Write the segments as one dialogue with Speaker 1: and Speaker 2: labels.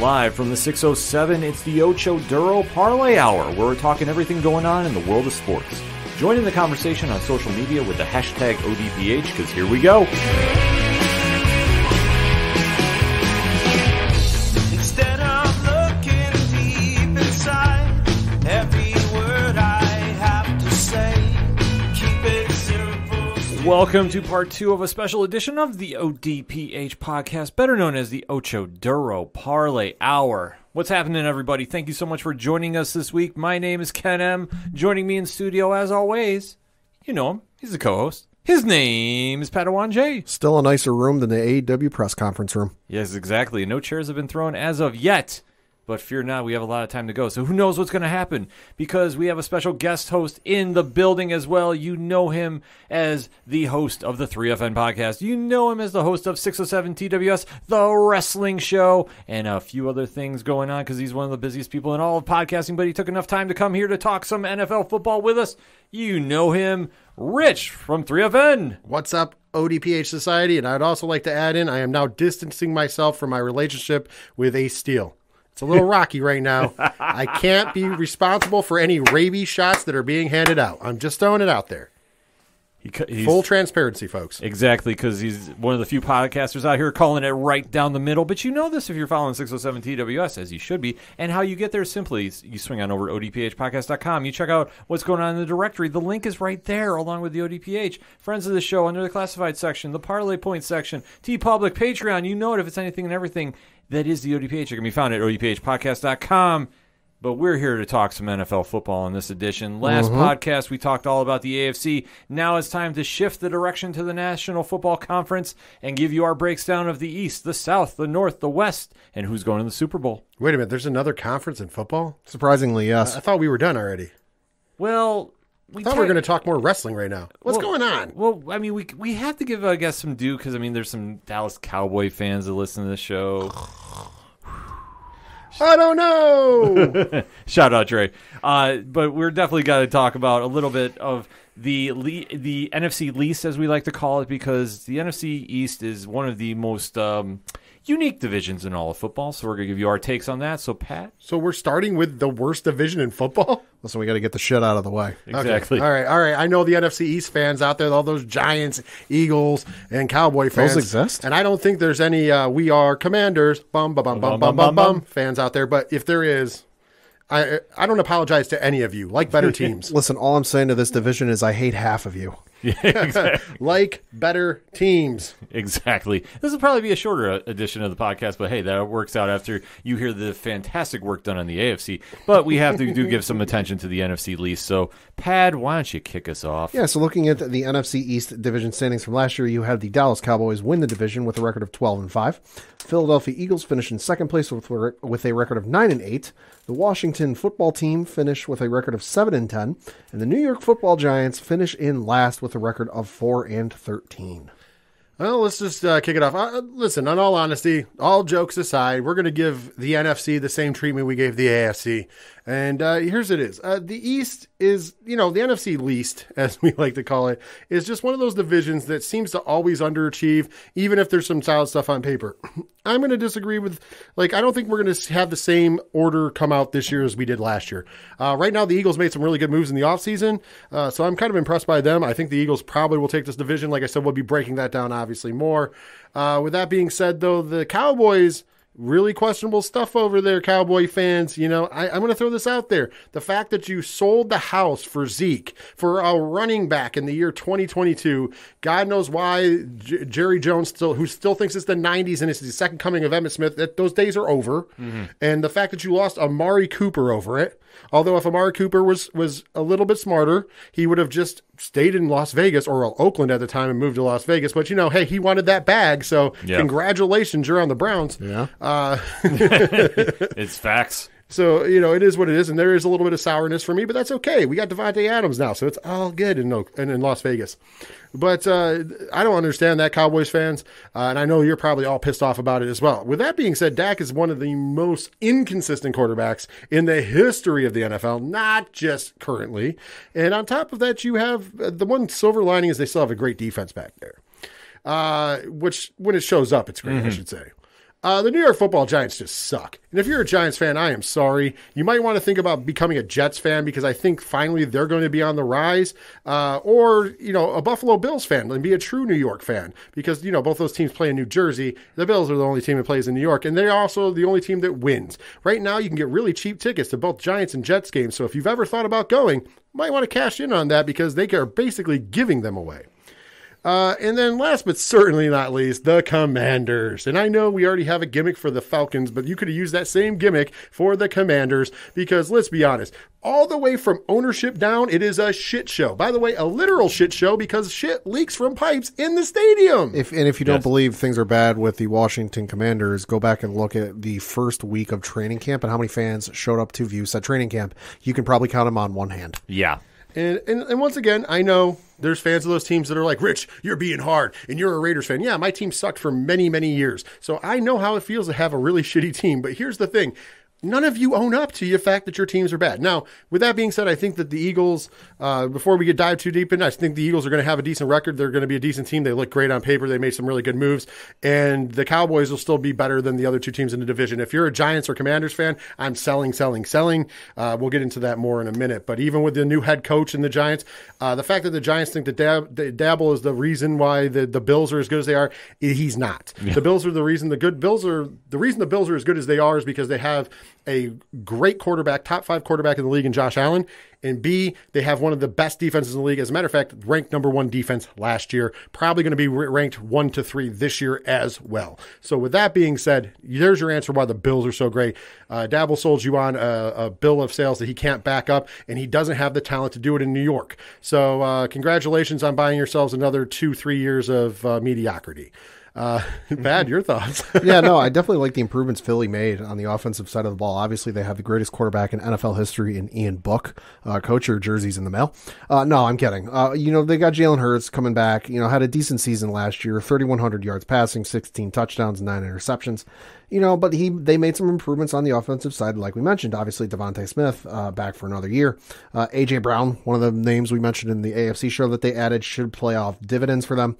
Speaker 1: Live from the 607, it's the Ocho Duro Parlay Hour, where we're talking everything going on in the world of sports. Join in the conversation on social media with the hashtag ODPH, because here we go. Welcome to part two of a special edition of the ODPH podcast, better known as the Ocho Duro Parlay Hour. What's happening, everybody? Thank you so much for joining us this week. My name is Ken M. Joining me in studio, as always, you know him. He's the co-host. His name is Padawan J.
Speaker 2: Still a nicer room than the AEW press conference room.
Speaker 1: Yes, exactly. No chairs have been thrown as of yet. But fear not, we have a lot of time to go. So who knows what's going to happen? Because we have a special guest host in the building as well. You know him as the host of the 3FN podcast. You know him as the host of 607 TWS, the wrestling show, and a few other things going on because he's one of the busiest people in all of podcasting. But he took enough time to come here to talk some NFL football with us. You know him, Rich from 3FN.
Speaker 2: What's up, ODPH Society? And I'd also like to add in I am now distancing myself from my relationship with Ace Steel. It's a little rocky right now. I can't be responsible for any rabies shots that are being handed out. I'm just throwing it out there.
Speaker 1: He, he's-
Speaker 2: Full transparency, folks.
Speaker 1: Exactly, because he's one of the few podcasters out here calling it right down the middle. But you know this if you're following 607 TWS, as you should be. And how you get there simply, you swing on over to odphpodcast.com. You check out what's going on in the directory. The link is right there, along with the ODPH. Friends of the show under the classified section, the parlay point section, TeePublic, Patreon. You know it if it's anything and everything that is the ODPH. It can be found at odphpodcast.com. But we're here to talk some NFL football in this edition. Last mm-hmm. podcast, we talked all about the AFC. Now it's time to shift the direction to the National Football Conference and give you our breakdown of the East, the South, the North, the West, and who's going to the Super Bowl.
Speaker 2: Wait a minute. There's another conference in football?
Speaker 3: Surprisingly, yes.
Speaker 2: I thought we were done already.
Speaker 1: Well, we
Speaker 2: I thought we were going to talk more wrestling right now. What's
Speaker 1: Well-
Speaker 2: going on?
Speaker 1: Well, I mean, we we have to give, I guess, some due because I mean, there's some Dallas Cowboy fans that listen to the show.
Speaker 2: I don't know.
Speaker 1: Shout out Dre. Uh, but we're definitely got to talk about a little bit of the le- the NFC least, as we like to call it, because the NFC East is one of the most um, unique divisions in all of football. So we're gonna give you our takes on that. So Pat,
Speaker 2: so we're starting with the worst division in football?
Speaker 3: Listen, we got to get the shit out of the way.
Speaker 1: exactly.
Speaker 2: Okay. All right, all right. I know the NFC East fans out there, all those Giants, Eagles, and Cowboy fans.
Speaker 3: exist?
Speaker 2: And I don't think there's any uh, "We Are Commanders" bum bum bum bum bum bum bum fans out there. But if there is, I I don't apologize to any of you. Like better teams,
Speaker 3: Listen, all I'm saying to this division is I hate half of you.
Speaker 2: like better teams.
Speaker 1: Exactly. This will probably be a shorter uh, edition of the podcast, but hey, that works out after you hear the fantastic work done on the AFC. But we have to do give some attention to the NFC least. So, Pad, why don't you kick us off?
Speaker 3: Yeah, so looking at the NFC East division standings from last year, you had the Dallas Cowboys win the division with a record of 12 and 5. Philadelphia Eagles finish in second place with, with a record of 9 and 8. The Washington football team finish with a record of 7 and 10, and the New York Football Giants finish in last with a record of 4 and 13.
Speaker 2: Well, let's just uh, kick it off. Uh, listen, in all honesty, all jokes aside, we're going to give the NFC the same treatment we gave the AFC. And uh, here's it is. Uh, the East is, you know, the NFC least, as we like to call it, is just one of those divisions that seems to always underachieve, even if there's some solid stuff on paper. I'm going to disagree with, like, I don't think we're going to have the same order come out this year as we did last year. Uh, right now, the Eagles made some really good moves in the offseason, uh, so I'm kind of impressed by them. I think the Eagles probably will take this division. Like I said, we'll be breaking that down obviously more. Uh, with that being said, though, the Cowboys really questionable stuff over there, Cowboy fans. You know, I, I'm going to throw this out there. The fact that you sold the house for Zeke, for a running back in the year 2022, God knows why J- Jerry Jones still, who still thinks it's the 90s and it's the second coming of Emmitt Smith, that those days are over. And the fact that you lost Amari Cooper over it. Although if Amari Cooper was was a little bit smarter, he would have just stayed in Las Vegas or well, Oakland at the time and moved to Las Vegas. But you know, hey, he wanted that bag, so
Speaker 1: Yeah.
Speaker 2: congratulations, you're on the Browns.
Speaker 3: Yeah.
Speaker 2: Uh,
Speaker 1: It's facts.
Speaker 2: So you know, it is what it is, and there is a little bit of sourness for me, but that's okay. We got Davante Adams now, so it's all good in in, in Las Vegas. But uh, I don't understand that, Cowboys fans, uh, and I know you're probably all pissed off about it as well. With that being said, Dak is one of the most inconsistent quarterbacks in the history of the NFL, not just currently. And on top of that, you have uh, the one silver lining is they still have a great defense back there, uh, which when it shows up, it's great, I should say. Uh, the New York Football Giants just suck. And if you're a Giants fan, I am sorry. You might want to think about becoming a Jets fan because I think finally they're going to be on the rise. Uh, or, you know, a Buffalo Bills fan and be a true New York fan because, you know, both those teams play in New Jersey. The Bills are the only team that plays in New York, and they're also the only team that wins. Right now, you can get really cheap tickets to both Giants and Jets games. So if you've ever thought about going, might want to cash in on that because they are basically giving them away. Uh, and then last but certainly not least, the Commanders. And I know we already have a gimmick for the Falcons, but you could have used that same gimmick for the Commanders because let's be honest, all the way from ownership down, it is a shit show. By the way, a literal shit show because shit leaks from pipes in the stadium.
Speaker 3: If and if you don't
Speaker 1: Yes.
Speaker 3: believe things are bad with the Washington Commanders, go back and look at the first week of training camp and how many fans showed up to view said training camp. You can probably count them on one hand.
Speaker 1: Yeah.
Speaker 2: And, and and once again, I know there's fans of those teams that are like, Rich, you're being hard, and you're a Raiders fan. Yeah, my team sucked for many, many years. So I know how it feels to have a really shitty team. But here's the thing. None of you own up to the fact that your teams are bad. Now, with that being said, I think that the Eagles, uh, before we get dive too deep in, I think the Eagles are going to have a decent record. They're going to be a decent team. They look great on paper. They made some really good moves, and the Cowboys will still be better than the other two teams in the division. If you're a Giants or Commanders fan, I'm selling, selling, selling. Uh, we'll get into that more in a minute. But even with the new head coach in the Giants, uh, the fact that the Giants think that Dab- Daboll is the reason why the, the Bills are as good as they are, he's not. The Bills are the reason. The good Bills are the reason the Bills are as good as they are is because they have a great quarterback, top five quarterback in the league in Josh Allen. And B, they have one of the best defenses in the league. As a matter of fact, ranked number one defense last year. Probably going to be ranked one to three this year as well. So, with that being said, there's your answer why the Bills are so great. Uh, Daboll sold you on a, a bill of sales that he can't back up, and he doesn't have the talent to do it in New York. So, uh, congratulations on buying yourselves another two, three years of uh, mediocrity. Uh, Bad, your thoughts?
Speaker 3: yeah, no, I definitely like the improvements Philly made on the offensive side of the ball. Obviously, they have the greatest quarterback in NFL history in Ian Book. Uh, coach your jerseys in the mail. Uh, no, I'm kidding. Uh, you know, they got Jalen Hurts coming back. You know, had a decent season last year 3,100 yards passing, 16 touchdowns, nine interceptions. You know, but he they made some improvements on the offensive side, like we mentioned. Obviously, DeVonta Smith uh, back for another year. Uh, AJ Brown, one of the names we mentioned in the AFC show that they added, should play off dividends for them.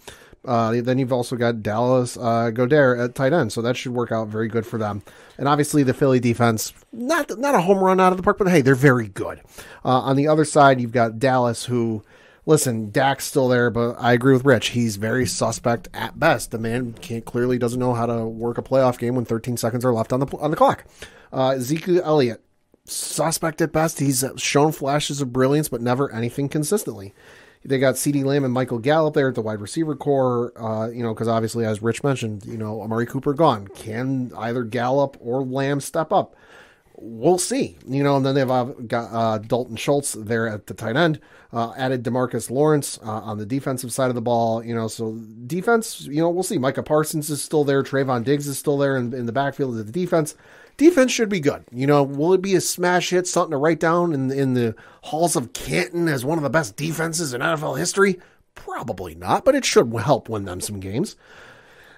Speaker 3: Uh, then you've also got Dallas uh, Goedert at tight end, so that should work out very good for them. And obviously, the Philly defense not not a home run out of the park, but hey, they're very good. Uh, on the other side, you've got Dallas, who listen, Dak's still there, but I agree with Rich. He's very suspect at best. The man can't, clearly doesn't know how to work a playoff game when 13 seconds are left on the on the clock. Uh, Ezekiel Elliott, suspect at best. He's shown flashes of brilliance, but never anything consistently. They got CeeDee Lamb and Michael Gallup there at the wide receiver core. Uh, you know, because obviously, as Rich mentioned, you know, Amari Cooper gone. Can either Gallup or Lamb step up? We'll see. You know, and then they've uh, got uh, Dalton Schultz there at the tight end. Uh, added Demarcus Lawrence uh, on the defensive side of the ball. You know, so defense. You know, we'll see. Micah Parsons is still there. Trevon Diggs is still there in, in the backfield of the defense. Defense should be good. You know, will it be a smash hit, something to write down in in the halls of Canton as one of the best defenses in NFL history? Probably not, but it should help win them some games.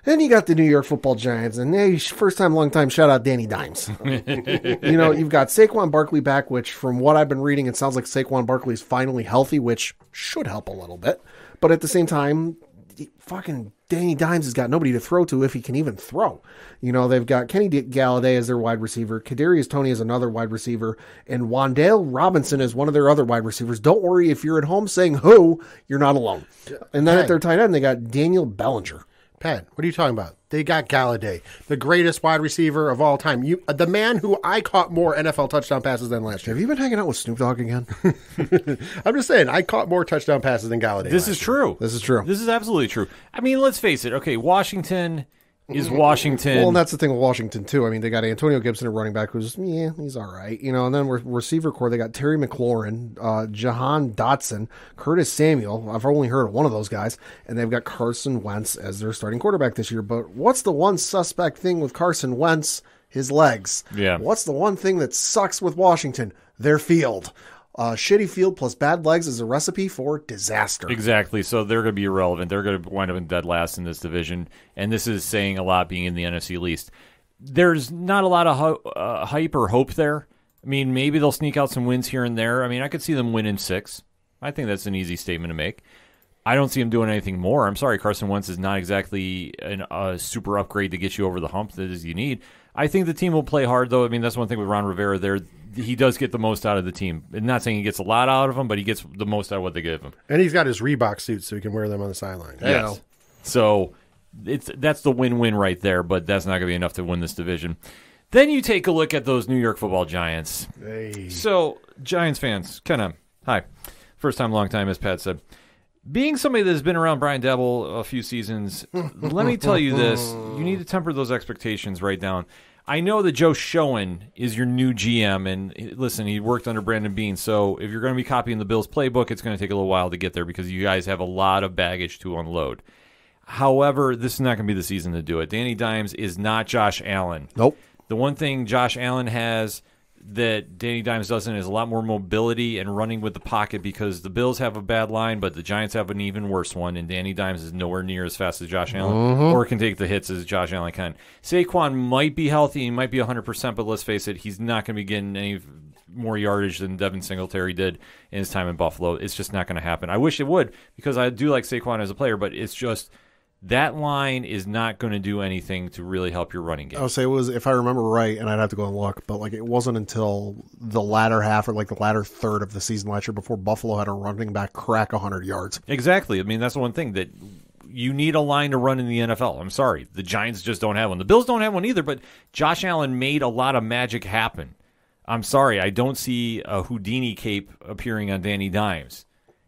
Speaker 3: Then you got the New York Football Giants, and hey, first time, long time, shout out Danny Dimes. you know, you've got Saquon Barkley back, which from what I've been reading, it sounds like Saquon Barkley is finally healthy, which should help a little bit. But at the same time, fucking Danny Dimes has got nobody to throw to if he can even throw. You know, they've got Kenny Golladay as their wide receiver, Kadarius Toney is another wide receiver, and Wan'Dale Robinson is one of their other wide receivers. Don't worry if you're at home saying who, you're not alone. And then at their tight end, they got Daniel Bellinger.
Speaker 2: Pat, what are you talking about? They got Golladay, the greatest wide receiver of all time. You, the man who I caught more NFL touchdown passes than last year.
Speaker 3: Have you been hanging out with Snoop Dogg again?
Speaker 2: I'm just saying, I caught more touchdown passes than Golladay.
Speaker 1: This
Speaker 2: last
Speaker 1: is true.
Speaker 3: This is true.
Speaker 1: This is absolutely true. I mean, let's face it. Okay, Washington is Washington.
Speaker 3: Well, and that's the thing with Washington too. I mean, they got Antonio Gibson at running back, who's yeah, he's all right, you know. And then re- receiver core, they got Terry McLaurin, uh, Jahan Dotson, Curtis Samuel. I've only heard of one of those guys, and they've got Carson Wentz as their starting quarterback this year. But what's the one suspect thing with Carson Wentz? His legs.
Speaker 1: Yeah.
Speaker 3: What's the one thing that sucks with Washington? Their field. Uh, shitty field plus bad legs is a recipe for disaster.
Speaker 1: Exactly. So they're going to be irrelevant. They're going to wind up in dead last in this division, and this is saying a lot being in the NFC least. There's not a lot of ho- uh, hype or hope there. I mean, maybe they'll sneak out some wins here and there. I mean, I could see them win in six. I think that's an easy statement to make. I don't see him doing anything more. I'm sorry, Carson Wentz is not exactly a super upgrade to get you over the hump that is you need. I think the team will play hard, though. I mean, that's one thing with Ron Rivera. There, he does get the most out of the team. I'm not saying he gets a lot out of them, but he gets the most out of what they give him.
Speaker 2: And he's got his Reebok suits so he can wear them on the sideline.
Speaker 1: Yes. So it's that's the win-win right there, but that's not going to be enough to win this division. Then you take a look at those New York Football Giants.
Speaker 2: Hey.
Speaker 1: So, Giants fans, kind of, hi, first time, long time, as Pat said. Being somebody that has been around Brian Daboll a few seasons, let me tell you this: you need to temper those expectations right down. I know that Joe Schoen is your new GM, and eh, listen, he worked under Brandon Beane. So if you're going to be copying the Bills playbook, it's going to take a little while to get there because you guys have a lot of baggage to unload. However, this is not going to be the season to do it. Danny Dimes is not Josh Allen.
Speaker 3: Nope.
Speaker 1: The one thing Josh Allen has that Danny Dimes doesn't is a lot more mobility and running with the pocket because the Bills have a bad line, but the Giants have an even worse one, and Danny Dimes is nowhere near as fast as Josh Allen mm-hmm. or can take the hits as Josh Allen can. Saquon might be healthy, he might be 100%, but let's face it, he's not going to be getting any more yardage than Devin Singletary did in his time in Buffalo. It's just not going to happen. I wish it would because I do like Saquon as a player, but it's just that line is not going to do anything to really help your running game.
Speaker 3: I would say it was, if I remember right, and I'd have to go and look, but like it wasn't until the latter half or like the latter third of the season last year before Buffalo had a running back crack 100 yards.
Speaker 1: Exactly. I mean, that's the one thing that you need a line to run in the NFL. I'm sorry. The Giants just don't have one. The Bills don't have one either, but Josh Allen made a lot of magic happen. I'm sorry. I don't see a Houdini cape appearing on Danny Dimes.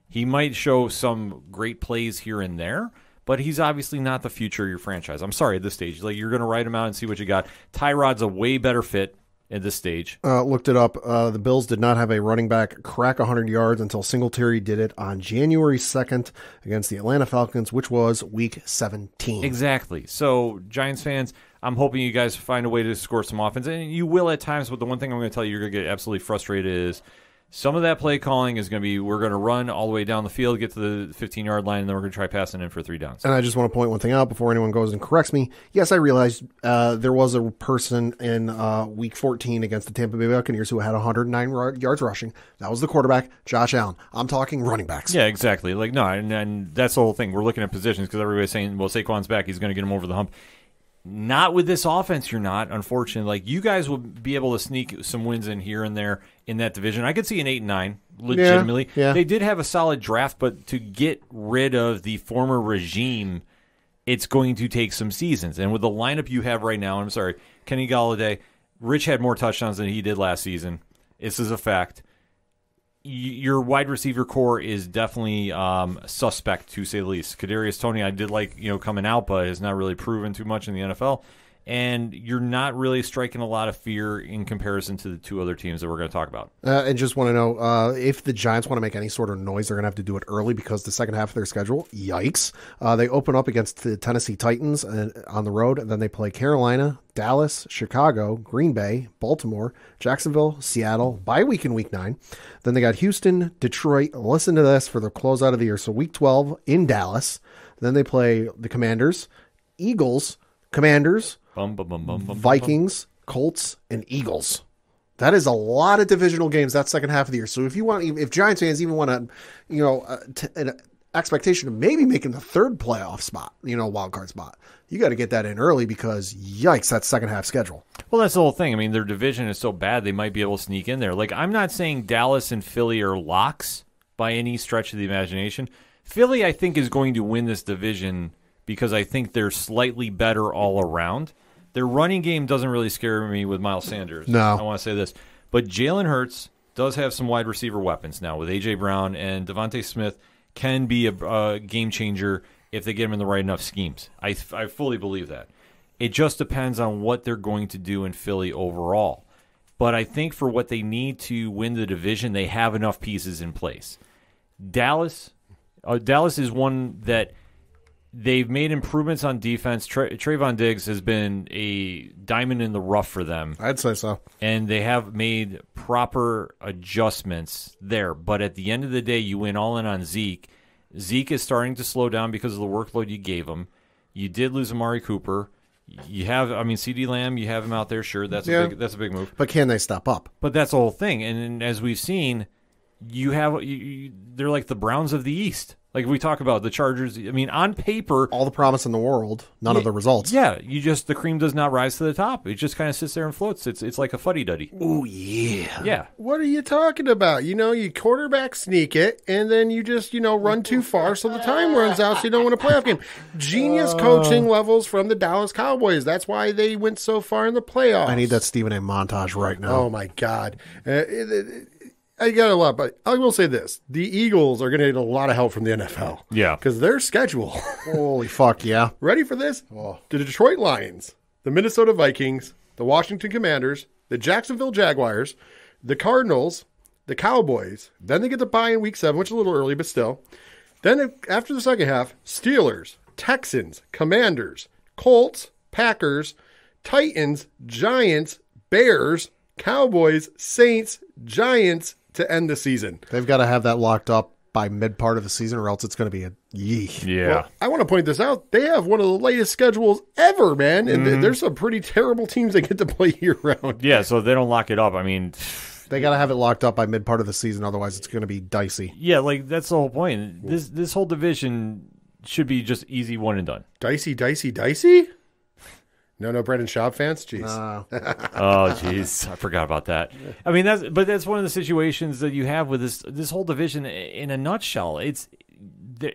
Speaker 1: He might show some great plays here and there, but he's obviously not the future of your franchise. I'm sorry at this stage. Like you're going to write him out and see what you got. Tyrod's a way better fit at this stage.
Speaker 3: Uh, looked it up. Uh, the Bills did not have a running back crack 100 yards until Singletary did it on January 2nd against the Atlanta Falcons, which was week 17.
Speaker 1: Exactly. So, Giants fans, I'm hoping you guys find a way to score some offense, and you will at times. But the one thing I'm going to tell you, you're going to get absolutely frustrated is some of that play calling is going to be we're going to run all the way down the field, get to the 15 yard line, and then we're going to try passing in for three downs.
Speaker 3: And I just want to point one thing out before anyone goes and corrects me. Yes, I realized uh, there was a person in uh, week 14 against the Tampa Bay Buccaneers who had 109 ru- yards rushing. That was the quarterback, Josh Allen. I'm talking running backs.
Speaker 1: Yeah, exactly. Like no, and, and that's the whole thing. We're looking at positions because everybody's saying, "Well, Saquon's back; he's going to get him over the hump." Not with this offense, you're not. Unfortunately, like you guys will be able to sneak some wins in here and there in that division. I could see an eight and nine, legitimately.
Speaker 3: yeah.
Speaker 1: They did have a solid draft, but to get rid of the former regime, it's going to take some seasons. And with the lineup you have right now, I'm sorry, Kenny Golladay, Rich had more touchdowns than he did last season. This is a fact your wide receiver core is definitely um, suspect to say the least. Kadarius Toney, I did like you know coming out, but has not really proven too much in the NFL. And you're not really striking a lot of fear in comparison to the two other teams that we're going to talk about.
Speaker 3: Uh, and just want to know uh, if the Giants want to make any sort of noise, they're going to have to do it early because the second half of their schedule, yikes. Uh, they open up against the Tennessee Titans uh, on the road, and then they play Carolina, Dallas, Chicago, Green Bay, Baltimore, Jacksonville, Seattle, bye week in week nine. Then they got Houston, Detroit. Listen to this for the closeout of the year. So week 12 in Dallas. Then they play the Commanders, Eagles, Commanders,
Speaker 1: Bum, bum, bum,
Speaker 3: Vikings, Colts, and Eagles. That is a lot of divisional games that second half of the year. So if you want, if Giants fans even want to, you know, uh, t- an expectation of maybe making the third playoff spot, you know, wild card spot, you got to get that in early because yikes, that second half schedule.
Speaker 1: Well, that's the whole thing. I mean, their division is so bad they might be able to sneak in there. Like, I'm not saying Dallas and Philly are locks by any stretch of the imagination. Philly, I think, is going to win this division because I think they're slightly better all around. Their running game doesn't really scare me with Miles Sanders.
Speaker 3: No.
Speaker 1: I want to say this. But Jalen Hurts does have some wide receiver weapons now with A.J. Brown and DeVonta Smith can be a, a game changer if they get him in the right enough schemes. I, I fully believe that. It just depends on what they're going to do in Philly overall. But I think for what they need to win the division, they have enough pieces in place. Dallas, uh, Dallas is one that they've made improvements on defense. Tra- Trevon Diggs has been a diamond in the rough for them
Speaker 3: I'd say so.
Speaker 1: and they have made proper adjustments there. But at the end of the day, you went all in on Zeke. Zeke is starting to slow down because of the workload you gave him. You did lose Amari Cooper. You have, I mean, CeeDee Lamb. You have him out there. Sure, that's
Speaker 3: Yeah.
Speaker 1: a big, that's a big move.
Speaker 3: But can they step up?
Speaker 1: But that's the whole thing. And, and as we've seen, you have you, you, they're like the Browns of the East. Like we talk about the Chargers. I mean, on paper,
Speaker 3: All the promise in the world, none of the results.
Speaker 1: yeah, you just the cream does not rise to the top. It just kind of sits there and floats. It's it's like a fuddy duddy.
Speaker 3: Oh yeah.
Speaker 1: Yeah,
Speaker 2: What are you talking about? You know, you quarterback sneak it, and then you just, you know, run too far so the time runs out so you don't win a playoff game. Genius coaching levels from the Dallas Cowboys. That's why they went so far in the playoffs.
Speaker 3: I need that Stephen A. montage right now.
Speaker 2: Oh, my God. Uh, it- it- I got a lot, but I will say this. The Eagles are going to get a lot of help from the NFL.
Speaker 1: Yeah.
Speaker 2: Because their schedule.
Speaker 3: Holy fuck, yeah.
Speaker 2: Ready for this? Oh. The Detroit Lions, the Minnesota Vikings, the Washington Commanders, the Jacksonville Jaguars, the Cardinals, the Cowboys. Then they get to buy in week seven, which is a little early, but still. Then after the second half, Steelers, Texans, Commanders, Colts, Packers, Titans, Giants, Bears, Cowboys, Saints, Giants to end the season.
Speaker 3: They've got to have that locked up by mid part of the season, or else it's going to be a yee.
Speaker 1: yeah.
Speaker 2: Well, I want to point this out. They have one of the latest schedules ever, man. And th- there's some pretty terrible teams that get to play year round.
Speaker 1: yeah. So if they don't lock it up. I mean,
Speaker 3: They got to have it locked up by mid part of the season, otherwise it's going to be dicey.
Speaker 1: yeah, like that's the whole point. This this whole division should be just easy one and done.
Speaker 2: Dicey, dicey, dicey? No, no, Brendan Schaub fans? Jeez.
Speaker 3: Uh,
Speaker 1: Oh, jeez, I forgot about that. I mean, that's but that's one of the situations that you have with this this whole division. In a nutshell, it's the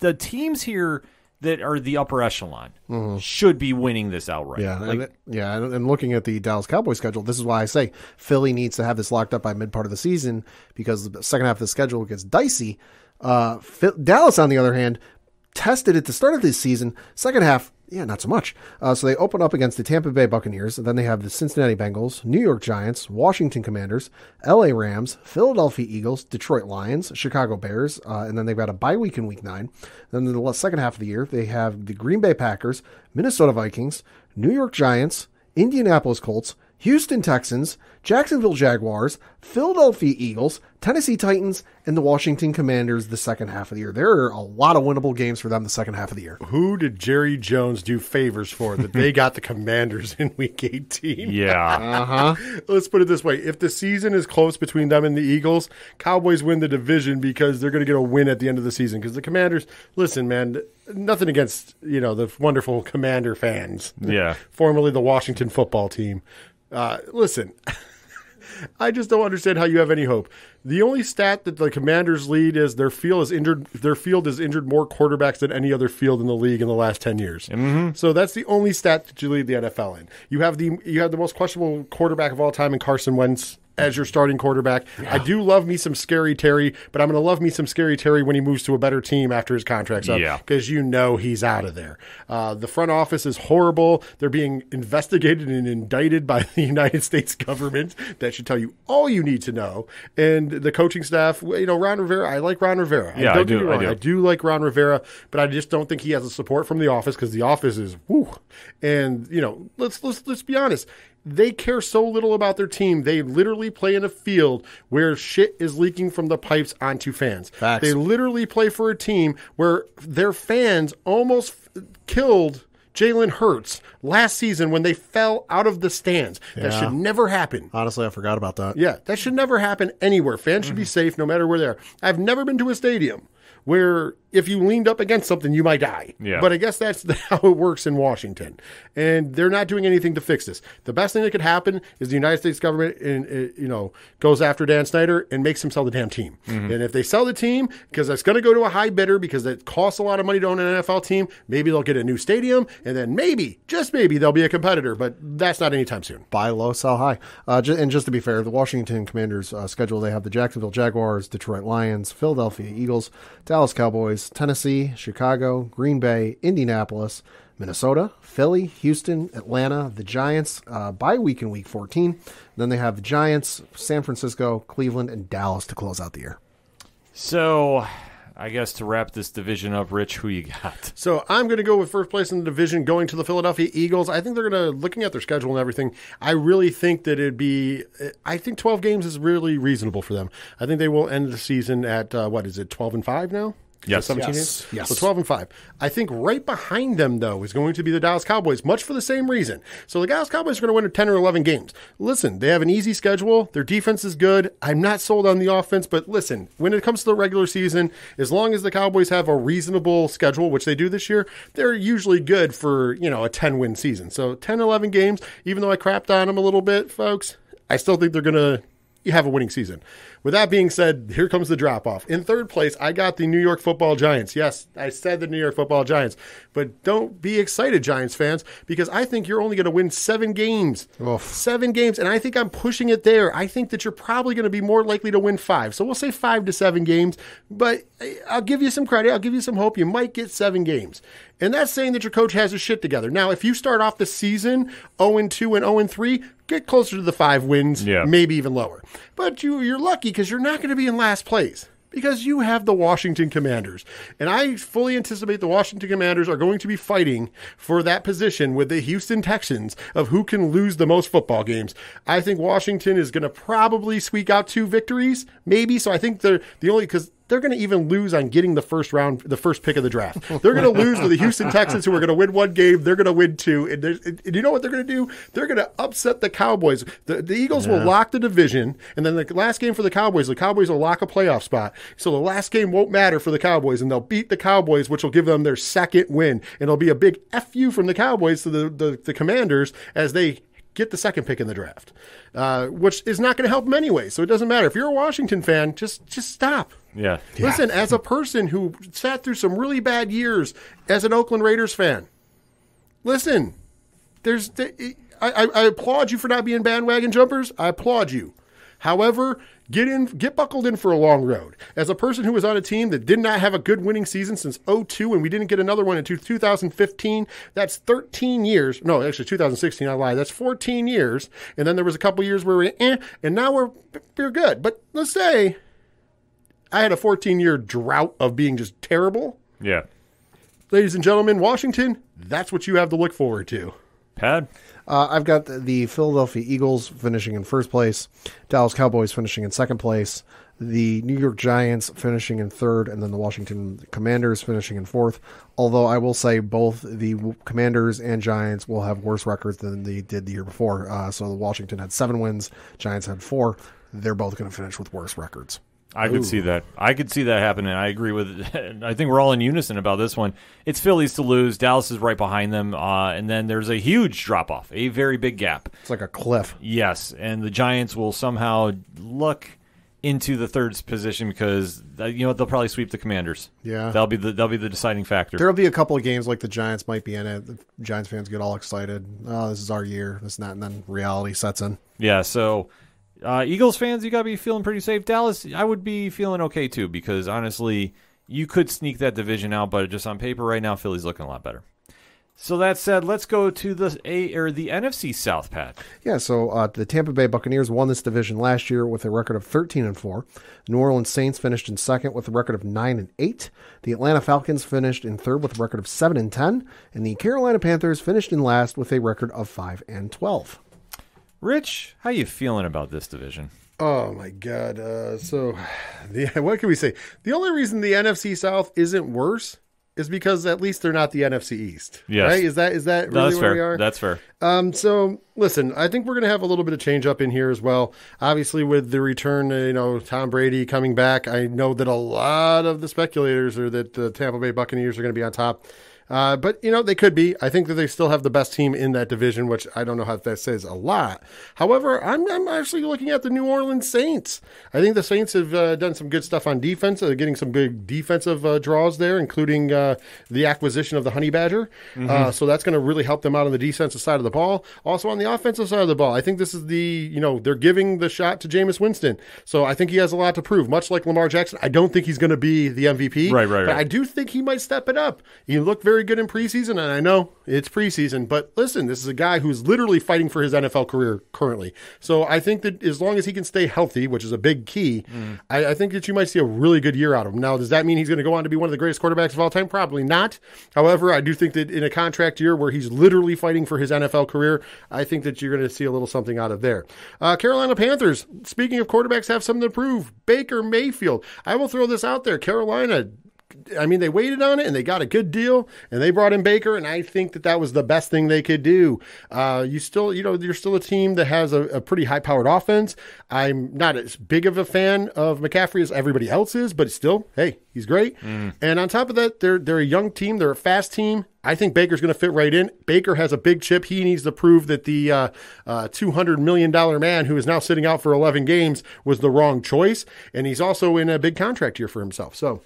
Speaker 1: the teams here that are the upper echelon should be winning this outright.
Speaker 3: yeah,
Speaker 1: like
Speaker 3: and, yeah. And, and looking at the Dallas Cowboys schedule, this is why I say Philly needs to have this locked up by mid part of the season because the second half of the schedule gets dicey. Uh, Phil, Dallas, on the other hand, tested at the start of this season. Second half, yeah, not so much. Uh, so they open up against the Tampa Bay Buccaneers, and then they have the Cincinnati Bengals, New York Giants, Washington Commanders, L.A. Rams, Philadelphia Eagles, Detroit Lions, Chicago Bears, uh, and then they've got a bye week in Week Nine. Then in the second half of the year, they have the Green Bay Packers, Minnesota Vikings, New York Giants, Indianapolis Colts, Houston Texans, Jacksonville Jaguars, Philadelphia Eagles, Tennessee Titans, and the Washington Commanders the second half of the year. There are a lot of winnable games for them the second half of the year.
Speaker 2: Who did Jerry Jones do favors for that they got the commanders in week 18?
Speaker 1: yeah, uh-huh.
Speaker 2: Let's put it this way. If the season is close between them and the Eagles, Cowboys win the division because they're going to get a win at the end of the season. Because the commanders, listen, man, nothing against, you know, the wonderful commander fans.
Speaker 1: Yeah.
Speaker 2: Formerly the Washington football team. Uh, listen, I just don't understand how you have any hope. The only stat that the Commanders lead is their field is injured. Their field has injured more quarterbacks than any other field in the league in the last ten years. Mm-hmm. So that's the only stat that you lead the NFL in. You have the you have the most questionable quarterback of all time in Carson Wentz as your starting quarterback. I do love me some scary Terry, but I'm going to love me some scary Terry when he moves to a better team after his contract's up.
Speaker 1: Yeah.
Speaker 2: because you know he's out of there. Uh, the front office is horrible. They're being investigated and indicted by the United States government. That should tell you all you need to know. And the coaching staff, you know, Ron Rivera. I like Ron Rivera.
Speaker 1: Yeah, I
Speaker 2: don't get
Speaker 1: do, I do.
Speaker 2: I do like Ron Rivera, but I just don't think he has the support from the office because the office is whoo. And you know, let's let's let's be honest. They care so little about their team. They literally play in a field where shit is leaking from the pipes onto fans.
Speaker 3: Facts.
Speaker 2: They literally play for a team where their fans almost f- killed Jalen Hurts last season when they fell out of the stands. That should never happen.
Speaker 3: Honestly, I forgot about that.
Speaker 2: Yeah, that should never happen anywhere. Fans should be mm-hmm. safe no matter where they are. I've never been to a stadium where if you leaned up against something, you might die.
Speaker 1: Yeah.
Speaker 2: But I guess that's how it works in Washington. And they're not doing anything to fix this. The best thing that could happen is the United States government, and uh, you know, goes after Dan Snyder and makes him sell the damn team.
Speaker 1: Mm-hmm.
Speaker 2: And if they sell the team, because that's going to go to a high bidder, because it costs a lot of money to own an NFL team, maybe they'll get a new stadium, and then maybe, just maybe, they'll be a competitor. But that's not anytime soon.
Speaker 3: buy low, sell high. Uh, ju- and just to be fair, the Washington Commanders uh, schedule they have the Jacksonville Jaguars, Detroit Lions, Philadelphia Eagles, Dallas Cowboys, Tennessee, Chicago, Green Bay, Indianapolis, Minnesota, Philly, Houston, Atlanta, the Giants. Uh, bye week in Week 14. then they have the Giants, San Francisco, Cleveland, and Dallas to close out the year.
Speaker 1: So, I guess to wrap this division up, Rich, who you got?
Speaker 2: So I'm going to go with first place in the division, going to the Philadelphia Eagles. I think they're going to, looking at their schedule and everything, I really think that it'd be, I think 12 games is really reasonable for them. I think they will end the season at, uh, what is it, 12 and 5 now?
Speaker 1: Yes.
Speaker 2: 17
Speaker 3: Yes.
Speaker 2: games?
Speaker 3: Yes.
Speaker 2: So 12 and 5. I think right behind them, though, is going to be the Dallas Cowboys, much for the same reason. So the Dallas Cowboys are going to win 10 or 11 games. Listen, they have an easy schedule. Their defense is good. I'm not sold on the offense, but listen, when it comes to the regular season, as long as the Cowboys have a reasonable schedule, which they do this year, they're usually good for, you know, a 10 win season. So 10, 11 games, even though I crapped on them a little bit, folks, I still think they're going to have a winning season. With that being said, here comes the drop off. In third place, I got the New York Football Giants. Yes, I said the New York Football Giants, but don't be excited, Giants fans, because I think you're only going to win seven games. Seven games, and I think I'm pushing it there. I think that you're probably going to be more likely to win five. So we'll say five to seven games, but eh, I'll give you some credit. I'll give you some hope. You might get seven games. And that's saying that your coach has his shit together. Now, if you start off the season 0 2 and 0 3, get closer to the five wins,
Speaker 1: Yeah.
Speaker 2: maybe even lower. But you, you're lucky because you're not going to be in last place because you have the Washington Commanders. And I fully anticipate the Washington Commanders are going to be fighting for that position with the Houston Texans of who can lose the most football games. I think Washington is going to probably squeak out two victories, maybe. So I think they're the only because they're going to even lose on getting the first round, the first pick of the draft. They're going to lose to the Houston Texans, who are going to win one game. They're going to win two. And, and you know what they're going to do? They're going to upset the Cowboys. The, the Eagles will lock the division, and then the last game for the Cowboys, the Cowboys will lock a playoff spot. So the last game won't matter for the Cowboys, and they'll beat the Cowboys, which will give them their second win. And it'll be a big fu from the Cowboys to the the, the Commanders as they get the second pick in the draft, uh, which is not going to help them anyway. So it doesn't matter if you're a Washington fan. Just just stop.
Speaker 1: Yeah.
Speaker 2: Listen, as a person who sat through some really bad years as an Oakland Raiders fan, listen, there's I, I, I applaud you for not being bandwagon jumpers. I applaud you. However, get in, get buckled in for a long road. As a person who was on a team that did not have a good winning season since 02 and we didn't get another one until 2015, that's 13 years. No, actually 2016, I lied. That's 14 years. And then there was a couple years where we, eh, and now we're, we're good. But let's say I had a 14 year drought of being just terrible.
Speaker 1: Yeah.
Speaker 2: Ladies and gentlemen, Washington, that's what you have to look forward to.
Speaker 1: Pad.
Speaker 3: Uh, I've got the, Philadelphia Eagles finishing in first place, Dallas Cowboys finishing in second place, the New York Giants finishing in third, and then the Washington Commanders finishing in fourth. Although I will say both the Commanders and Giants will have worse records than they did the year before. Uh, so the Washington had seven wins, Giants had four. They're both going to finish with worse records.
Speaker 1: I could see that. I could see that happening. I agree with. I think we're all in unison about this one. It's Phillies to lose. Dallas is right behind them, uh, and then there's a huge drop off, a very big gap.
Speaker 3: It's like a cliff.
Speaker 1: Yes, and the Giants will somehow look into the third position because uh, you know what they'll probably sweep the Commanders.
Speaker 3: Yeah.
Speaker 1: that'll be the that'll be the deciding factor.
Speaker 3: There'll be a couple of games like the Giants might be in it. The Giants fans get all excited. Oh, this is our year. This and that, and then reality sets in.
Speaker 1: Yeah, so uh, Eagles fans, you got to be feeling pretty safe. Dallas, I would be feeling okay too because honestly, you could sneak that division out, but just on paper right now, Philly's looking a lot better. So that said, let's go to the A or the NFC South, Pat.
Speaker 3: Yeah, so uh, the Tampa Bay Buccaneers won this division last year with a record of 13 and 4. New Orleans Saints finished in second with a record of 9 and 8. The Atlanta Falcons finished in third with a record of 7 and 10, and the Carolina Panthers finished in last with a record of 5 and 12.
Speaker 1: Rich, how you feeling about this division?
Speaker 2: Oh my God! Uh, so, the, what can we say? The only reason the NFC South isn't worse is because at least they're not the NFC East.
Speaker 1: Yes.
Speaker 2: right? Is that is that really
Speaker 1: that's
Speaker 2: where we are?
Speaker 1: That's fair.
Speaker 2: Um, so listen, I think we're going to have a little bit of change up in here as well. Obviously, with the return, uh, you know, Tom Brady coming back, I know that a lot of the speculators are that the Tampa Bay Buccaneers are going to be on top. Uh, but you know they could be. I think that they still have the best team in that division, which I don't know how that says a lot. However, I'm, I'm actually looking at the New Orleans Saints. I think the Saints have uh, done some good stuff on defense, They're getting some good defensive uh, draws there, including uh, the acquisition of the Honey Badger. Uh, so that's going to really help them out on the defensive side of the ball. Also on the offensive side of the ball, I think this is the you know they're giving the shot to Jameis Winston. So I think he has a lot to prove. Much like Lamar Jackson, I don't think he's going to be the MVP.
Speaker 1: Right, right,
Speaker 2: But. I do think he might step it up. He looked very good in preseason, and I know it's preseason, but listen, this is a guy who's literally fighting for his NFL career currently. So I think that as long as he can stay healthy, which is a big key,
Speaker 1: Mm.
Speaker 2: I, I think that you might see a really good year out of him. Now, does that mean he's going to go on to be one of the greatest quarterbacks of all time? Probably not. However, I do think that in a contract year where he's literally fighting for his NFL career, I think that you're going to see a little something out of there. Uh, Carolina Panthers, speaking of quarterbacks, have something to prove. Baker Mayfield. I will throw this out there. Carolina I mean, they waited on it and they got a good deal and they brought in Baker. And I think that that was the best thing they could do. Uh, you still, you know, you're still a team that has a, a pretty high powered offense. I'm not as big of a fan of McCaffrey as everybody else is, but still, hey, he's great. And on top of that, they're, they're a young team. They're a fast team. I think Baker's going to fit right in. Baker has a big chip. He needs to prove that the uh, uh, $200 million man who is now sitting out for 11 games was the wrong choice. And he's also in a big contract here for himself. So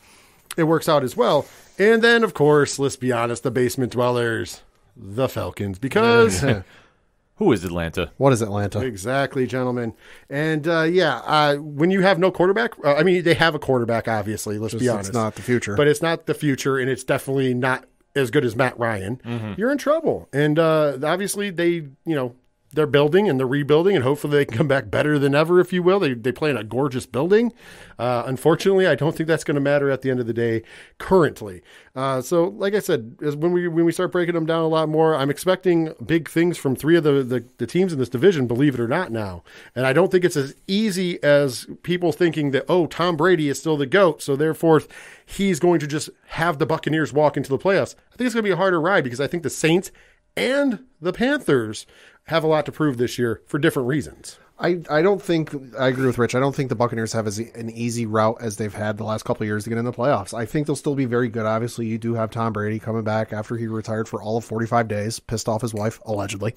Speaker 2: it works out as well. And then, of course, let's be honest, the basement dwellers, the Falcons, because
Speaker 1: Who is Atlanta?
Speaker 3: What is Atlanta?
Speaker 2: exactly, gentlemen. And uh, yeah, uh, when you have no quarterback, uh, I mean, they have a quarterback, obviously. Let's be honest,
Speaker 3: It's
Speaker 2: honest,
Speaker 3: not the future.
Speaker 2: but it's not the future, and it's definitely not as good as Matt Ryan. You're in trouble, and uh, obviously they, you know. They're building and they're rebuilding, and hopefully they can come back better than ever, if you will. They, they play in a gorgeous building. Uh, unfortunately, I don't think that's going to matter at the end of the day currently. Uh, so, like I said, as when we when we start breaking them down a lot more, I'm expecting big things from three of the, the, the teams in this division, believe it or not, now. And I don't think it's as easy as people thinking that, oh, Tom Brady is still the GOAT, so therefore he's going to just have the Buccaneers walk into the playoffs. I think it's going to be a harder ride because I think the Saints and the Panthers have a lot to prove this year for different reasons.
Speaker 3: I, I don't think I agree with Rich. I don't think the Buccaneers have as an easy route as they've had the last couple of years to get in the playoffs. I think they'll still be very good. Obviously, you do have Tom Brady coming back after he retired for all of 45 days, pissed off his wife allegedly.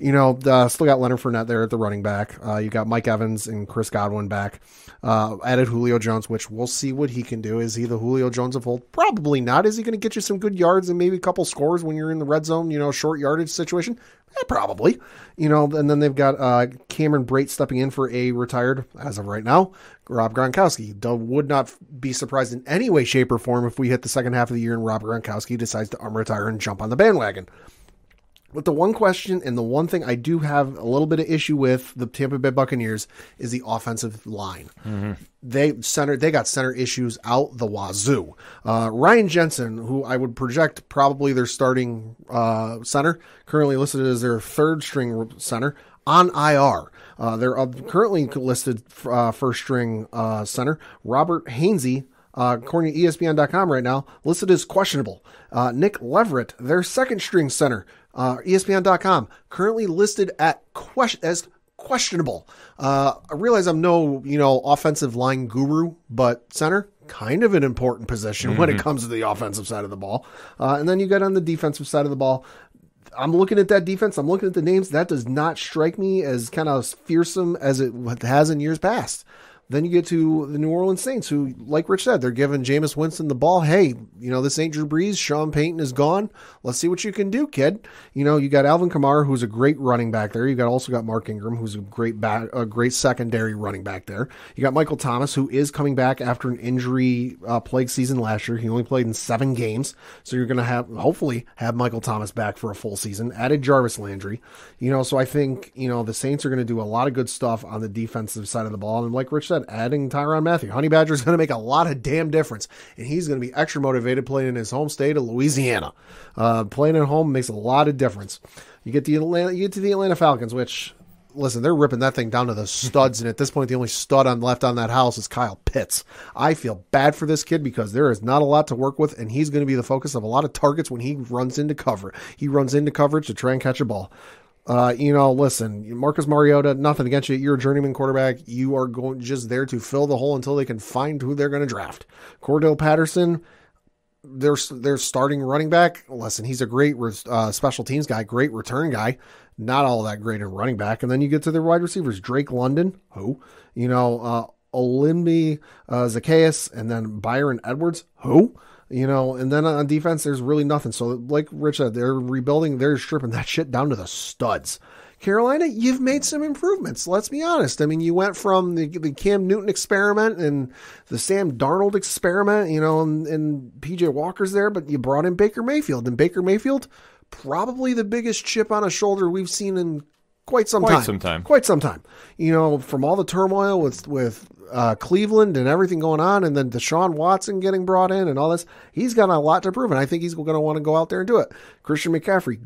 Speaker 3: You know, uh, still got Leonard Fournette there at the running back. Uh, you got Mike Evans and Chris Godwin back. Uh, added Julio Jones, which we'll see what he can do. Is he the Julio Jones of old? Probably not. Is he going to get you some good yards and maybe a couple scores when you're in the red zone? You know, short yardage situation. Eh, probably. You know, and then they've got uh, Cameron Brate stepping in for a retired, as of right now, Rob Gronkowski. Would not be surprised in any way, shape, or form if we hit the second half of the year and Rob Gronkowski decides to unretire and jump on the bandwagon. But the one question and the one thing I do have a little bit of issue with the Tampa Bay Buccaneers is the offensive line. They center they got center issues out the wazoo. Uh, Ryan Jensen, who I would project probably their starting uh, center, currently listed as their third string center on IR. Uh, they're currently listed uh, first string uh, center Robert Hainsey uh, according to ESPN.com right now, listed as questionable. Uh, Nick Leverett, their second string center, uh, ESPN.com, currently listed at question as questionable. Uh, I realize I'm no, you know, offensive line guru, but center, kind of an important position when it comes to the offensive side of the ball. Uh, and then you get on the defensive side of the ball. I'm looking at that defense. I'm looking at the names. That does not strike me as kind of fearsome as it has in years past. Then you get to the New Orleans Saints, who, like Rich said, they're giving Jameis Winston the ball. Hey, you know, this ain't Drew Brees. Sean Payton is gone. Let's see what you can do, kid. You know, you got Alvin Kamara, who's a great running back there. You got also got Mark Ingram, who's a great back, a great secondary running back there. You got Michael Thomas, who is coming back after an injury uh, plague season last year. He only played in seven games, so you're going to have hopefully have Michael Thomas back for a full season. Added Jarvis Landry, you know, so I think you know the Saints are going to do a lot of good stuff on the defensive side of the ball, and like Rich said, adding Tyrann Mathieu, Honey Badger is going to make a lot of damn difference, and he's going to be extra motivated playing in his home state of Louisiana. Uh, playing at home makes a lot of difference. You get the Atlanta, you get to the Atlanta Falcons, which listen, they're ripping that thing down to the studs, and at this point, the only stud on left on that house is Kyle Pitts. I feel bad for this kid because there is not a lot to work with, and he's going to be the focus of a lot of targets when he runs into cover. He runs into coverage to try and catch a ball. Uh, you know, listen, Marcus Mariota, nothing against you. You're a journeyman quarterback. You are going just there to fill the hole until they can find who they're going to draft. Cordarrelle Patterson, their starting running back. Listen, he's a great uh, special teams guy, great return guy. Not all that great in running back. And then you get to their wide receivers, Drake London, who you know, uh, Olamide uh, Zaccheaus, and then Bryan Edwards, who you know, and then on defense, there's really nothing. So, like Rich said, they're rebuilding, they're stripping that shit down to the studs. Carolina, you've made some improvements. Let's be honest. I mean, you went from the, the Cam Newton experiment and the Sam Darnold experiment, you know, and, and PJ Walker's there, but you brought in Baker Mayfield. And Baker Mayfield, probably the biggest chip on a shoulder we've seen in quite some
Speaker 1: Quite
Speaker 3: time.
Speaker 1: some time.
Speaker 3: Quite some time. You know, from all the turmoil with with uh, Cleveland and everything going on, and then Deshaun Watson getting brought in and all this, he's got a lot to prove, and I think he's going to want to go out there and do it. Christian McCaffrey,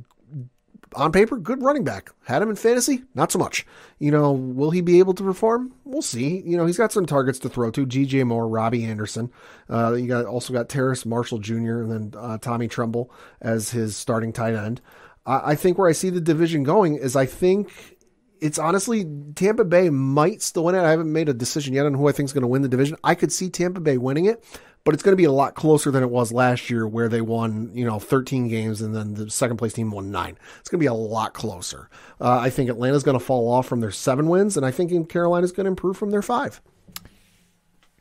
Speaker 3: on paper, good running back. Had him in fantasy, not so much. You know, will he be able to perform? We'll see. You know, he's got some targets to throw to. D.J. Moore, Robbie Anderson. Uh, you got also got Terrace Marshall Jr. and then uh, Tommy Tremble as his starting tight end. I, I think where I see the division going is I think it's honestly Tampa Bay might still win it. I haven't made a decision yet on who I think is going to win the division. I could see Tampa Bay winning it, but it's going to be a lot closer than it was last year, where they won you know 13 games and then the second place team won nine. It's going to be a lot closer. Uh, I think Atlanta's going to fall off from their seven wins, and I think Carolina's going to improve from their five.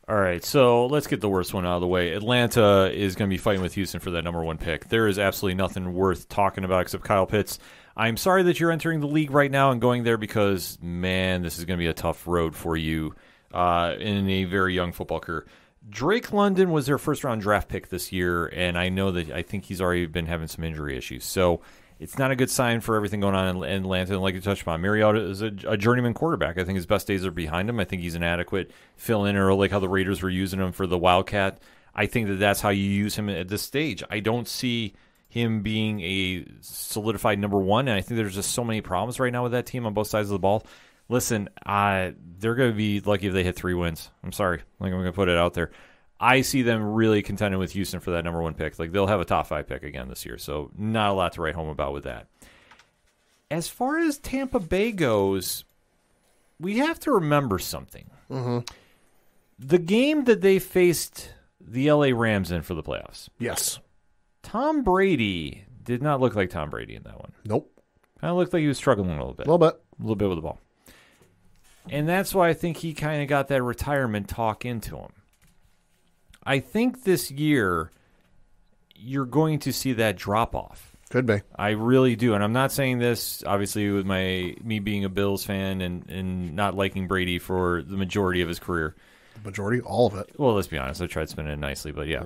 Speaker 1: All right, so let's get the worst one out of the way. Atlanta is going to be fighting with Houston for that number one pick. There is absolutely nothing worth talking about except Kyle Pitts. I'm sorry that you're entering the league right now and going there because, man, this is going to be a tough road for you uh, in a very young football career. Drake London was their first round draft pick this year, and I know that I think he's already been having some injury issues. So it's not a good sign for everything going on in, Atlanta. And like you touched upon, Mariota is a, a journeyman quarterback. I think his best days are behind him. I think he's an adequate fill in, or like how the Raiders were using him for the Wildcat. I think that that's how you use him at this stage. I don't see him being a solidified number one, and I think there's just so many problems right now with that team on both sides of the ball. Listen, uh, they're going to be lucky if they hit three wins. I'm sorry, like I'm going to put it out there. I see them really contending with Houston for that number one pick. Like they'll have a top five pick again this year, so not a lot to write home about with that. As far as Tampa Bay goes, we have to remember something. The game that they faced the LA Rams in for the playoffs,
Speaker 3: Yes.
Speaker 1: Tom Brady did not look like Tom Brady in that one.
Speaker 3: Nope.
Speaker 1: Kind of looked like he was struggling a little bit
Speaker 3: A little bit.
Speaker 1: a little bit with the ball. And that's why I think he kind of got that retirement talk into him. I think this year you're going to see that drop off.
Speaker 3: Could be.
Speaker 1: I really do. And I'm not saying this obviously with my me being a Bills fan and, and not liking Brady for the majority of his career.
Speaker 3: The Majority, all of it.
Speaker 1: Well, let's be honest, I tried spinning it nicely, but yeah.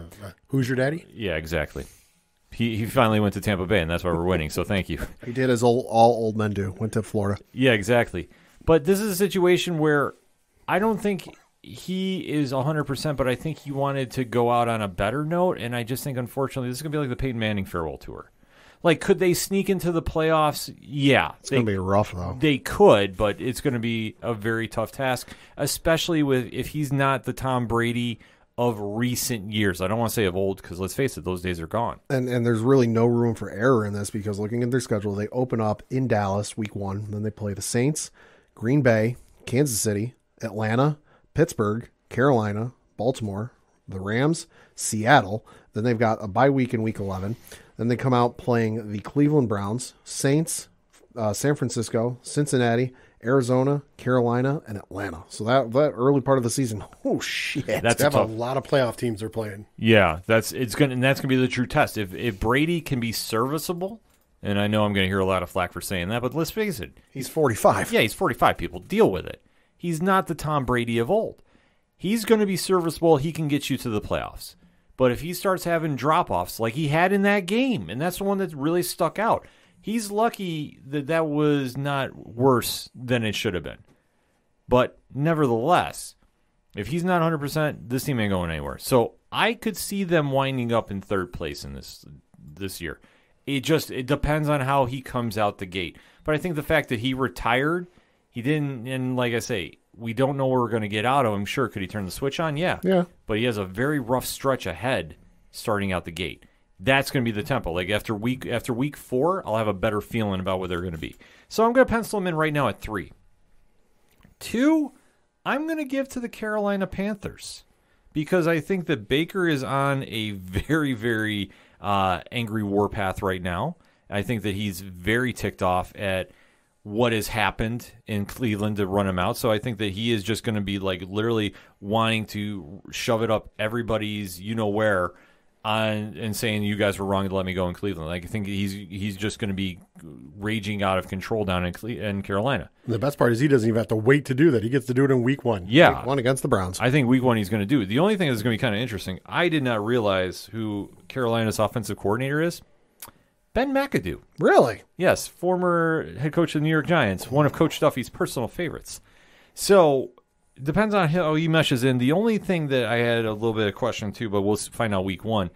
Speaker 2: Who's your daddy?
Speaker 1: Yeah, exactly. He he finally went to Tampa Bay and that's why we're winning, so thank you.
Speaker 3: He did as all, all old men do. Went to Florida.
Speaker 1: Yeah, exactly. But this is a situation where I don't think he is 100%, but I think he wanted to go out on a better note. And I just think, unfortunately, this is going to be like the Peyton Manning farewell tour. Like, could they sneak into the playoffs? Yeah.
Speaker 3: It's going to be rough, though.
Speaker 1: they could, but it's going to be a very tough task, especially with if he's not the Tom Brady of recent years. I don't want to say of old because let's face it, those days are gone.
Speaker 3: and and there's really no room for error in this because looking at their schedule, they open up in Dallas week one, then they play the Saints, Green Bay, Kansas City, Atlanta, Pittsburgh, Carolina, Baltimore, the Rams, Seattle. Then they've got a bye week in week eleven. Then they come out playing the Cleveland Browns, Saints, uh, San Francisco, Cincinnati, Arizona, Carolina, and Atlanta. So that that early part of the season, oh shit,
Speaker 1: That's
Speaker 2: They
Speaker 1: a
Speaker 2: have a lot of playoff teams they're playing.
Speaker 1: Yeah, that's it's gonna and that's gonna be the true test. If if Brady can be serviceable, and I know I'm gonna hear a lot of flack for saying that, but let's face it,
Speaker 3: he's forty five.
Speaker 1: yeah, he's 45. People deal with it. He's not the Tom Brady of old. He's going to be serviceable. He can get you to the playoffs. But if he starts having drop offs like he had in that game, and that's the one that really stuck out, he's lucky that that was not worse than it should have been. But nevertheless, if he's not 100%, this team ain't going anywhere. So I could see them winding up in third place in this this year. It just it depends on how he comes out the gate. But I think the fact that he retired, he didn't and like I say, we don't know where we're going to get out of him. Sure, could he turn the switch on? Yeah.
Speaker 3: Yeah.
Speaker 1: But he has a very rough stretch ahead starting out the gate. That's going to be the tempo. Like after week after week 4, I'll have a better feeling about what they're going to be. So I'm going to pencil them in right now at 3. Two, I'm going to give to the Carolina Panthers because I think that Baker is on a very, very uh, angry warpath right now. I think that he's very ticked off at what has happened in Cleveland to run him out. So I think that he is just going to be like literally wanting to shove it up everybody's you know where on and saying you guys were wrong to let me go in Cleveland. Like I think he's he's just going to be raging out of control down in, Cle- in Carolina.
Speaker 2: The best part is he doesn't even have to wait to do that. He gets to do it in week one.
Speaker 1: Yeah,
Speaker 3: One against the Browns.
Speaker 1: I think week one he's going to do it. The only thing that's going to be kind of interesting, I did not realize who Carolina's offensive coordinator is. Ben McAdoo.
Speaker 3: really?
Speaker 1: Yes, former head coach of the New York Giants, one of Coach Duffy's personal favorites. So depends on how he meshes in. The only thing that I had a little bit of question too, but we'll find out week one,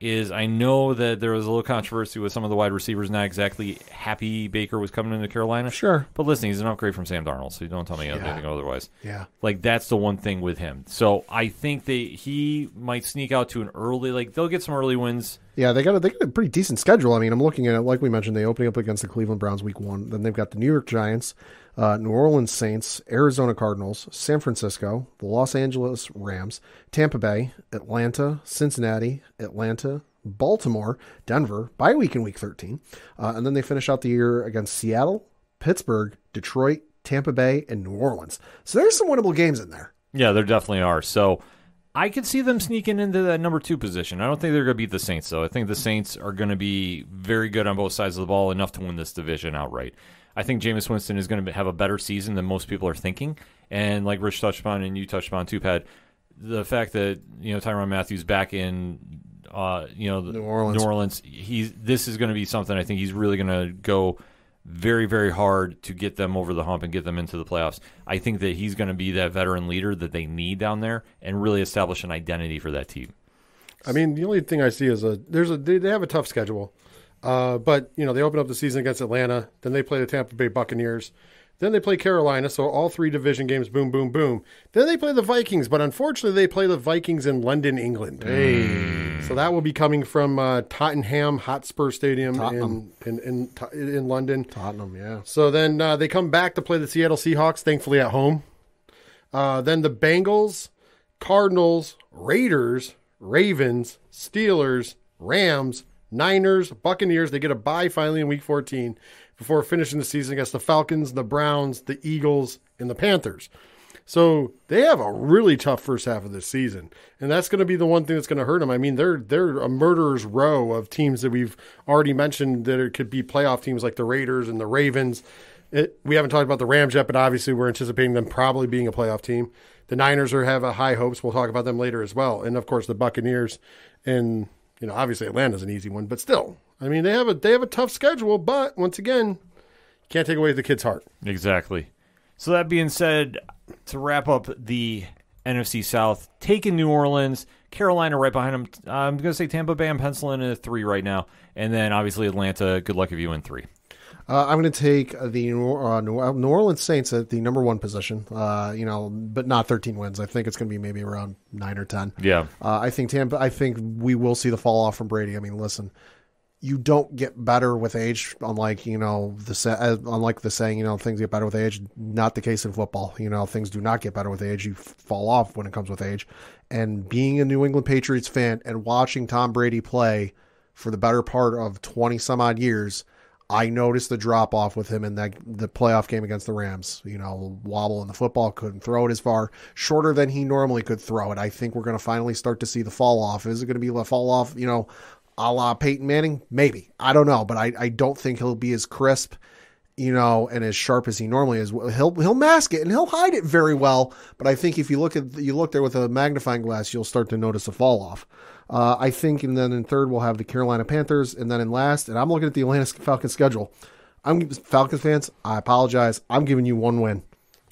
Speaker 1: is I know that there was a little controversy with some of the wide receivers not exactly happy Baker was coming into Carolina.
Speaker 3: Sure.
Speaker 1: But listen, he's an upgrade from Sam Darnold, so you don't tell me anything otherwise.
Speaker 3: Yeah.
Speaker 1: Like that's the one thing with him. So I think that he might sneak out to an early like they'll get some early wins.
Speaker 3: Yeah, they got a, they got a pretty decent schedule. I mean, I'm looking at it like we mentioned. They opening up against the Cleveland Browns week one. Then they've got the New York Giants, uh, New Orleans Saints, Arizona Cardinals, San Francisco, the Los Angeles Rams, Tampa Bay, Atlanta, Cincinnati, Atlanta, Baltimore, Denver. Bye week in week 13, uh, and then they finish out the year against Seattle, Pittsburgh, Detroit, Tampa Bay, and New Orleans. So there's some winnable games in there.
Speaker 1: Yeah, there definitely are. So I could see them sneaking into that number two position. I don't think they're going to beat the Saints, though. I think the Saints are going to be very good on both sides of the ball, enough to win this division outright. I think Jameis Winston is going to have a better season than most people are thinking. And like Rich touched on and you touched on too, Pat, the fact that you know Tyrann Mathieu back in uh, you know
Speaker 3: New Orleans.
Speaker 1: New Orleans, he's this is going to be something I think he's really going to go very very hard to get them over the hump and get them into the playoffs. I think that he's going to be that veteran leader that they need down there and really establish an identity for that team.
Speaker 2: I mean, the only thing I see is a there's a they have a tough schedule, uh, but you know they open up the season against Atlanta, then they play the Tampa Bay Buccaneers, then they play Carolina, so all three division games, boom, boom, boom. Then they play the Vikings, but unfortunately they play the Vikings in London, England. Hey, So that will be coming from uh, Tottenham Hotspur Stadium in,
Speaker 3: Tottenham.
Speaker 2: in in in in London.
Speaker 3: Tottenham, yeah.
Speaker 2: So then uh, they come back to play the Seattle Seahawks, thankfully at home. Uh, then the Bengals, Cardinals, Raiders, Ravens, Steelers, Rams, Niners, Buccaneers. They get a bye finally in week 14 before finishing the season against the Falcons, the Browns, the Eagles, and the Panthers. So they have a really tough first half of this season, and that's going to be the one thing that's going to hurt them. I mean, they're they're a murderer's row of teams that we've already mentioned that it could be playoff teams like the Raiders and the Ravens. It, we haven't talked about the Rams yet, but obviously we're anticipating them probably being a playoff team. The Niners are have a high hopes. We'll talk about them later as well, and of course the Buccaneers. And you know, obviously Atlanta's an easy one, but still, I mean, they have a they have a tough schedule. But once again, can't take away the kid's heart.
Speaker 1: Exactly. So that being said, to wrap up the NFC South, taking New Orleans, Carolina right behind them. I'm going to say Tampa Bay. I'm penciling in a three right now, and then obviously Atlanta. Good luck if you win three.
Speaker 3: Uh, I'm going to take the New, uh, New New Orleans Saints at the number one position. Uh, you know, but not 13 wins. I think it's going to be maybe around nine or 10.
Speaker 1: Yeah.
Speaker 3: Uh, I think Tampa. I think we will see the fall off from Brady. I mean, listen, you don't get better with age. Unlike you know the uh, unlike the saying, you know, things get better with age. Not the case in football. You know, things do not get better with age. You fall off when it comes with age. And being a New England Patriots fan and watching Tom Brady play for the better part of 20 some odd years. I noticed the drop off with him in that the playoff game against the Rams. You know, wobble in the football, couldn't throw it as far, shorter than he normally could throw it. I think we're going to finally start to see the fall off. Is it going to be a fall off? You know, a la Peyton Manning? Maybe I don't know, but I, I don't think he'll be as crisp, you know, and as sharp as he normally is. He'll he'll mask it and he'll hide it very well. But I think if you look at you look there with a magnifying glass, you'll start to notice a fall off. Uh, I think, and then in third we'll have the Carolina Panthers, and then in last, and I'm looking at the Atlanta Falcons schedule. I'm Falcons fans. I apologize. I'm giving you one win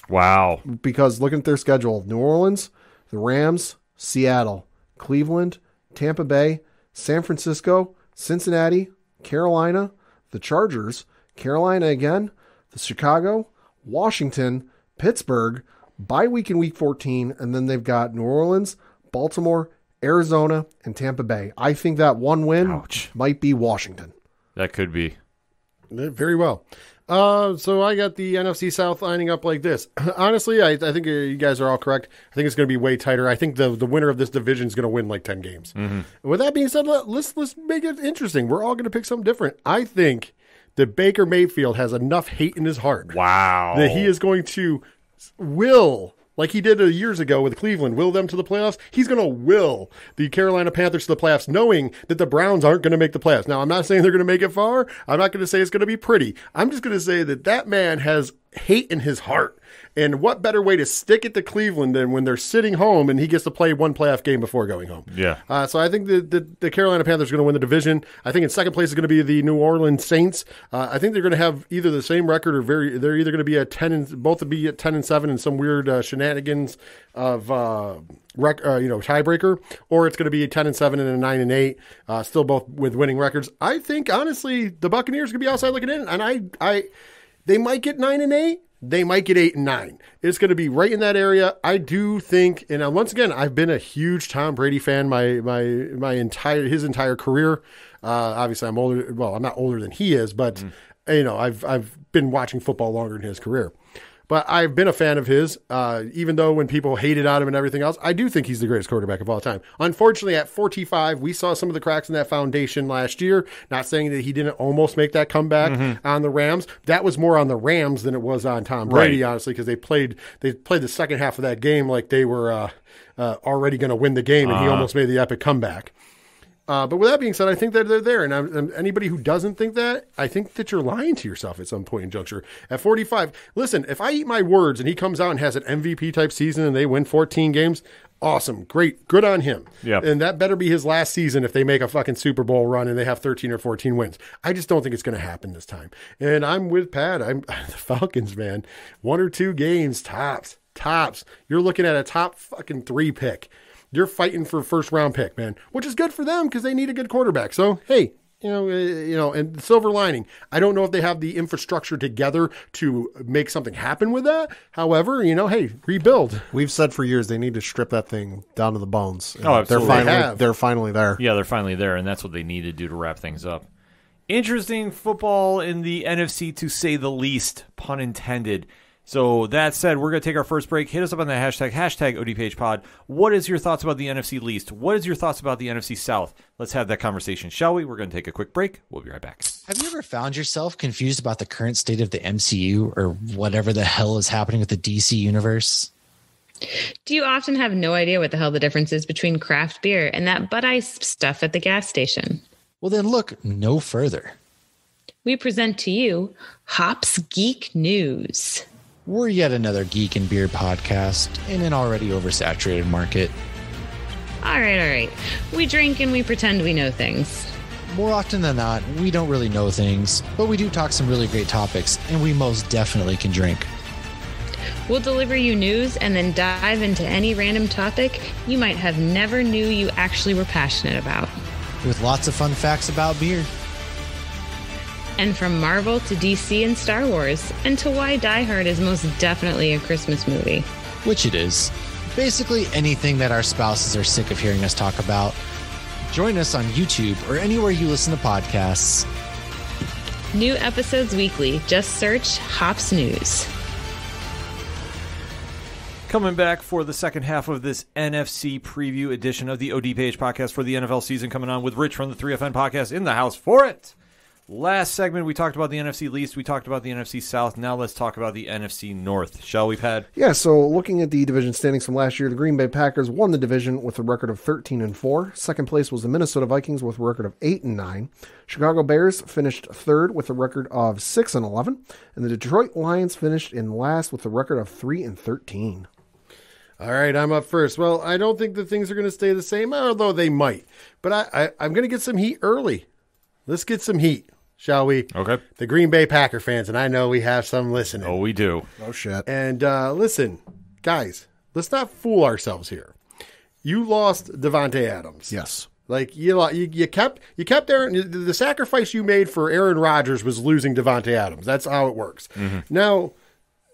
Speaker 1: Wow.
Speaker 3: because looking at their schedule: New Orleans, the Rams, Seattle, Cleveland, Tampa Bay, San Francisco, Cincinnati, Carolina, the Chargers, Carolina again, the Chicago, Washington, Pittsburgh, bye week in week 14, and then they've got New Orleans, Baltimore, Arizona, and Tampa Bay. I think that one win
Speaker 1: Ouch.
Speaker 3: might be Washington.
Speaker 1: That could be.
Speaker 2: Very well. Uh, so I got the NFC South lining up like this. Honestly, I, I think uh, you guys are all correct. I think it's going to be way tighter. I think the the winner of this division is going to win like ten games. With that being said, let- let's let's make it interesting. We're all going to pick something different. I think that Baker Mayfield has enough hate in his heart
Speaker 1: Wow.
Speaker 2: that he is going to will like he did years ago with Cleveland, will them to the playoffs. He's going to will the Carolina Panthers to the playoffs, knowing that the Browns aren't going to make the playoffs. Now, I'm not saying they're going to make it far. I'm not going to say it's going to be pretty. I'm just going to say that that man has hate in his heart. And what better way to stick it to Cleveland than when they're sitting home and he gets to play one playoff game before going home?
Speaker 1: Yeah.
Speaker 2: Uh, so I think the, the, the Carolina Panthers are going to win the division. I think in second place is going to be the New Orleans Saints. Uh, I think they're going to have either the same record or very. They're either going to be at ten and both to be at ten and seven and some weird uh, shenanigans of uh, rec, uh, you know tiebreaker, or it's going to be a ten and seven and a nine and eight. Uh, still both with winning records. I think honestly the Buccaneers are going to be outside looking in, and I I they might get nine and eight. They might get eight and nine. It's going to be right in that area. I do think, and once again, I've been a huge Tom Brady fan my my my entire his entire career. Uh, obviously, I'm older. Well, I'm not older than he is, but you know, I've I've been watching football longer than his career. But I've been a fan of his, uh, even though when people hated on him and everything else, I do think he's the greatest quarterback of all time. Unfortunately, at 45, we saw some of the cracks in that foundation last year. Not saying that he didn't almost make that comeback on the Rams. That was more on the Rams than it was on Tom Brady,
Speaker 1: Right.
Speaker 2: honestly, because they played they played the second half of that game like they were uh, uh, already going to win the game, and he almost made the epic comeback. Uh, but with that being said, I think that they're there. And I'm, I'm- anybody who doesn't think that, I think that you're lying to yourself at some point in juncture. At 45, listen, if I eat my words and he comes out and has an MVP type season and they win 14 games, awesome, great, good on him.
Speaker 1: Yeah.
Speaker 2: And that better be his last season if they make a fucking Super Bowl run and they have 13 or 14 wins. I just don't think it's going to happen this time. And I'm with Pat. I'm the Falcons, man. One or two games, tops, tops. You're looking at a top fucking three pick. You're fighting for a first round pick, man, which is good for them because they need a good quarterback. So, hey, you know, uh, you know, and silver lining. I don't know if they have the infrastructure together to make something happen with that. However, you know, hey, rebuild.
Speaker 3: We've said for years they need to strip that thing down to the bones.
Speaker 1: Oh, absolutely.
Speaker 3: They're
Speaker 2: They
Speaker 3: finally
Speaker 2: have.
Speaker 3: they're finally there.
Speaker 1: Yeah, they're finally there, and that's what they need to do to wrap things up. Interesting football in the NFC, to say the least, pun intended. So that said, we're going to take our first break. Hit us up on the hashtag, hashtag ODPHpod. What is your thoughts about the NFC least? What is your thoughts about the NFC South? Let's have that conversation, shall we? We're going to take a quick break. We'll be right back.
Speaker 4: Have you ever found yourself confused about the current state of the MCU or whatever the hell is happening with the DC universe?
Speaker 5: Do you often have no idea what the hell the difference is between craft beer and that Bud Ice stuff at the gas station?
Speaker 4: Well, then look no further.
Speaker 5: We present to you Hops Geek News.
Speaker 4: We're yet another geek and beer podcast in an already oversaturated market.
Speaker 5: All right, all right. We drink and we pretend we know things.
Speaker 4: More often than not, we don't really know things, but we do talk some really great topics, and we most definitely can drink.
Speaker 5: We'll deliver you news and then dive into any random topic you might have never knew you actually were passionate about.
Speaker 4: With lots of fun facts about beer.
Speaker 5: And from Marvel to DC and Star Wars, and to why Die Hard is most definitely a Christmas movie.
Speaker 4: which it is. Basically, anything that our spouses are sick of hearing us talk about. Join us on YouTube or anywhere you listen to podcasts.
Speaker 5: New episodes weekly. Just search Hops News.
Speaker 1: Coming back for the second half of this NFC preview edition of the ODPH podcast for the NFL season, coming on with Rich from the 3FN podcast in the house for it. Last segment, we talked about the NFC least, we talked about the NFC South. Now let's talk about the NFC North. Shall we, Pat?
Speaker 3: Yeah, so looking at the division standings from last year, the Green Bay Packers won the division with a record of 13 and 4. Second place was the Minnesota Vikings with a record of 8 and 9. Chicago Bears finished third with a record of 6 and 11, and the Detroit Lions finished in last with a record of 3 and 13.
Speaker 2: All right, I'm up first. Well, I don't think that things are going to stay the same, although they might. But I, I, I'm going to get some heat early. Let's get some heat, shall we?
Speaker 1: Okay.
Speaker 2: The Green Bay Packer fans, and I know we have some listening.
Speaker 1: Oh, we do.
Speaker 3: Oh shit.
Speaker 2: And uh, listen, guys, let's not fool ourselves here. You lost Davante Adams.
Speaker 3: Yes.
Speaker 2: Like you, you, you kept you kept Aaron. The the sacrifice you made for Aaron Rodgers was losing Davante Adams. That's how it works. Now,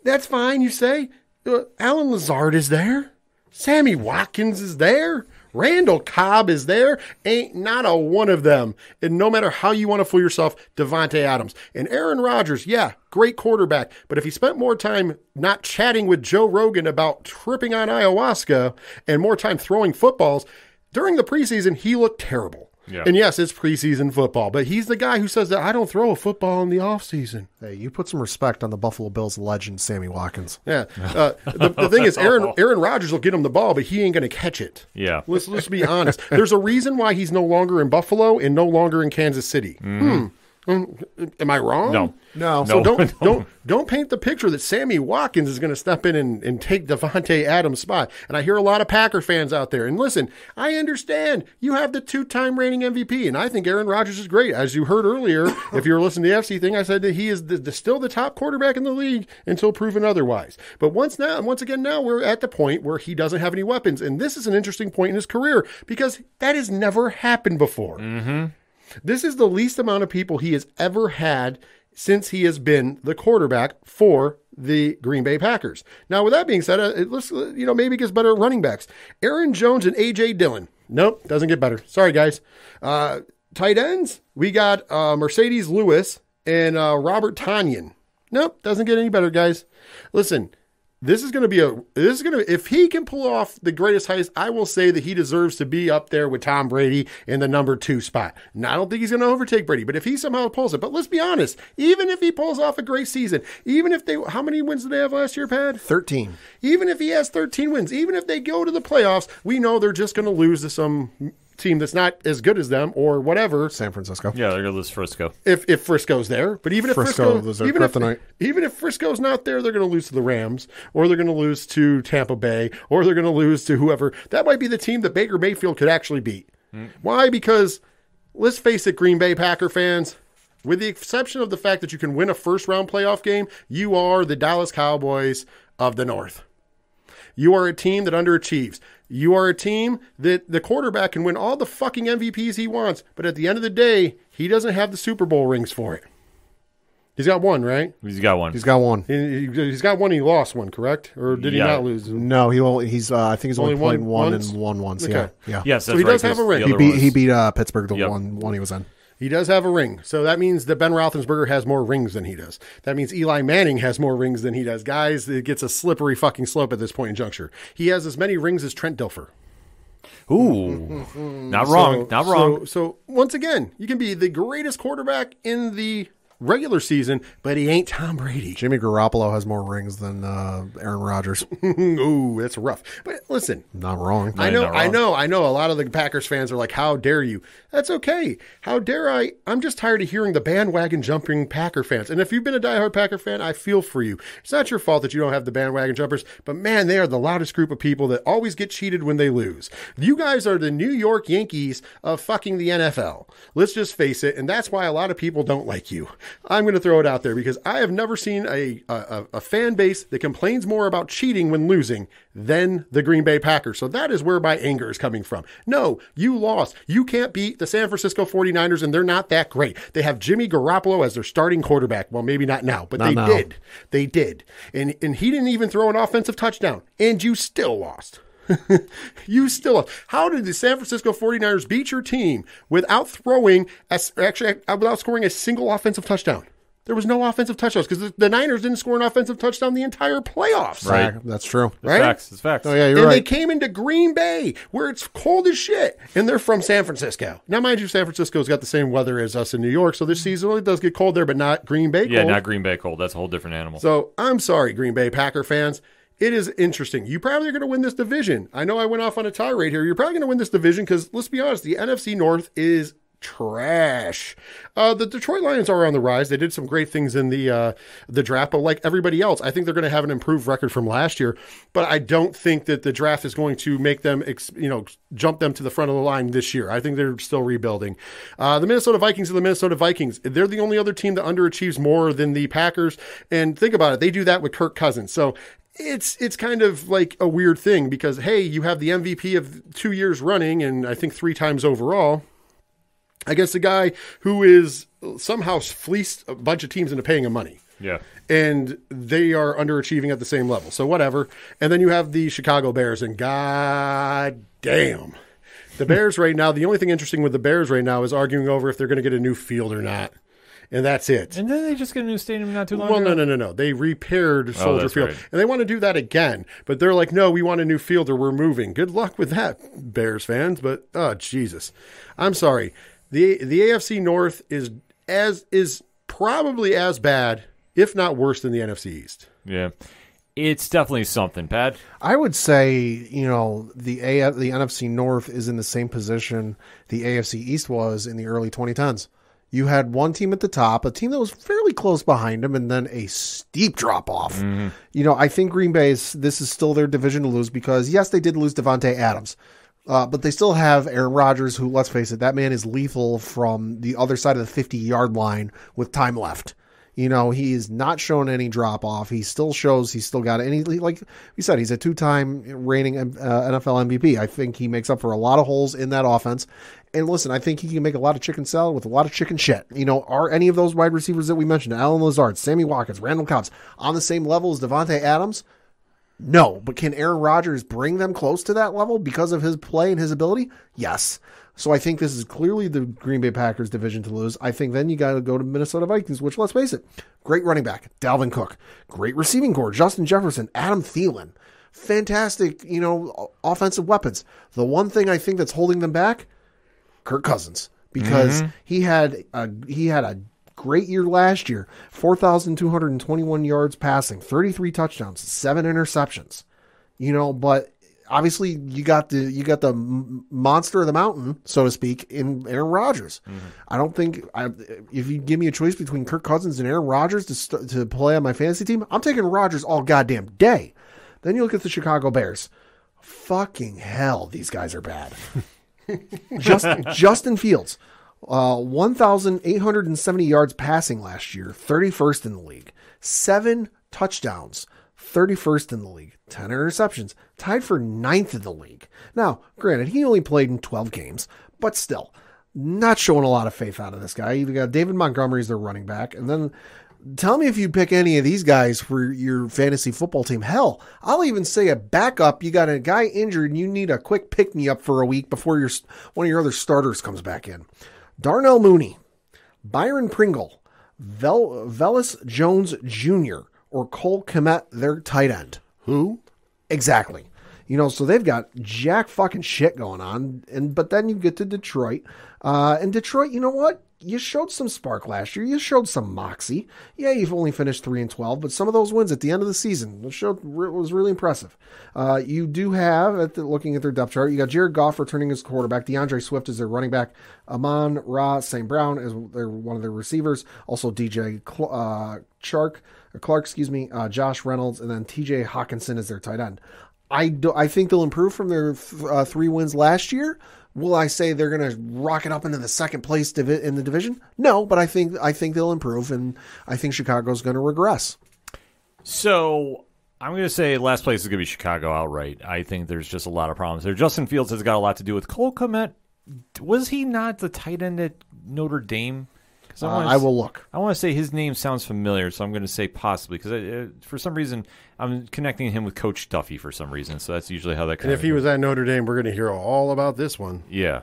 Speaker 2: that's fine. You say uh, Allen Lazard is there, Sammy Watkins is there, Randall Cobb is there. Ain't not a one of them. And no matter how you want to fool yourself, Davante Adams and Aaron Rodgers. Yeah, great quarterback. But if he spent more time not chatting with Joe Rogan about tripping on ayahuasca and more time throwing footballs during the preseason, he looked terrible.
Speaker 1: Yeah.
Speaker 2: And yes, it's preseason football, but he's the guy who says that I don't throw a football in the offseason.
Speaker 3: Hey, you put some respect on the Buffalo Bills legend Sammy Watkins.
Speaker 2: Yeah. Uh, the, the thing is, Aaron Aaron Rodgers will get him the ball, but he ain't going to catch it.
Speaker 1: Yeah.
Speaker 2: Let's let's be honest. There's a reason why he's no longer in Buffalo and no longer in Kansas City. Hmm. Mm, am I wrong?
Speaker 1: No.
Speaker 3: No.
Speaker 2: So
Speaker 1: No.
Speaker 2: don't don't don't paint the picture that Sammy Watkins is going to step in and, and take Davante Adams' spot. And I hear a lot of Packer fans out there. And listen, I understand you have the two-time reigning MVP, and I think Aaron Rodgers is great. As you heard earlier, if you were listening to the FC thing, I said that he is the, the, still the top quarterback in the league until proven otherwise. But once now, once again, now we're at the point where he doesn't have any weapons, and this is an interesting point in his career because that has never happened before. Mm-hmm. This is the least amount of people he has ever had since he has been the quarterback for the Green Bay Packers. Now, with that being said, uh, it uh, you know, maybe gets better at running backs. Aaron Jones and A.J. Dillon. Nope, doesn't get better. Sorry, guys. Uh, tight ends, we got uh, Marcedes Lewis and uh, Robert Tonyan. Nope, doesn't get any better, guys. Listen, this is going to be a this is going to if he can pull off the greatest heist i will say that he deserves to be up there with tom brady in the number two spot now i don't think he's going to overtake brady but if he somehow pulls it but let's be honest even if he pulls off a great season even if they how many wins did they have last year pad
Speaker 3: 13.
Speaker 2: even if he has 13 wins even if they go to the playoffs we know they're just going to lose to some team that's not as good as them or whatever
Speaker 3: San Francisco.
Speaker 1: Yeah, they're gonna lose Frisco.
Speaker 2: if if Frisco's there. But even if
Speaker 3: Frisco
Speaker 2: Frisco, even if,
Speaker 3: kryptonite.
Speaker 2: even if Frisco's not there, they're going to lose to the Rams, or they're going to lose to Tampa Bay, or they're going to lose to whoever. That might be the team that Baker Mayfield could actually beat. Why? Because let's face it, Green Bay Packer fans. With the exception of the fact that you can win a first round playoff game, you are the Dallas Cowboys of the North. You are a team that underachieves. You are a team that the quarterback can win all the fucking MVPs he wants, but at the end of the day, he doesn't have the Super Bowl rings for it. He's got one, right?
Speaker 1: He's got one.
Speaker 3: He's got one.
Speaker 2: He, has got one. He lost one, correct? Or did he not lose?
Speaker 3: No, he only, he's uh, I think he's only,
Speaker 2: Only
Speaker 3: played
Speaker 2: one
Speaker 3: one and won once.
Speaker 2: Okay.
Speaker 3: Yeah, yeah.
Speaker 1: yes,
Speaker 2: So he
Speaker 1: right,
Speaker 2: does have a ring. He
Speaker 3: Beat,
Speaker 1: one
Speaker 3: he beat uh, Pittsburgh the
Speaker 1: Yep.
Speaker 3: one one he was in.
Speaker 2: He does have a ring. So that means that Ben Roethlisberger has more rings than he does. That means Eli Manning has more rings than he does. Guys, it gets a slippery fucking slope at this point in juncture. He has as many rings as Trent Dilfer.
Speaker 1: Ooh, not wrong,
Speaker 2: So-
Speaker 1: not wrong.
Speaker 2: So, so once again, you can be the greatest quarterback in the regular season, but he ain't Tom Brady.
Speaker 3: Jimmy Garoppolo has more rings than uh, Aaron Rodgers.
Speaker 2: Ooh, that's rough. But listen,
Speaker 3: Not wrong.
Speaker 2: I know,
Speaker 1: not
Speaker 2: I
Speaker 1: wrong.
Speaker 2: know, I know. A lot of the Packers fans are like, "How dare you?" That's okay. How dare I? I'm just tired of hearing the bandwagon jumping Packer fans. And if you've been a diehard Packer fan, I feel for you. It's not your fault that you don't have the bandwagon jumpers, but man, they are the loudest group of people that always get cheated when they lose. You guys are the New York Yankees of fucking the NFL. Let's just face it, and that's why a lot of people don't like you. I'm going to throw it out there because I have never seen a, a, a- fan base that complains more about cheating when losing than the Green Bay Packers. So that is where my anger is coming from. No, you lost. You can't beat the San Francisco 49ers, and they're not that great. They have Jimmy Garoppolo as their starting quarterback. Well, maybe not now, but
Speaker 3: Not
Speaker 2: they
Speaker 3: now.
Speaker 2: did. They did. And, and he didn't even throw an offensive touchdown, and you still lost. you still lost. How did the San Francisco 49ers beat your team without throwing, as, actually, without scoring a single offensive touchdown? There was no offensive touchdowns because the, the Niners didn't score an offensive touchdown the entire playoffs.
Speaker 1: Right.
Speaker 3: Fact. That's true.
Speaker 1: It's
Speaker 2: right?
Speaker 1: facts. It's facts.
Speaker 3: Oh yeah, you're
Speaker 2: and they came into Green Bay where it's cold as shit, and they're from San Francisco. Now, mind you, San Francisco's got the same weather as us in New York, so this season it does get cold there, but not Green Bay cold.
Speaker 1: Yeah, not Green Bay cold. That's a whole different animal.
Speaker 2: So I'm sorry, Green Bay Packer fans. It is interesting. You probably are going to win this division. I know I went off on a tirade here. You're probably going to win this division because let's be honest, the NFC North is trash. Uh, the Detroit Lions are on the rise. They did some great things in the uh, the draft, but like everybody else, I think they're going to have an improved record from last year. But I don't think that the draft is going to make them, ex- you know, jump them to the front of the line this year. I think they're still rebuilding. Uh, the Minnesota Vikings are the Minnesota Vikings. They're the only other team that underachieves more than the Packers. And think about it, they do that with Kirk Cousins. So it's it's kind of like a weird thing because hey, you have the MVP of two years running, and I think three times overall against a guy who is somehow fleeced a bunch of teams into paying him money.
Speaker 1: yeah.
Speaker 2: And they are underachieving at the same level. So whatever. And then you have the Chicago Bears, and god damn. The Bears right now, the only thing interesting with the Bears right now is arguing over if they're going to get a new field or not. And that's it.
Speaker 1: And then they just get a new stadium not too long
Speaker 2: Well,
Speaker 1: ago.
Speaker 2: no, no, no, no. They repaired oh, Soldier
Speaker 1: that's
Speaker 2: Field,
Speaker 1: right.
Speaker 2: and they want to do that again. But they're like, no, we want a new field, or we're moving. Good luck with that, Bears fans. But oh, Jesus, I'm sorry. the The AFC North is as is probably as bad, if not worse, than the NFC East.
Speaker 1: Yeah. It's definitely something, Pat.
Speaker 3: I would say, you know, the A the NFC North is in the same position the AFC East was in the early 2010s. You had one team at the top, a team that was fairly close behind them, and then a steep drop off. You know, I think Green Bay's this is still their division to lose because yes, they did lose Davante Adams, uh, but they still have Aaron Rodgers, who let's face it, that man is lethal from the other side of the fifty yard line with time left. You know, he is not showing any drop off. He still shows he's still got any, like we said, he's a two time reigning uh, NFL MVP. I think he makes up for a lot of holes in that offense. And listen, I think he can make a lot of chicken salad with a lot of chicken shit. You know, are any of those wide receivers that we mentioned, Allen Lazard, Sammy Watkins, Randall Cobbs, on the same level as Davante Adams? No, but can Aaron Rodgers bring them close to that level because of his play and his ability? Yes. So I think this is clearly the Green Bay Packers division to lose. I think then you got to go to Minnesota Vikings, which let's face it, great running back, Dalvin Cook, great receiving core, Justin Jefferson, Adam Thielen, fantastic, you know, offensive weapons. The one thing I think that's holding them back, Kirk Cousins, because mm-hmm. he had a he had a great year last year, four thousand two hundred and twenty one yards passing, thirty three touchdowns, seven interceptions. You know, but obviously you got the you got the monster of the mountain, so to speak, in Aaron Rodgers. Mm-hmm. I don't think I, if you give me a choice between Kirk Cousins and Aaron Rodgers to st- to play on my fantasy team, I'm taking Rodgers all goddamn day. Then you look at the Chicago Bears. Fucking hell, these guys are bad. Justin, Justin Fields, uh, 1,870 yards passing last year, 31st in the league, seven touchdowns, 31st in the league, 10 interceptions, tied for ninth in the league. Now, granted, he only played in 12 games, but still, not showing a lot of faith out of this guy. You got David Montgomery as their running back, and then tell me if you'd pick any of these guys for your fantasy football team. Hell, I'll even say a backup. You got a guy injured and you need a quick pick me up for a week before your one of your other starters comes back in. Darnell Mooney, Byron Pringle, Vel, Velus Jones Jr., or Cole Kmet, their tight end.
Speaker 2: Who?
Speaker 3: Exactly. You know, so they've got jack fucking shit going on, and but then you get to Detroit, uh, and Detroit, you know what? You showed some spark last year. You showed some moxie. Yeah, you've only finished three and twelve, but some of those wins at the end of the season showed was really impressive. Uh, you do have, at the, looking at their depth chart, you got Jared Goff returning as quarterback. D'Andre Swift is their running back. Amon Ra St. Brown is their one of their receivers. Also DJ Cl- uh, Chark Clark, excuse me, uh, Josh Reynolds, and then TJ Hockenson is their tight end. I do, I think they'll improve from their th- uh, three wins last year. Will I say they're going to rocket up into the second place divi- in the division? No, but I think I think they'll improve, and I think Chicago's going to regress.
Speaker 1: So I'm going to say last place is going to be Chicago outright. I think there's just a lot of problems there. Justin Fields has got a lot to do with Cole Kmet. Was he not the tight end at Notre Dame? 'Cause
Speaker 3: Uh, I will look.
Speaker 1: I want to say his name sounds familiar, so I'm going to say possibly because uh, for some reason I'm connecting him with Coach Duffy for some reason. So that's usually how that.
Speaker 2: And if he was at Notre Dame, we're going to hear all about this one.
Speaker 1: yeah.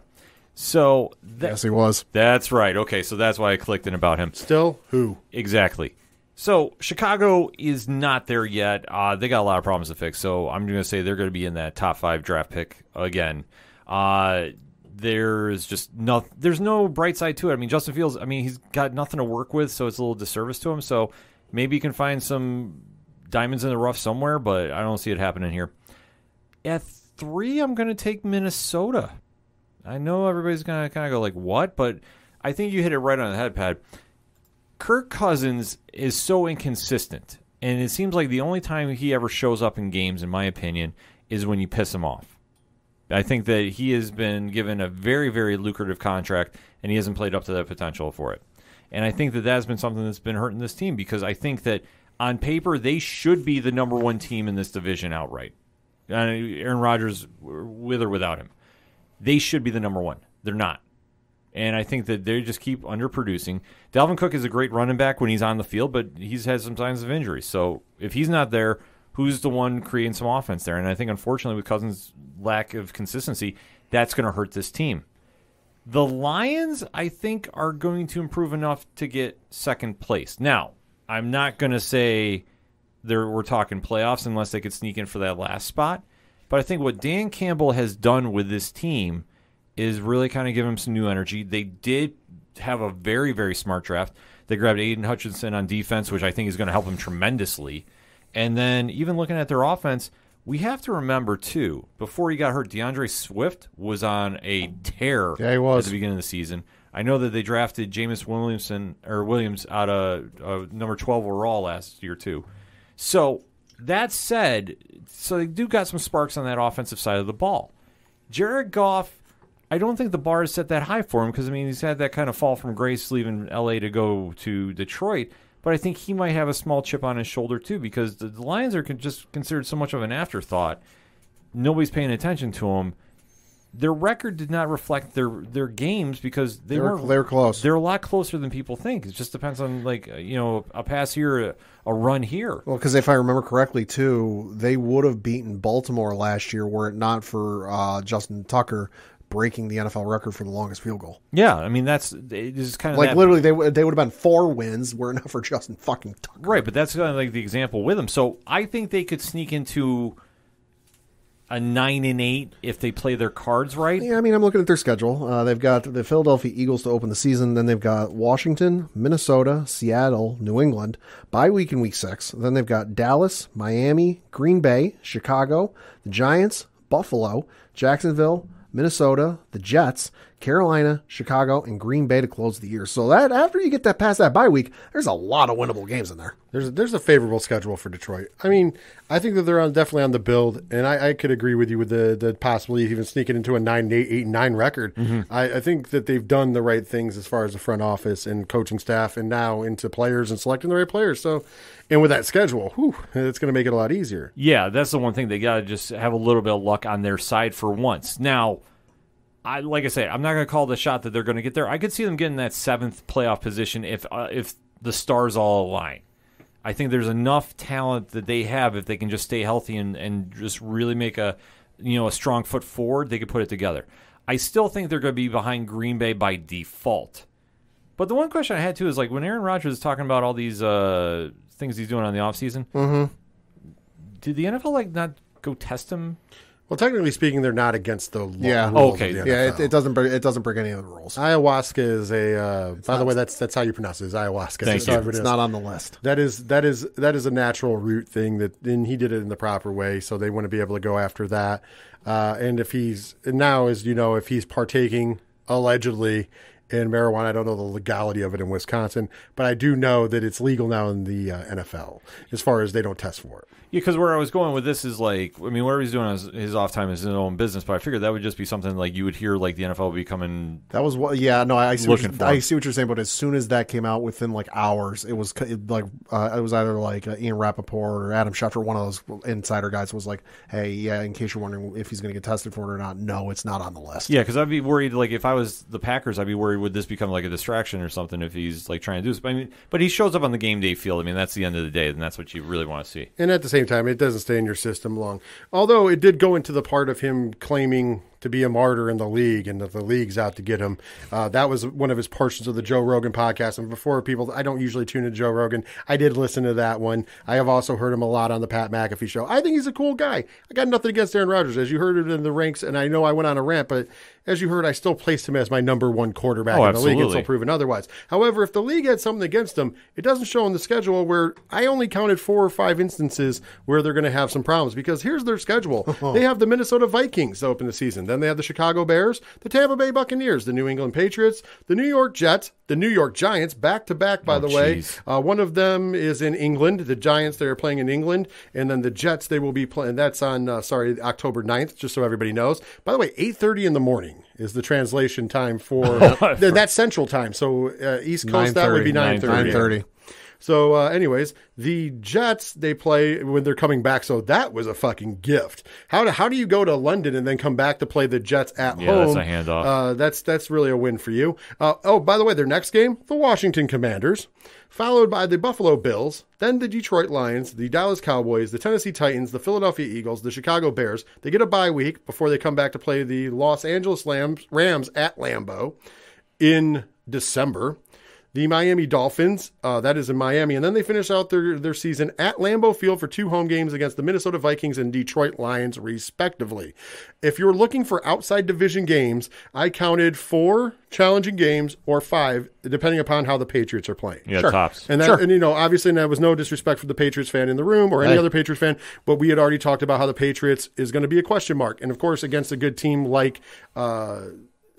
Speaker 1: So that,
Speaker 3: Yes, he was.
Speaker 1: that's right. Okay, so that's why I clicked in about him.
Speaker 2: Still, who?
Speaker 1: Exactly. So Chicago is not there yet. Uh, they got a lot of problems to fix. So I'm going to say they're going to be in that top five draft pick again. Uh, there's just no, there's no bright side to it. I mean, Justin Fields. I mean, he's got nothing to work with, so it's a little disservice to him. So maybe you can find some diamonds in the rough somewhere, but I don't see it happening here. At three, I'm going to take Minnesota. I know everybody's going to kind of go like, "What?" But I think you hit it right on the head, Pat. Kirk Cousins is so inconsistent, and it seems like the only time he ever shows up in games, in my opinion, is when you piss him off. I think that he has been given a very, very lucrative contract, and he hasn't played up to that potential for it. And I think that that's been something that's been hurting this team because I think that on paper they should be the number one team in this division outright. Aaron Rodgers, with or without him, they should be the number one. They're not. And I think that they just keep underproducing. Dalvin Cook is a great running back when he's on the field, but he's had some signs of injury. So if he's not there, who's the one creating some offense there? And I think, unfortunately, with Cousins' lack of consistency, that's going to hurt this team. The Lions, I think, are going to improve enough to get second place. Now, I'm not going to say they're, we're talking playoffs unless they could sneak in for that last spot. But I think what Dan Campbell has done with this team is really kind of give him some new energy. They did have a very, very smart draft. They grabbed Aidan Hutchinson on defense, which I think is going to help him tremendously. And then even looking at their offense, we have to remember too, before he got hurt, D'Andre Swift was on a tear
Speaker 2: Yeah, he was.
Speaker 1: at the beginning of the season. I know that they drafted Jameis Williamson or Williams out of uh, number 12 overall last year too. So that said, so they do got some sparks on that offensive side of the ball. Jared Goff, I don't think the bar is set that high for him because I mean he's had that kind of fall from grace leaving LA to go to Detroit. But I think he might have a small chip on his shoulder too because the, the Lions are con- just considered so much of an afterthought. Nobody's paying attention to them. Their record did not reflect their their games because they,
Speaker 3: They were-
Speaker 1: weren't.
Speaker 3: they were close.
Speaker 1: They're a lot closer than people think. It just depends on like uh, you know a pass here, a, a run here.
Speaker 3: Well, because if I remember correctly, too, they would have beaten Baltimore last year were it not for uh, Justin Tucker breaking the NFL record for the longest field goal.
Speaker 1: Yeah, I mean that's it is kind of
Speaker 3: Like
Speaker 1: that,
Speaker 3: literally, they would they would have been four wins were enough for Justin fucking Tucker.
Speaker 1: Right, but that's kind of like the example with them. So I think they could sneak into a nine and eight if they play their cards right.
Speaker 3: Yeah, I mean, I'm looking at their schedule. Uh, they've got the Philadelphia Eagles to open the season. Then they've got Washington, Minnesota, Seattle, New England. by week in week six. Then they've got Dallas, Miami, Green Bay, Chicago, the Giants, Buffalo, Jacksonville, Minnesota, the Jets, Carolina, Chicago, and Green Bay to close the year. So that after you get that past that bye week, there's a lot of winnable games in there.
Speaker 2: There's a, there's a favorable schedule for Detroit. I mean, I think that they're on, definitely on the build, and I, I could agree with you with the the possibly even sneaking into a nine eight, eight nine record. Mm-hmm. I, I think that they've done the right things as far as the front office and coaching staff, and now into players and selecting the right players. So, and with that schedule, whew, it's going to make it a lot easier.
Speaker 1: Yeah, that's the one thing they got to just have a little bit of luck on their side for once. Now, I like I say, I'm not going to call the shot that they're going to get there. I could see them getting that seventh playoff position if uh, if the stars all align. I think there's enough talent that they have if they can just stay healthy and, and just really make a you know a strong foot forward, they could put it together. I still think they're going to be behind Green Bay by default. But the one question I had too is like when Aaron Rodgers is talking about all these uh, things he's doing on the offseason, mm-hmm. did the NFL like not go test him?
Speaker 2: Well, technically speaking, they're not against the law,
Speaker 3: Yeah.
Speaker 2: rules
Speaker 1: Okay.
Speaker 2: Of the
Speaker 3: Yeah, it, it doesn't break, it doesn't break any of the rules.
Speaker 2: Ayahuasca is a. Uh, by the way, that's that's how you pronounce it. Is ayahuasca?
Speaker 1: Thank you.
Speaker 3: It's not on the list.
Speaker 2: That is that is that is a natural root thing that and he did it in the proper way, so they want to be able to go after that. Uh, and if he's and now, as you know, if he's partaking allegedly in marijuana, I don't know the legality of it in Wisconsin, but I do know that it's legal now in the uh, NFL as far as they don't test for it.
Speaker 1: Yeah, because where I was going with this is like, I mean, whatever he's doing his, his off time is his own business, but I figured that would just be something like you would hear like the NFL would be coming.
Speaker 3: That was what. Yeah, no, I I see. What you're, I see what you're saying, but as soon as that came out, within like hours, it was it, like uh, it was either like uh, Ian Rapoport or Adam Schefter, one of those insider guys, was like, "Hey, yeah, in case you're wondering if he's going to get tested for it or not, no, it's not on the list."
Speaker 1: Yeah, because I'd be worried. Like if I was the Packers, I'd be worried would this become like a distraction or something if he's like trying to do this. But I mean, but he shows up on the game day field. I mean, that's the end of the day, and that's what you really want to see.
Speaker 2: And at the same time, it doesn't stay in your system long. Although it did go into the part of him claiming to be a martyr in the league and that the league's out to get him. Uh, that was one of his portions of the Joe Rogan podcast. And before people, I don't usually tune into Joe Rogan. I did listen to that one. I have also heard him a lot on the Pat McAfee show. I think he's a cool guy. I got nothing against Aaron Rodgers, as you heard it in the ranks. And I know I went on a rant, but as you heard, I still placed him as my number one quarterback
Speaker 1: Oh,
Speaker 2: in the league
Speaker 1: absolutely.
Speaker 2: until proven otherwise. However, if the league had something against him, it doesn't show on the schedule where I only counted four or five instances where they're going to have some problems because here's their schedule. they have the Minnesota Vikings to open the season. Then they have the Chicago Bears, the Tampa Bay Buccaneers, the New England Patriots, the New York Jets, the New York Giants, back to back, by
Speaker 1: Oh,
Speaker 2: the way. Uh, one of them is in England. The Giants, they are playing in England. And then the Jets, they will be playing. That's on, uh, sorry, October 9th, just so everybody knows. By the way, 8.30 in the morning is the translation time for, th- that's central time. So uh, East Coast, that would be 9.30.
Speaker 3: 9:30.
Speaker 2: So, uh, anyways, the Jets they play when they're coming back. So that was a fucking gift. How do how do you go to London and then come back to play the Jets at
Speaker 1: Yeah,
Speaker 2: home?
Speaker 1: that's a handoff.
Speaker 2: Uh, that's that's really a win for you. Uh, oh, by the way, their next game, the Washington Commanders, followed by the Buffalo Bills, then the Detroit Lions, the Dallas Cowboys, the Tennessee Titans, the Philadelphia Eagles, the Chicago Bears. They get a bye week before they come back to play the Los Angeles Rams at Lambeau in December. The Miami Dolphins, uh, that is in Miami, and then they finish out their, their season at Lambeau Field for two home games against the Minnesota Vikings and Detroit Lions, respectively. If you're looking for outside division games, I counted four challenging games or five, depending upon how the Patriots are playing.
Speaker 1: Yeah, tops.
Speaker 2: And that, and you know, obviously, and that was no disrespect for the Patriots fan in the room or any
Speaker 3: Hey.
Speaker 2: other Patriots fan, but we had already talked about how the Patriots is going to be a question mark, and of course, against a good team like uh,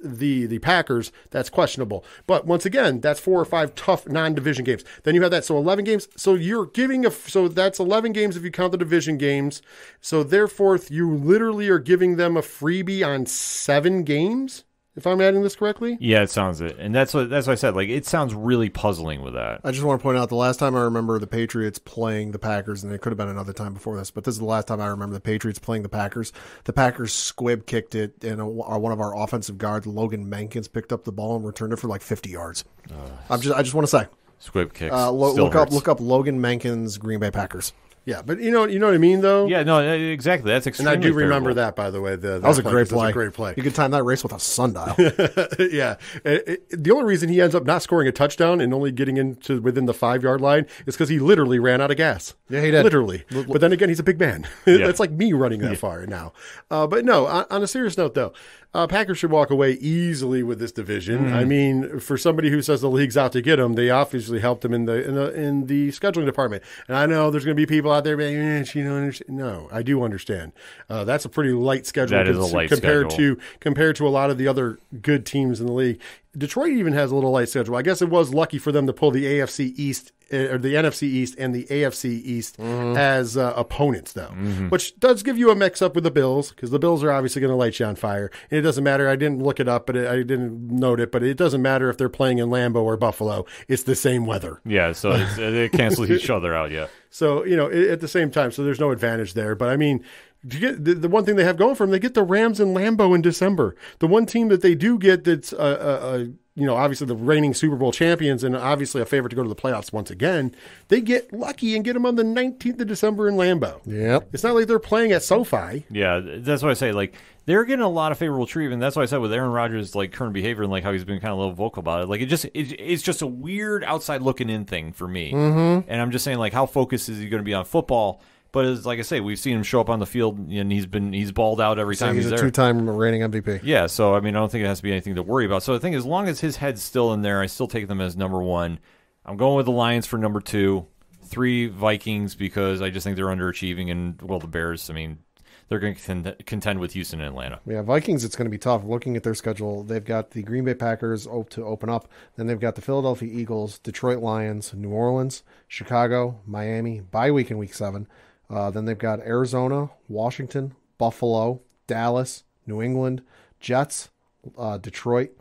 Speaker 2: the the Packers, that's questionable. But once again, that's four or five tough non-division games. Then you have that, so eleven games. So you're giving a so that's eleven games if you count the division games. So therefore, you literally are giving them a freebie on seven games. If I'm adding this correctly.
Speaker 1: Yeah, it sounds it, and that's what that's what I said. Like it sounds really puzzling with that.
Speaker 3: I just want to point out the last time I remember the Patriots playing the Packers, and it could have been another time before this, but this is the last time I remember the Patriots playing the Packers. The Packers squib kicked it, and a, one of our offensive guards, Logan Mankins, picked up the ball and returned it for like 50 yards. I'm just, I just want to say,
Speaker 1: Squib kicks.
Speaker 3: uh, lo- look up, look up Logan Mankins, Green Bay Packers.
Speaker 2: Yeah, but you know, you know what I mean, though.
Speaker 1: Yeah, no, uh, exactly. That's
Speaker 2: and. I do remember
Speaker 1: favorable.
Speaker 2: that, by the way. The,
Speaker 3: That was a great
Speaker 2: 'cause that's
Speaker 3: play.
Speaker 2: A great play.
Speaker 3: You could time that race with a sundial.
Speaker 2: yeah. It- it- the only reason he ends up not scoring a touchdown and only getting into within the five yard line is because he literally ran out of gas.
Speaker 3: Yeah, he did.
Speaker 2: Literally. But then again, he's a big man.
Speaker 1: Yeah.
Speaker 2: That's like me running that far now. Uh, but no, on, on a serious note, though, uh, Packers should walk away easily with this division. I mean, for somebody who says the league's out to get them, they obviously helped them in the in the, in the scheduling department. And I know there's going to be people out there being, eh, you don't understand. No, I do understand. Uh, that's a pretty light schedule
Speaker 1: That is a light
Speaker 2: compared
Speaker 1: schedule.
Speaker 2: to compared to a lot of the other good teams in the league. Detroit even has a little light schedule. I guess it was lucky for them to pull the AFC East or the NFC East and the AFC East
Speaker 1: Mm-hmm.
Speaker 2: as uh, opponents, though, which does give you a mix up with the Bills because the Bills are obviously going to light you on fire. And it doesn't matter. I didn't look it up, but it, I didn't note it. But it doesn't matter if they're playing in Lambeau or Buffalo. It's the same weather.
Speaker 1: Yeah, so it's, it cancels each other out. Yeah.
Speaker 2: So you know, i- at the same time, so there's no advantage there. But I mean, get the, the one thing they have going for them, they get the Rams and Lambeau in December. The one team that they do get that's uh, uh, uh, you know obviously the reigning Super Bowl champions and obviously a favorite to go to the playoffs once again. They get lucky and get them on the 19th of December in Lambeau.
Speaker 3: Yeah.
Speaker 2: It's not like they're playing at SoFi.
Speaker 1: Yeah, that's what I say. Like they're getting a lot of favorable treatment. That's why I said with Aaron Rodgers' like current behavior and like how he's been kind of a little vocal about it. Like it just it, it's just a weird outside looking in thing for me. Mm-hmm. And I'm just saying like how focused is he going to be on football? But as like I say, we've seen him show up on the field and he's been he's balled out every
Speaker 3: So
Speaker 1: time
Speaker 3: he's
Speaker 1: he's,
Speaker 3: a
Speaker 1: there.
Speaker 3: two-time reigning MVP.
Speaker 1: Yeah, so I mean, I don't think it has to be anything to worry about. So I think as long as his head's still in there, I still take them as number one. I'm going with the Lions for number two, three Vikings because I just think they're underachieving, and well, the Bears. I mean, they're going to contend, contend with Houston and Atlanta.
Speaker 3: Yeah, Vikings. It's going to be tough. Looking at their schedule, they've got the Green Bay Packers op- to open up. Then they've got the Philadelphia Eagles, Detroit Lions, New Orleans, Chicago, Miami. Bye week in Week Seven. Uh, then they've got Arizona, Washington, Buffalo, Dallas, New England, Jets, uh, Detroit,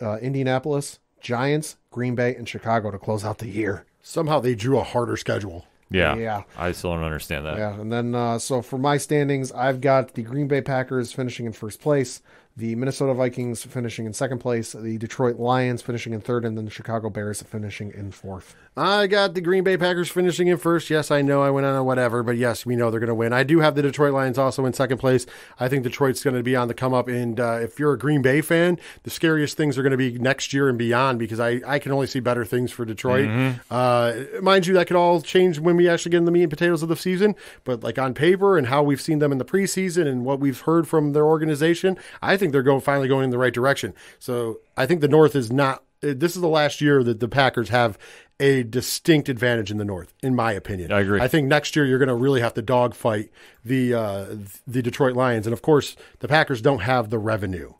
Speaker 3: uh, Indianapolis, Giants, Green Bay, and Chicago to close out the year.
Speaker 2: Somehow they drew a harder schedule.
Speaker 1: Yeah,
Speaker 3: Yeah.
Speaker 1: I still don't understand that.
Speaker 3: Yeah, and then uh, so for my standings, I've got the Green Bay Packers finishing in first place, the Minnesota Vikings finishing in second place, the Detroit Lions finishing in third, and then the Chicago Bears finishing in fourth.
Speaker 2: I got the Green Bay Packers finishing in first. Yes, I know I went on a whatever, but yes, we know they're going to win. I do have the Detroit Lions also in second place. I think Detroit's going to be on the come up. And uh, if you're a Green Bay fan, the scariest things are going to be next year and beyond because I, I can only see better things for Detroit. Uh, mind you, that could all change when we actually get in the meat and potatoes of the season. But like on paper and how we've seen them in the preseason and what we've heard from their organization, I think they're going finally going in the right direction. So I think the North is not. uh, This is the last year that the Packers have a distinct advantage in the North, in my opinion.
Speaker 1: I agree.
Speaker 2: I think next year you're going to really have to dogfight the uh, the Detroit Lions, and of course the Packers don't have the revenue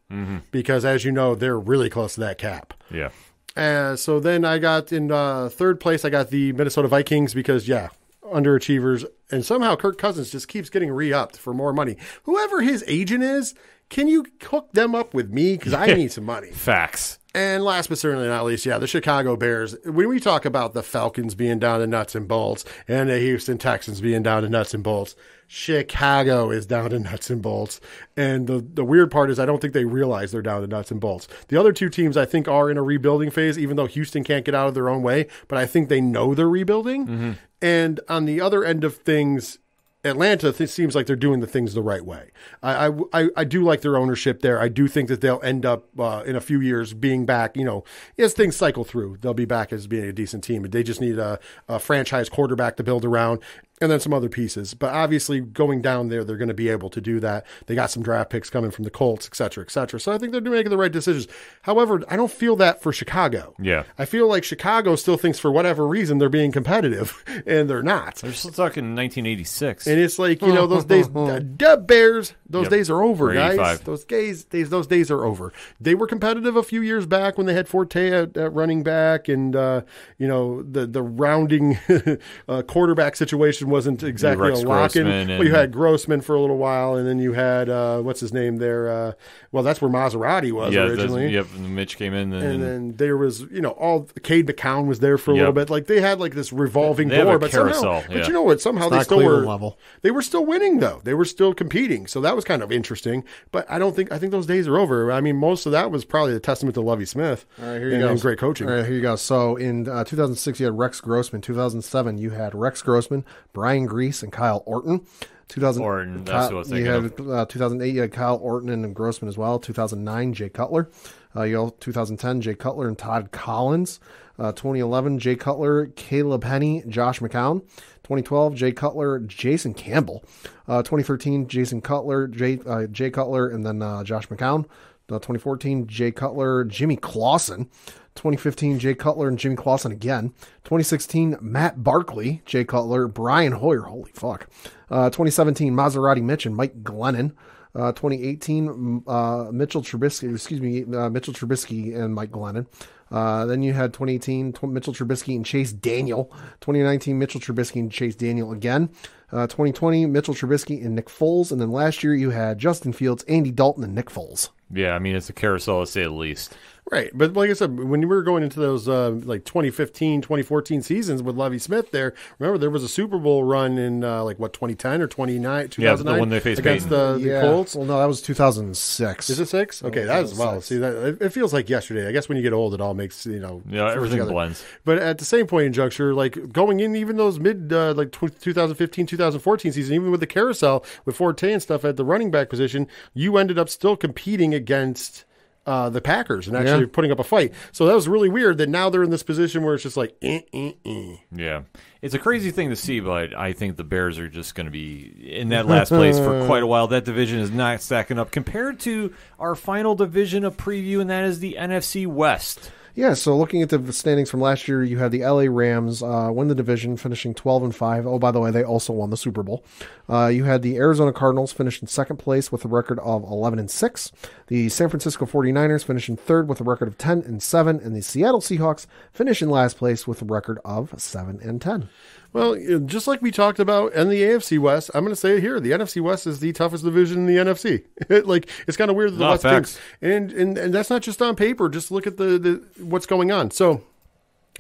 Speaker 2: because, as you know, they're really close to that cap.
Speaker 1: Yeah.
Speaker 2: Uh, so then I got in uh, third place. I got the Minnesota Vikings because yeah, underachievers, and somehow Kirk Cousins just keeps getting re-upped for more money. Whoever his agent is, can you hook them up with me because I need some money.
Speaker 1: Facts.
Speaker 2: And last but certainly not least, yeah, the Chicago Bears. When we talk about the Falcons being down to nuts and bolts and the Houston Texans being down to nuts and bolts, Chicago is down to nuts and bolts. And the, the weird part is I don't think they realize they're down to nuts and bolts. The other two teams I think are in a rebuilding phase, even though Houston can't get out of their own way, but I think they know they're rebuilding. Mm-hmm. And on the other end of things, Atlanta th- seems like they're doing the things the right way. I, I, I- do like their ownership there. I do think that they'll end up uh, in a few years being back. You know, as things cycle through, they'll be back as being a decent team. They just need a, a franchise quarterback to build around. And then some other pieces. But obviously, going down there, they're going to be able to do that. They got some draft picks coming from the Colts, et cetera, et cetera. So I think they're making the right decisions. However, I don't feel that for Chicago.
Speaker 1: Yeah.
Speaker 2: I feel like Chicago still thinks for whatever reason they're being competitive, and they're not.
Speaker 1: They're still talking 1986.
Speaker 2: And it's like you know those days, the, Bears. Those
Speaker 1: Yep.
Speaker 2: days are over, guys. Those days, days, those days are over. They were competitive a few years back when they had Forte at, at running back, and uh, you know the the rounding uh, quarterback situation wasn't exactly
Speaker 1: Rex
Speaker 2: a lock in.
Speaker 1: Grossman
Speaker 2: Well, you had Grossman for a little while, and then you had uh, what's his name there. Uh, well, that's where Maserati was
Speaker 1: yeah,
Speaker 2: originally.
Speaker 1: yep. And Mitch came in, and,
Speaker 2: And then there was, you know, all Cade McCown was there for a
Speaker 1: Yep.
Speaker 2: little bit. Like they had like this revolving
Speaker 1: They have
Speaker 2: door,
Speaker 1: a
Speaker 2: but somehow,
Speaker 1: carousel,
Speaker 2: but you know what? Somehow they
Speaker 3: not
Speaker 2: still were
Speaker 3: Cleveland level.
Speaker 2: They were still winning though. They were still competing. So that was kind of interesting. But I don't think I think those days are over. I mean, most of that was probably a testament to Lovie Smith.
Speaker 3: All right, here you
Speaker 2: and,
Speaker 3: go.
Speaker 2: and great coaching.
Speaker 3: All right, here you go. So in uh, 2006, you had Rex Grossman. 2007, you had Rex Grossman, Brian Griese, and Kyle Orton. 2000,
Speaker 1: Orton, that's
Speaker 3: Ky-
Speaker 1: what I was
Speaker 3: you had uh, 2008, you had Kyle Orton and Grossman as well. 2009, Jay Cutler. Uh, you all 2010, Jay Cutler and Todd Collins. Uh, 2011, Jay Cutler, Caleb Hanie, Josh McCown. 2012, Jay Cutler, Jason Campbell. Uh, 2013, Jason Cutler, Jay, uh, Jay Cutler, and then uh, Josh McCown. Uh, 2014, Jay Cutler, Jimmy Clausen. 2015, Jay Cutler and Jimmy Clausen again. 2016, Matt Barkley, Jay Cutler, Brian Hoyer. Holy fuck. Uh, 2017, Maserati Mitch and Mike Glennon. Uh, 2018, uh, Mitchell Trubisky, excuse me, uh, Mitchell Trubisky and Mike Glennon. Uh, then you had 2018, tw- Mitchell Trubisky and Chase Daniel. 2019, Mitchell Trubisky and Chase Daniel again. Uh, 2020, Mitchell Trubisky and Nick Foles. And then last year you had Justin Fields, Andy Dalton, and Nick Foles.
Speaker 1: yeah, I mean it's a carousel to say the least.
Speaker 2: Right. But like I said, when we were going into those uh, like 2015, 2014 seasons with Lovie Smith there, remember there was a Super Bowl run in uh, like what 2010 or 29,
Speaker 1: Yeah, the one they faced
Speaker 2: against
Speaker 1: Peyton.
Speaker 2: the, the Colts.
Speaker 3: Well, no, that was 2006.
Speaker 2: Is it six? Okay, that is well. See, that it- it feels like yesterday. I guess when you get old, it all makes you know.
Speaker 1: Yeah, everything
Speaker 2: together.
Speaker 1: blends.
Speaker 2: But at the same point in juncture, like going in even those mid uh, like tw 2015, 2014 season, even with the carousel with Forte and stuff at the running back position, you ended up still competing against. Uh, the Packers and actually
Speaker 3: Yeah.
Speaker 2: putting up a fight. So that was really weird that now they're in this position where it's just like, eh, eh, eh.
Speaker 1: Yeah, it's a crazy thing to see, but I think the Bears are just going to be in that last place for quite a while. That division is not stacking up compared to our final division of preview, and that is the NFC West.
Speaker 3: Yeah, so looking at the standings from last year, you had the LA Rams uh, win the division, finishing 12 and 5. Oh, by the way, they also won the Super Bowl. Uh, you had the Arizona Cardinals finish in second place with a record of 11 and 6. The San Francisco 49ers finish in third with a record of 10 and 7. And the Seattle Seahawks finish in last place with a record of 7 and 10.
Speaker 2: Well, just like we talked about in the AFC West, I'm going to say it here: the NFC West is the toughest division in the NFC. like it's kind of weird that the
Speaker 1: No,
Speaker 2: West
Speaker 1: facts.
Speaker 2: and, and and that's not just on paper. Just look at the, the what's going on. So,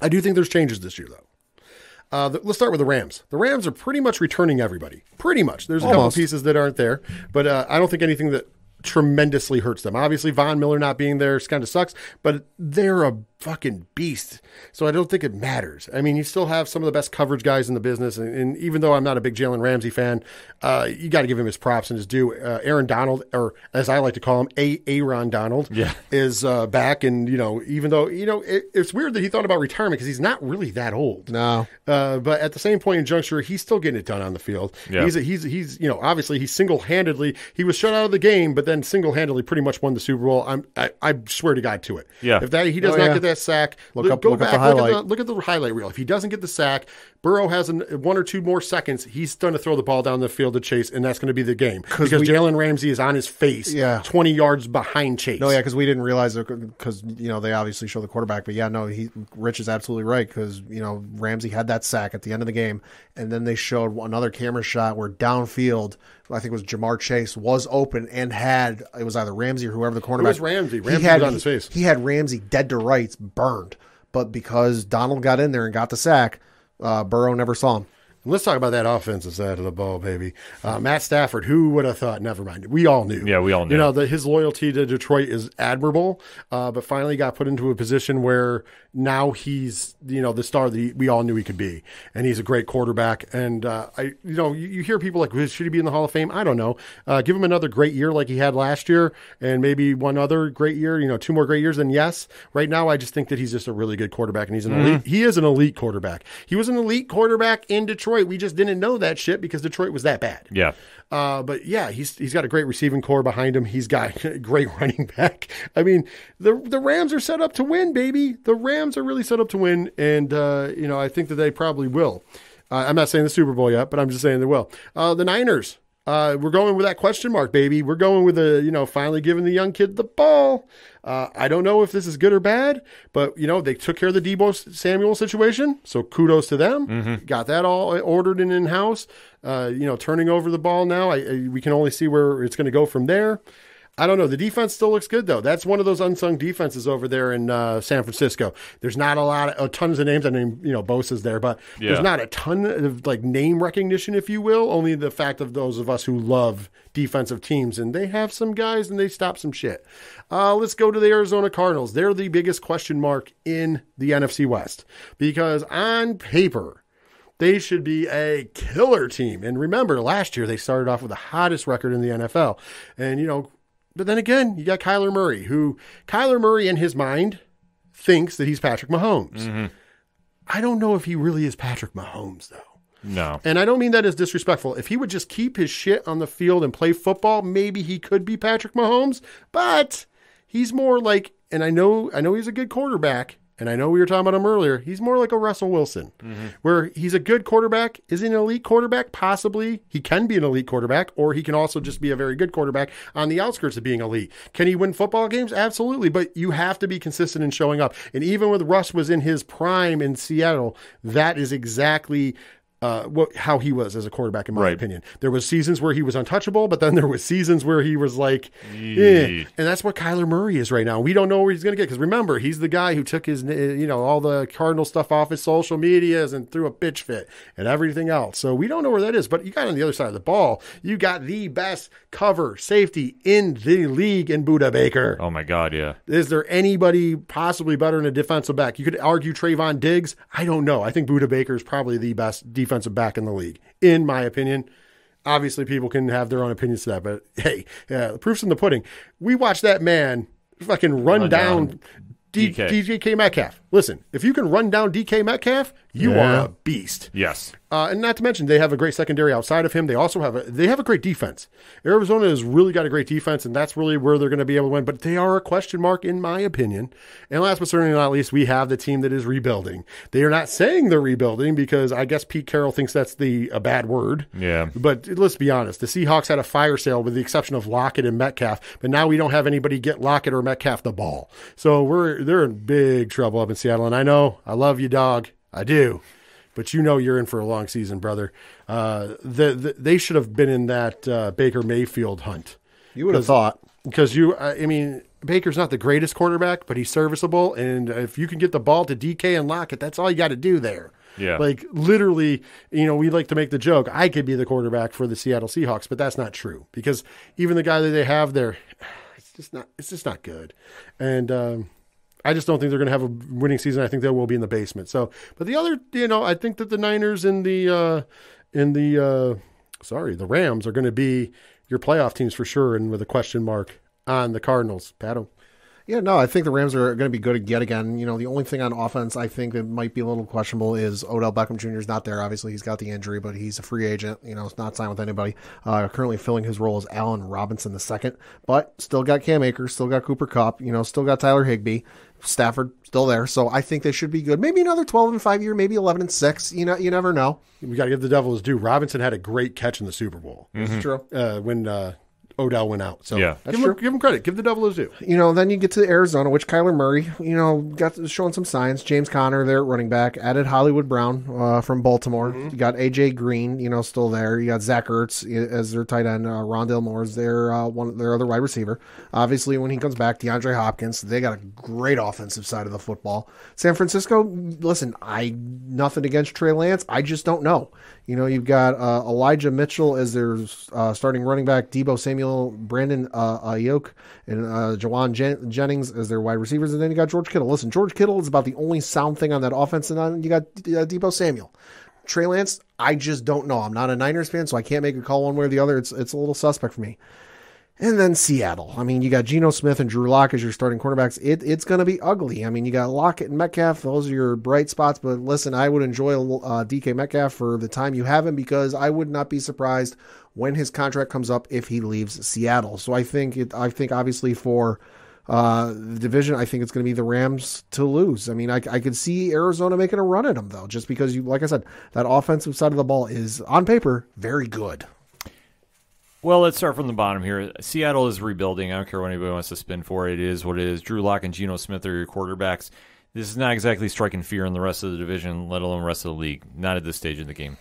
Speaker 2: I do think there's changes this year, though. Uh, the, let's start with the Rams. The Rams are pretty much returning everybody. Pretty much. There's a couple pieces that aren't there, but uh, I don't think anything that tremendously hurts them. Obviously, Von Miller not being there kind of sucks, but they're a fucking beast. So I don't think it matters. I mean, you still have some of the best coverage guys in the business, and, and even though I'm not a big Jalen Ramsey fan, uh, you got to give him his props and his due. Uh, Aaron Donald, or as I like to call him, A. Aaron Donald,
Speaker 1: Yeah.
Speaker 2: is uh, back, and you know, even though you know, it, it's weird that he thought about retirement because he's not really that old.
Speaker 3: No.
Speaker 2: Uh, but at the same point in juncture, he's still getting it done on the field.
Speaker 1: Yeah.
Speaker 2: He's he's he's you know obviously he single handedly he was shut out of the game, but then single handedly pretty much won the Super Bowl. I'm I, I swear to God to it.
Speaker 1: Yeah.
Speaker 2: If that he does
Speaker 3: Oh,
Speaker 2: not
Speaker 3: yeah.
Speaker 2: get that sack,
Speaker 3: Look
Speaker 2: look,
Speaker 3: up-
Speaker 2: go
Speaker 3: look up
Speaker 2: back
Speaker 3: the
Speaker 2: look, at the, look at the highlight reel. If he doesn't get the sack, Burrow has an, one or two more seconds. He's going to throw the ball down the field to Chase, and that's going to be the game because
Speaker 3: we-
Speaker 2: Jalen Ramsey is on his face,
Speaker 3: Yeah.
Speaker 2: twenty yards behind Chase.
Speaker 3: No, yeah, because we didn't realize it because you know they obviously show the quarterback, but yeah, no, he Rich is absolutely right because you know Ramsey had that sack at the end of the game, and then they showed another camera shot where downfield, I think it was Ja'Marr Chase was open and had it was either Ramsey or whoever the cornerback.
Speaker 2: was Ramsey.
Speaker 3: He
Speaker 2: Ramsey
Speaker 3: had,
Speaker 2: was on his face.
Speaker 3: He had Ramsey dead to rights, burned, but because Donald got in there and got the sack, uh, Burrow never saw him.
Speaker 2: Let's talk about that offensive side of the ball, baby. Uh, Matt Stafford, who would have thought? Never mind. We all knew.
Speaker 1: Yeah, we all knew.
Speaker 2: You know, that his loyalty to Detroit is admirable, uh, but finally got put into a position where now he's you know the star that he, we all knew he could be, and he's a great quarterback. And uh, I, you know, you, you hear people like, should he be in the Hall of Fame? I don't know. Uh, give him another great year like he had last year, and maybe one other great year. You know, two more great years. Then yes. Right now, I just think that he's just a really good quarterback, and he's an elite. He is an elite quarterback. He was an elite quarterback in Detroit. We just didn't know that shit because Detroit was that bad.
Speaker 1: Yeah.
Speaker 2: Uh, but yeah, he's he's got a great receiving corps behind him. He's got a great running back. I mean, the the Rams are set up to win, baby. The Rams are really set up to win, and uh, you know I think that they probably will. Uh, I'm not saying the Super Bowl yet, but I'm just saying they will. Uh, the Niners. Uh, we're going with that question mark, baby. We're going with the, you know, finally giving the young kid the ball. Uh, I don't know if this is good or bad, but you know they took care of the Deebo Samuel situation, so kudos to them. Got that all ordered and in house. Uh, you know, turning over the ball now, I, I, we can only see where it's going to go from there. I don't know. The defense still looks good though. That's one of those unsung defenses over there in uh, San Francisco. There's not a lot of uh, tons of names. I mean, you know, Bosa's there, but
Speaker 1: Yeah.
Speaker 2: there's not a ton of like name recognition, if you will. Only the fact of those of us who love defensive teams, and they have some guys and they stop some shit. Uh, let's go to the Arizona Cardinals. They're the biggest question mark in the NFC West because on paper they should be a killer team. And remember, last year they started off with the hottest record in the NFL. And, you know, but then again, you got Kyler Murray, who Kyler Murray in his mind thinks that he's Patrick Mahomes. Mm-hmm. I don't know if he really is Patrick Mahomes, though.
Speaker 1: No.
Speaker 2: And I don't mean that as disrespectful. If he would just keep his shit on the field and play football, maybe he could be Patrick Mahomes. But he's more like, and I know, I know he's a good quarterback, and I know we were talking about him earlier. He's more like a Russell Wilson, mm-hmm. where he's a good quarterback. Is he an elite quarterback? Possibly. He can be an elite quarterback, or he can also just be a very good quarterback on the outskirts of being elite. Can he win football games? Absolutely. But you have to be consistent in showing up. And even when Russ was in his prime in Seattle, that is exactly uh, what how he was as a quarterback, in my
Speaker 1: Right.
Speaker 2: opinion. There was seasons where he was untouchable, but then there was seasons where he was like, eh. and that's what Kyler Murray is right now. We don't know where he's going to get because remember, he's the guy who took his, uh, you know, all the Cardinal stuff off his social medias and threw a bitch fit and everything else. So we don't know where that is. But you got on the other side of the ball, you got the best cover safety in the league in Budda Baker.
Speaker 1: Oh my God. Yeah.
Speaker 2: Is there anybody possibly better than a defensive back? You could argue Trevon Diggs. I don't know. I think Budda Baker is probably the best defensive back in the league, in my opinion. Obviously, people can have their own opinions to that, but hey, yeah, the proof's in the pudding. We watched that man fucking run,
Speaker 1: Run
Speaker 2: down,
Speaker 1: down
Speaker 2: D-
Speaker 1: DK.
Speaker 2: DK Metcalf. Listen, if you can run down DK Metcalf, you
Speaker 1: Yeah.
Speaker 2: are a beast.
Speaker 1: Yes.
Speaker 2: Uh, and not to mention, they have a great secondary outside of him. They also have a they have a great defense. Arizona has really got a great defense, and that's really where they're going to be able to win. But they are a question mark, in my opinion. And last but certainly not least, we have the team that is rebuilding. They are not saying they're rebuilding because I guess Pete Carroll thinks that's the a bad word.
Speaker 1: Yeah.
Speaker 2: But let's be honest, the Seahawks had a fire sale with the exception of Lockett and Metcalf, but now we don't have anybody get Lockett or Metcalf the ball. So we're they're in big trouble up in Seattle. And I know I love you, dog. I do. But you know you're in for a long season, brother. Uh, the, the, they should have been in that uh, Baker Mayfield hunt
Speaker 3: You would have thought.
Speaker 2: because you, I I mean, Baker's not the greatest quarterback, but he's serviceable. And if you can get the ball to DK and Lockett, that's all you got to do there.
Speaker 1: Yeah.
Speaker 2: Like literally, you know, we like to make the joke, I could be the quarterback for the Seattle Seahawks, but that's not true because even the guy that they have there, it's just not, it's just not good. And, um, I just don't think they're going to have a winning season. I think they will be in the basement. So, but the other, you know, I think that the Niners and the, uh, in the, uh, sorry, the Rams are going to be your playoff teams for sure. And with a question mark on the Cardinals, Pato.
Speaker 3: Yeah, no, I think the Rams are going to be good yet again. You know, the only thing on offense I think that might be a little questionable is Odell Beckham Jr. is not there. Obviously, he's got the injury, but he's a free agent. You know, it's not signed with anybody. Uh, currently filling his role as Allen Robinson the second, but still got Cam Akers, still got Cooper Kupp. You know, still got Tyler Higbee. Stafford still there, so I think they should be good. Maybe another twelve and five year, maybe eleven and six. You know, you never know.
Speaker 2: We got to give the devil his due. Robinson had a great catch in the Super Bowl
Speaker 3: It's true.
Speaker 2: uh, when uh, Odell went out. So
Speaker 1: Yeah.
Speaker 2: give, him, give him credit. Give the devil his due.
Speaker 3: You know, then you get to Arizona, which Kyler Murray, you know, got showing some signs. James Conner there at running back. Added Hollywood Brown uh, from Baltimore. You got AJ Green, you know, still there. You got Zach Ertz as their tight end. Uh, Rondale Moore's their uh, one their other wide receiver. Obviously, when he comes back, DeAndre Hopkins. They got a great offensive side of the football. San Francisco, listen, I nothing against Trey Lance. I just don't know. You know, you've got uh, Elijah Mitchell as their uh, starting running back. Deebo Samuel Brandon uh, Aiyuk, and uh, Jauan Jen- Jennings as their wide receivers, and then you got George Kittle. Listen, George Kittle is about the only sound thing on that offense, and then you got uh, Deebo Samuel. Trey Lance, I just don't know. I'm not a Niners fan, so I can't make a call one way or the other. It's it's a little suspect for me. And then Seattle. I mean, you got Geno Smith and Drew Lock as your starting quarterbacks. It, it's going to be ugly. I mean, you got Lockett and Metcalf. Those are your bright spots. But listen, I would enjoy uh, DK Metcalf for the time you have him because I would not be surprised when his contract comes up if he leaves Seattle. So I think it. I think obviously for uh, the division, I think it's going to be the Rams to lose. I mean, I, I could see Arizona making a run at them though, just because you, like I said, that offensive side of the ball is on paper very good.
Speaker 1: Well, let's start from the bottom here. Seattle is rebuilding. I don't care what anybody wants to spin for. It is what it is. Drew Lock and Geno Smith are your quarterbacks. This is not exactly striking fear in the rest of the division, let alone rest of the league. Not at this stage of the game.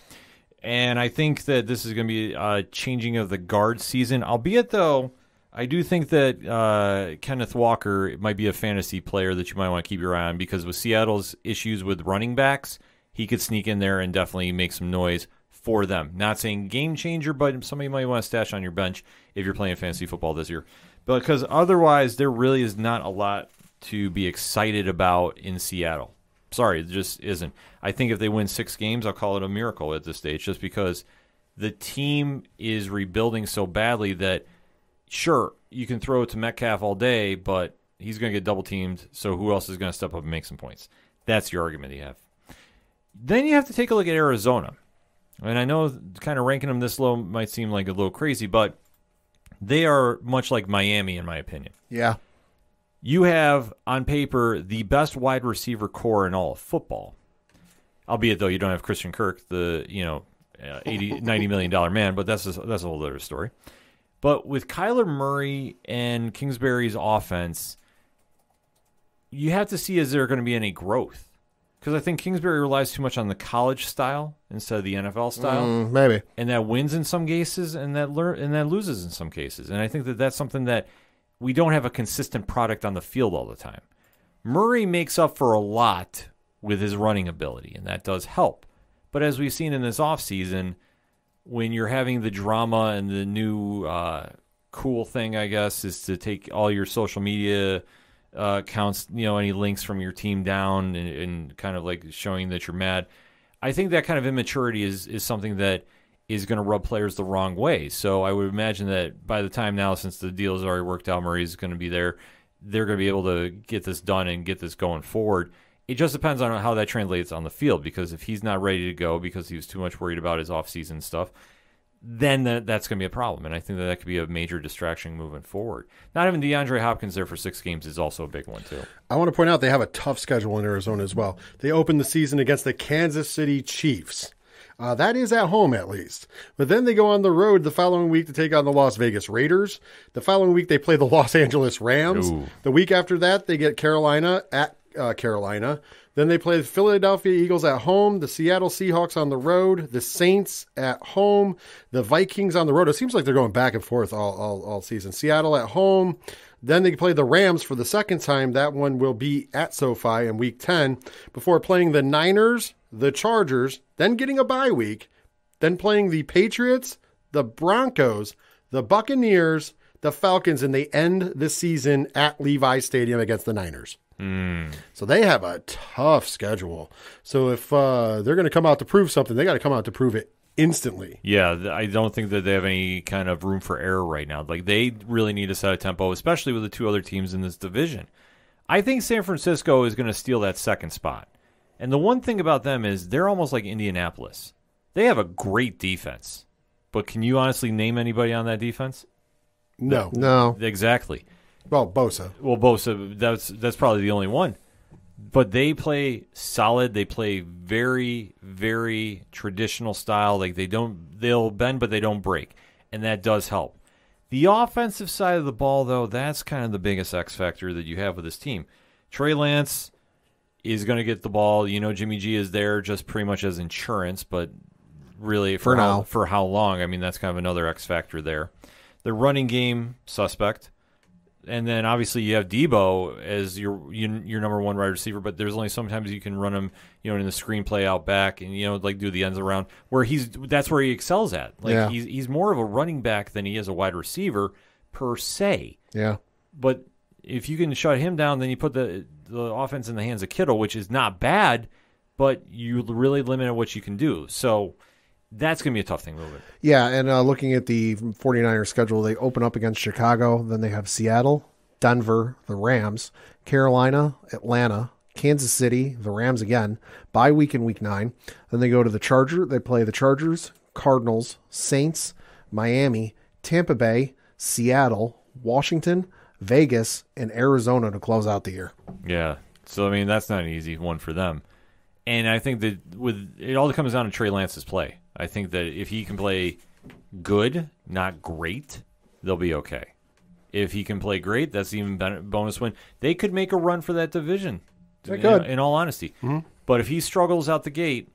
Speaker 1: And I think that this is going to be a changing of the guard season. Albeit, though, I do think that uh, Kenneth Walker might be a fantasy player that you might want to keep your eye on because with Seattle's issues with running backs, he could sneak in there and definitely make some noise for them. Not saying game changer, but somebody might want to stash on your bench if you're playing fantasy football this year. Because otherwise, there really is not a lot to be excited about in Seattle. Sorry, it just isn't. I think if they win six games, I'll call it a miracle at this stage, just because the team is rebuilding so badly that sure you can throw it to Metcalf all day, but he's going to get double teamed. So who else is going to step up and make some points? That's your argument you have. Then you have to take a look at Arizona. And I know kind of ranking them this low might seem like a little crazy, but they are much like Miami, in my opinion.
Speaker 3: Yeah.
Speaker 1: You have, on paper, the best wide receiver corps in all of football. Albeit, though, you don't have Christian Kirk, the, you know, uh, 80, 90 million dollar man, but that's a, that's a whole other story. But with Kyler Murray and Kingsbury's offense, you have to see is there going to be any growth? Because I think Kingsbury relies too much on the college style instead of the NFL style,
Speaker 3: Mm, maybe.
Speaker 1: and that wins in some cases, and that lear- and that loses in some cases. And I think that that's something that we don't have a consistent product on the field all the time. Murray makes up for a lot with his running ability, and that does help. But as we've seen in this offseason, when you're having the drama and the new uh, cool thing, I guess, is to take all your social media uh, accounts, you know, any links from your team down and, and kind of like showing that you're mad. I think that kind of immaturity is is something that is going to rub players the wrong way. So I would imagine that by the time now, since the deal is already worked out, Murray's going to be there. They're going to be able to get this done and get this going forward. It just depends on how that translates on the field because if he's not ready to go because he was too much worried about his offseason stuff, then that, that's going to be a problem. And I think that that could be a major distraction moving forward. Not having DeAndre Hopkins there for six games is also a big one, too.
Speaker 2: I want to point out they have a tough schedule in Arizona as well. They open the season against the Kansas City Chiefs. Uh, that is at home, at least. But then they go on the road the following week to take on the Las Vegas Raiders. The following week, they play the Los Angeles Rams.
Speaker 1: Ooh.
Speaker 2: The week after that, they get Carolina at uh, Carolina. Then they play the Philadelphia Eagles at home, the Seattle Seahawks on the road, the Saints at home, the Vikings on the road. It seems like they're going back and forth all, all, all season. Seattle at home. Then they play the Rams for the second time. That one will be at SoFi in week 10 before playing the Niners, the Chargers, then getting a bye week, then playing the Patriots, the Broncos, the Buccaneers, the Falcons, and they end the season at Levi Stadium against the Niners. So they have a tough schedule. So if uh, they're going to come out to prove something, they got to come out to prove it instantly.
Speaker 1: Yeah, I don't think that they have any kind of room for error right now. Like they really need to set a tempo, especially with the two other teams in this division. I think San Francisco is going to steal that second spot. And the one thing about them is they're almost like Indianapolis. They have a great defense. But can you honestly name anybody on that defense?
Speaker 2: No.
Speaker 3: No.
Speaker 1: Exactly.
Speaker 2: Well, Bosa.
Speaker 1: Well, Bosa, that's that's probably the only one. But they play solid. They play very, very traditional style. Like they don't, they'll bend, but they don't break, and that does help. The offensive side of the ball, though, that's kind of the biggest X factor that you have with this team. Trey Lance is going to get the ball. You know, Jimmy G is there just pretty much as insurance, but really for,
Speaker 3: For
Speaker 1: how,
Speaker 3: now.
Speaker 1: for how long? I mean, that's kind of another X factor there. The running game suspect and then obviously you have Deebo as your your your number one wide receiver, but there's only sometimes you can run him, you know, in the screenplay out back, and you know, like do the ends around where he's that's where he excels at. Like
Speaker 3: Yeah.
Speaker 1: he's he's more of a running back than he is a wide receiver per se.
Speaker 3: Yeah.
Speaker 1: But if you can shut him down, then you put the the offense in the hands of Kittle, which is not bad, but you really limit what you can do. So that's going to be a tough thing moving.
Speaker 3: Yeah, and uh, looking at the 49ers schedule, they open up against Chicago, then they have Seattle, Denver, the Rams, Carolina, Atlanta, Kansas City, the Rams again, bye week in week 9. Then they go to the Charger, they play the Chargers, Cardinals, Saints, Miami, Tampa Bay, Seattle, Washington, Vegas, and Arizona to close out the year.
Speaker 1: Yeah. So I mean, that's not an easy one for them. And I think that with it all comes down to Trey Lance's play. I think that if he can play good, not great, they'll be okay. If he can play great, that's even bonus win. They could make a run for that division.
Speaker 3: They
Speaker 1: in-
Speaker 3: could.
Speaker 1: in all honesty. Mm-hmm. But if he struggles out the gate,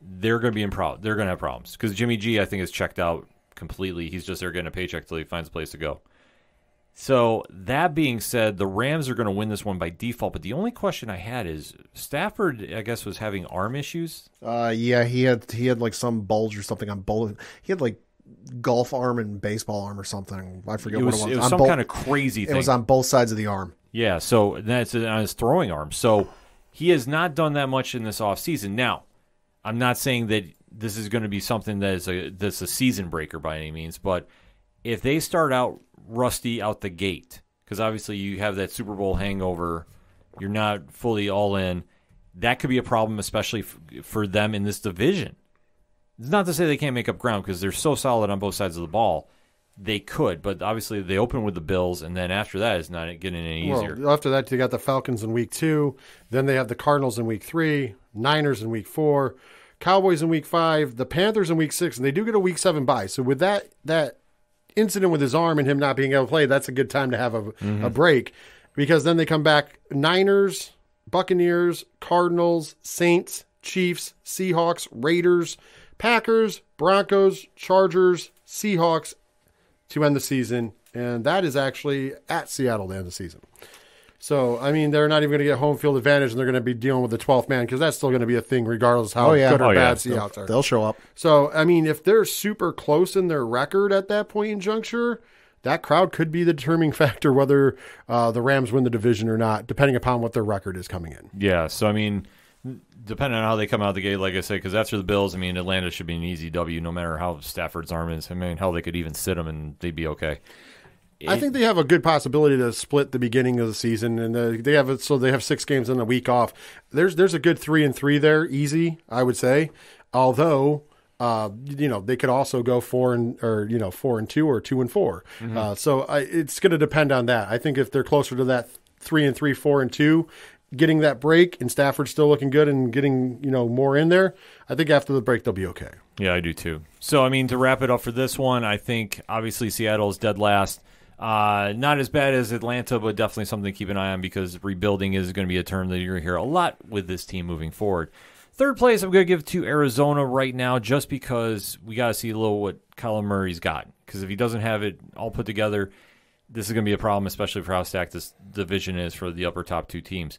Speaker 1: they're going to be in pro- They're going to have problems because Jimmy G, I think, is checked out completely. He's just there getting a paycheck till he finds a place to go. So that being said, the Rams are going to win this one by default. But the only question I had is Stafford, I guess, was having arm issues.
Speaker 3: Uh, yeah, he had he had like some bulge or something on both. He had like golf arm and baseball arm or something. I forget
Speaker 1: It
Speaker 3: what
Speaker 1: was,
Speaker 3: it was.
Speaker 1: it was
Speaker 3: On
Speaker 1: some
Speaker 3: both-
Speaker 1: kind of crazy
Speaker 3: It
Speaker 1: thing.
Speaker 3: was on both sides of the arm.
Speaker 1: Yeah, so that's on his throwing arm. So he has not done that much in this offseason. Now, I'm not saying that this is going to be something that is a that's a season breaker by any means, but if they start out rusty out the gate, because obviously you have that Super Bowl hangover, you're not fully all in. That could be a problem, especially f- for them in this division. It's not to say they can't make up ground because they're so solid on both sides of the ball. They could, but obviously they open with the Bills, and then after that, it's not getting any easier.
Speaker 2: Well, after that, you got the Falcons in week two. Then they have the Cardinals in week three, Niners in week four, Cowboys in week five, the Panthers in week six, and they do get a week seven bye. So with that that incident with his arm and him not being able to play, that's a good time to have a, a break because then they come back Niners, Buccaneers, Cardinals, Saints, Chiefs, Seahawks, Raiders, Packers, Broncos, Chargers, Seahawks to end the season. And that is actually at Seattle to end the season. So, I mean, they're not even going to get home field advantage and they're going to be dealing with the 12th man because that's still going to be a thing regardless how
Speaker 3: Oh, yeah.
Speaker 2: good or
Speaker 1: Oh, yeah.
Speaker 2: bad Seahawks are.
Speaker 3: They'll show up.
Speaker 2: So, I mean, if they're super close in their record at that point in juncture, that crowd could be the determining factor whether uh, the Rams win the division or not, depending upon what their record is coming in.
Speaker 1: Yeah, so I mean, depending on how they come out the gate, like I said, because after the Bills, I mean, Atlanta should be an easy W, no matter how Stafford's arm is. I mean, hell, they could even sit them and they'd be okay.
Speaker 2: I think they have a good possibility to split the beginning of the season, and uh, they have it so they have six games and a week off. There's there's a good three and three there, easy, I would say. Although, uh, you know, they could also go four and or you know four and two or two and 4 Uh, so I, it's going to depend on that. I think if they're closer to that three and three, four and two, getting that break, and Stafford's still looking good and getting you know more in there, I think after the break they'll be okay.
Speaker 1: Yeah, I do too. So, I mean, to wrap it up for this one, I think obviously Seattle is dead last. Uh, not as bad as Atlanta, but definitely something to keep an eye on because rebuilding is going to be a term that you're going to hear a lot with this team moving forward. Third place, I'm going to give to Arizona right now just because we got to see a little what Kyler Murray's got. Because if he doesn't have it all put together, this is going to be a problem, especially for how stacked this division is for the upper top two teams.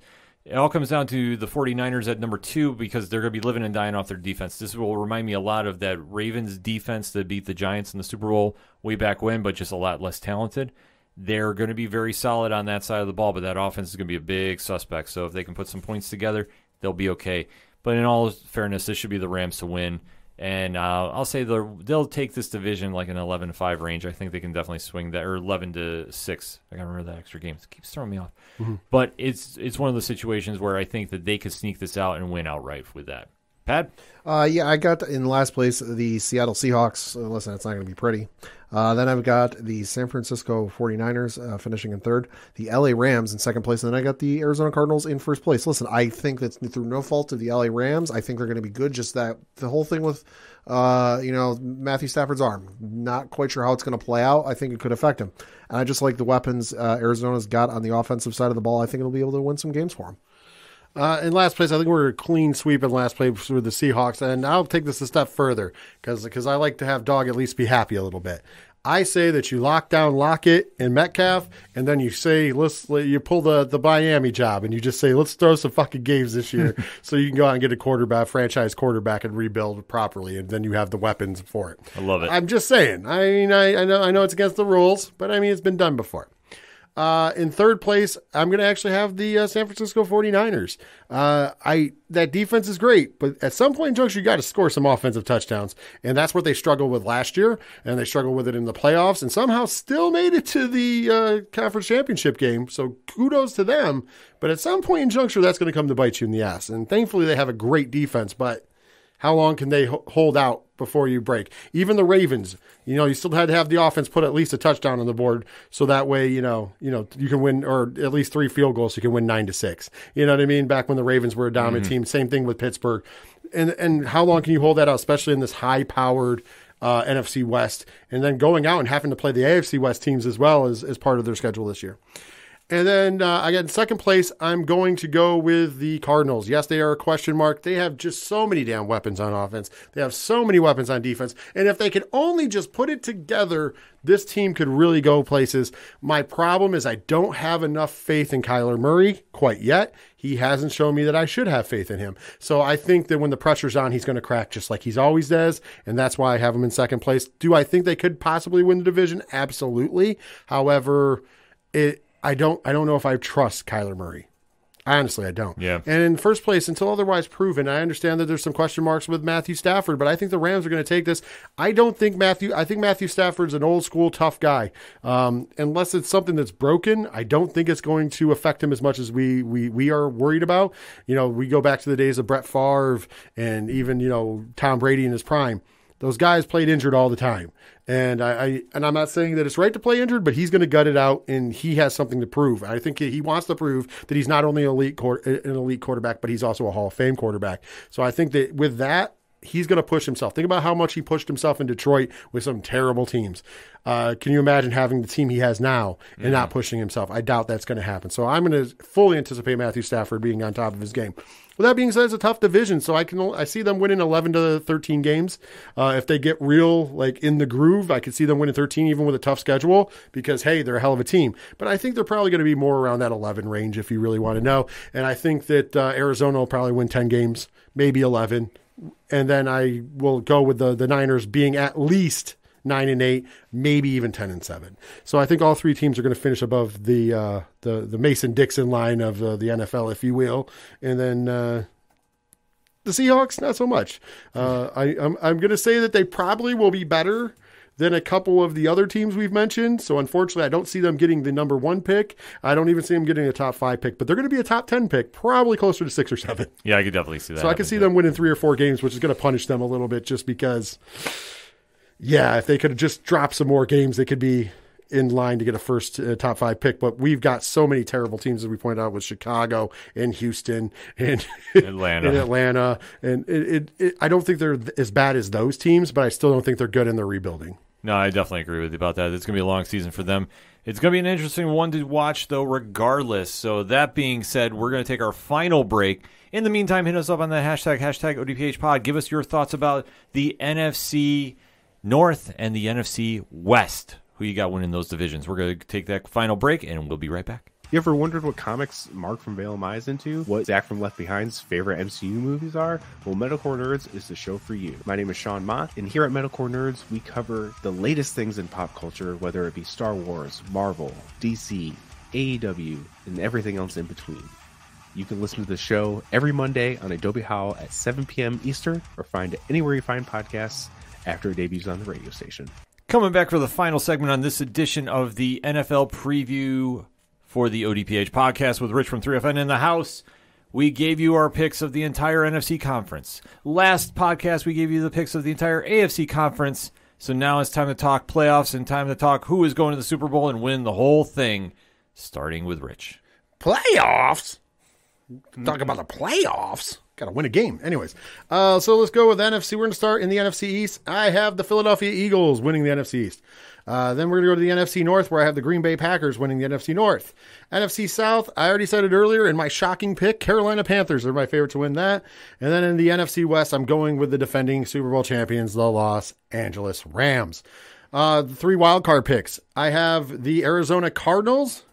Speaker 1: It all comes down to the 49ers at number two because they're going to be living and dying off their defense. This will remind me a lot of that Ravens defense that beat the Giants in the Super Bowl way back when, but just a lot less talented. They're going to be very solid on that side of the ball, but that offense is going to be a big suspect. So if they can put some points together, they'll be okay. But in all fairness, this should be the Rams to win. And uh, I'll say they'll, they'll take this division like an 11 5 range. I think they can definitely swing that, or 11 to 6. I got to remember that extra game. It keeps throwing me off. But it's it's one of those situations where I think that they could sneak this out and win outright with that. Pat?
Speaker 3: Uh, yeah, I got in last place the Seattle Seahawks. Uh, listen, it's not going to be pretty. Uh, then I've got the San Francisco 49ers uh, finishing in third, the LA Rams in second place, and then I got the Arizona Cardinals in first place. Listen, I think that's through no fault of the LA Rams. I think they're going to be good. Just that the whole thing with, uh, you know, Matthew Stafford's arm, not quite sure how it's going to play out. I think it could affect him. And I just like the weapons uh, Arizona's got on the offensive side of the ball. I think it'll be able to win some games for them.
Speaker 2: Uh, in last place, I think we're a clean sweep in last place with the Seahawks, and I'll take this a step further because I like to have Dog at least be happy a little bit. I say that you lock down Lockett and Metcalf, and then you say let's you pull the the Miami job, and you just say let's throw some fucking games this year, so you can go out and get a quarterback, franchise quarterback, and rebuild properly, and then you have the weapons for it.
Speaker 1: I love it.
Speaker 2: I'm just saying. I mean, I, I know I know it's against the rules, but I mean it's been done before. Uh, in third place, I'm going to actually have the uh, San Francisco 49ers. Uh, I that defense is great, but at some point in junction, you got to score some offensive touchdowns, and that's what they struggled with last year, and they struggled with it in the playoffs, and somehow still made it to the uh, conference championship game. So kudos to them. But at some point in juncture, that's going to come to bite you in the ass. And thankfully, they have a great defense, but how long can they ho- hold out before you break? Even the Ravens, you know, you still had to have the offense put at least a touchdown on the board, so that way, you know, you know, you can win or at least three field goals, so you can win nine to six. You know what I mean? Back when the Ravens were a dominant team, same thing with Pittsburgh. And and how long can you hold that out, especially in this high powered uh, NFC West, and then going out and having to play the AFC West teams as well as as part of their schedule this year. And then uh, I got in second place. I'm going to go with the Cardinals. Yes, they are a question mark. They have just so many damn weapons on offense. They have so many weapons on defense. And if they could only just put it together, this team could really go places. My problem is I don't have enough faith in Kyler Murray quite yet. He hasn't shown me that I should have faith in him. So I think that when the pressure's on, he's going to crack just like he's always does. And that's why I have him in second place. Do I think they could possibly win the division? Absolutely. However, it I don't I don't know if I trust Kyler Murray. Honestly, I don't.
Speaker 1: Yeah.
Speaker 2: And in first place, until otherwise proven, I understand that there's some question marks with Matthew Stafford, but I think the Rams are going to take this. I don't think Matthew. I think Matthew Stafford's an old school tough guy. Um, unless it's something that's broken, I don't think it's going to affect him as much as we we we are worried about. You know, we go back to the days of Brett Favre and even you know Tom Brady in his prime. Those guys played injured all the time. And I, I and I'm not saying that it's right to play injured, but he's going to gut it out, and he has something to prove. I think he wants to prove that he's not only elite an elite quarterback, but he's also a Hall of Fame quarterback. So I think that with that, he's going to push himself. Think about how much he pushed himself in Detroit with some terrible teams. Uh, can you imagine having the team he has now and not pushing himself? I doubt that's going to happen. So I'm going to fully anticipate Matthew Stafford being on top of his game. With that being said, it's a tough division, so I can I see them winning 11 to 13 games. Uh, if they get real like in the groove, I could see them winning 13 even with a tough schedule because hey, they're a hell of a team. But I think they're probably going to be more around that 11 range if you really want to know. And I think that uh, Arizona will probably win 10 games, maybe 11 and then I will go with the the Niners being at least nine and eight, maybe even ten and seven. So I think all three teams are going to finish above the uh, the the Mason Dixon line of uh, the NFL, if you will, and then. Uh, the Seahawks, not so much. Uh, I, I'm, I'm going to say that they probably will be better than a couple of the other teams we've mentioned. So unfortunately, I don't see them getting the number one pick. I don't even see them getting a top five pick, but they're going to be a top 10 pick, probably closer to six or seven.
Speaker 1: Yeah, I could definitely see that.
Speaker 2: So I can see them winning three or four games, which is going to punish them a little bit just because, yeah, if they could have just dropped some more games, they could be in line to get a first uh, top five pick. But we've got so many terrible teams, as we pointed out, with Chicago and Houston and
Speaker 1: Atlanta.
Speaker 2: and Atlanta. And it, it, it, I don't think they're as bad as those teams, but I still don't think they're good in they're rebuilding.
Speaker 1: No, I definitely agree with you about that. It's going to be a long season for them. It's going to be an interesting one to watch, though, regardless. So, that being said, we're going to take our final break. In the meantime, hit us up on the hashtag, hashtag ODPH pod. Give us your thoughts about the NFC North and the NFC West. Who you got winning those divisions? We're going to take that final break, and we'll be right back.
Speaker 6: You ever wondered what comics Mark from Vale is into? What Zach from Left Behind's favorite MCU movies are? Well, Metalcore Nerds is the show for you. My name is Sean Mott, and here at Metalcore Nerds, we cover the latest things in pop culture, whether it be Star Wars, Marvel, DC, AEW, and everything else in between. You can listen to the show every Monday on Adobe Howl at 7 p.m. Eastern, or find it anywhere you find podcasts after it debuts on the radio station.
Speaker 1: Coming back for the final segment on this edition of the NFL preview for the ODPH podcast with Rich from 3FN in the house. We gave you our picks of the entire NFC conference. Last podcast, we gave you the picks of the entire AFC conference. So now it's time to talk playoffs and time to talk who is going to the Super Bowl and win the whole thing, starting with Rich.
Speaker 2: Playoffs? Talk about the playoffs. Got to win a game. Anyways, uh, so let's go with NFC. We're going to start in the NFC East. I have the Philadelphia Eagles winning the NFC East. Uh, then we're going to go to the NFC North, where I have the Green Bay Packers winning the NFC North. NFC South, I already said it earlier in my shocking pick. Carolina Panthers are my favorite to win that. And then in the NFC West, I'm going with the defending Super Bowl champions, the Los Angeles Rams. Uh, the three wild card picks. I have the Arizona Cardinals,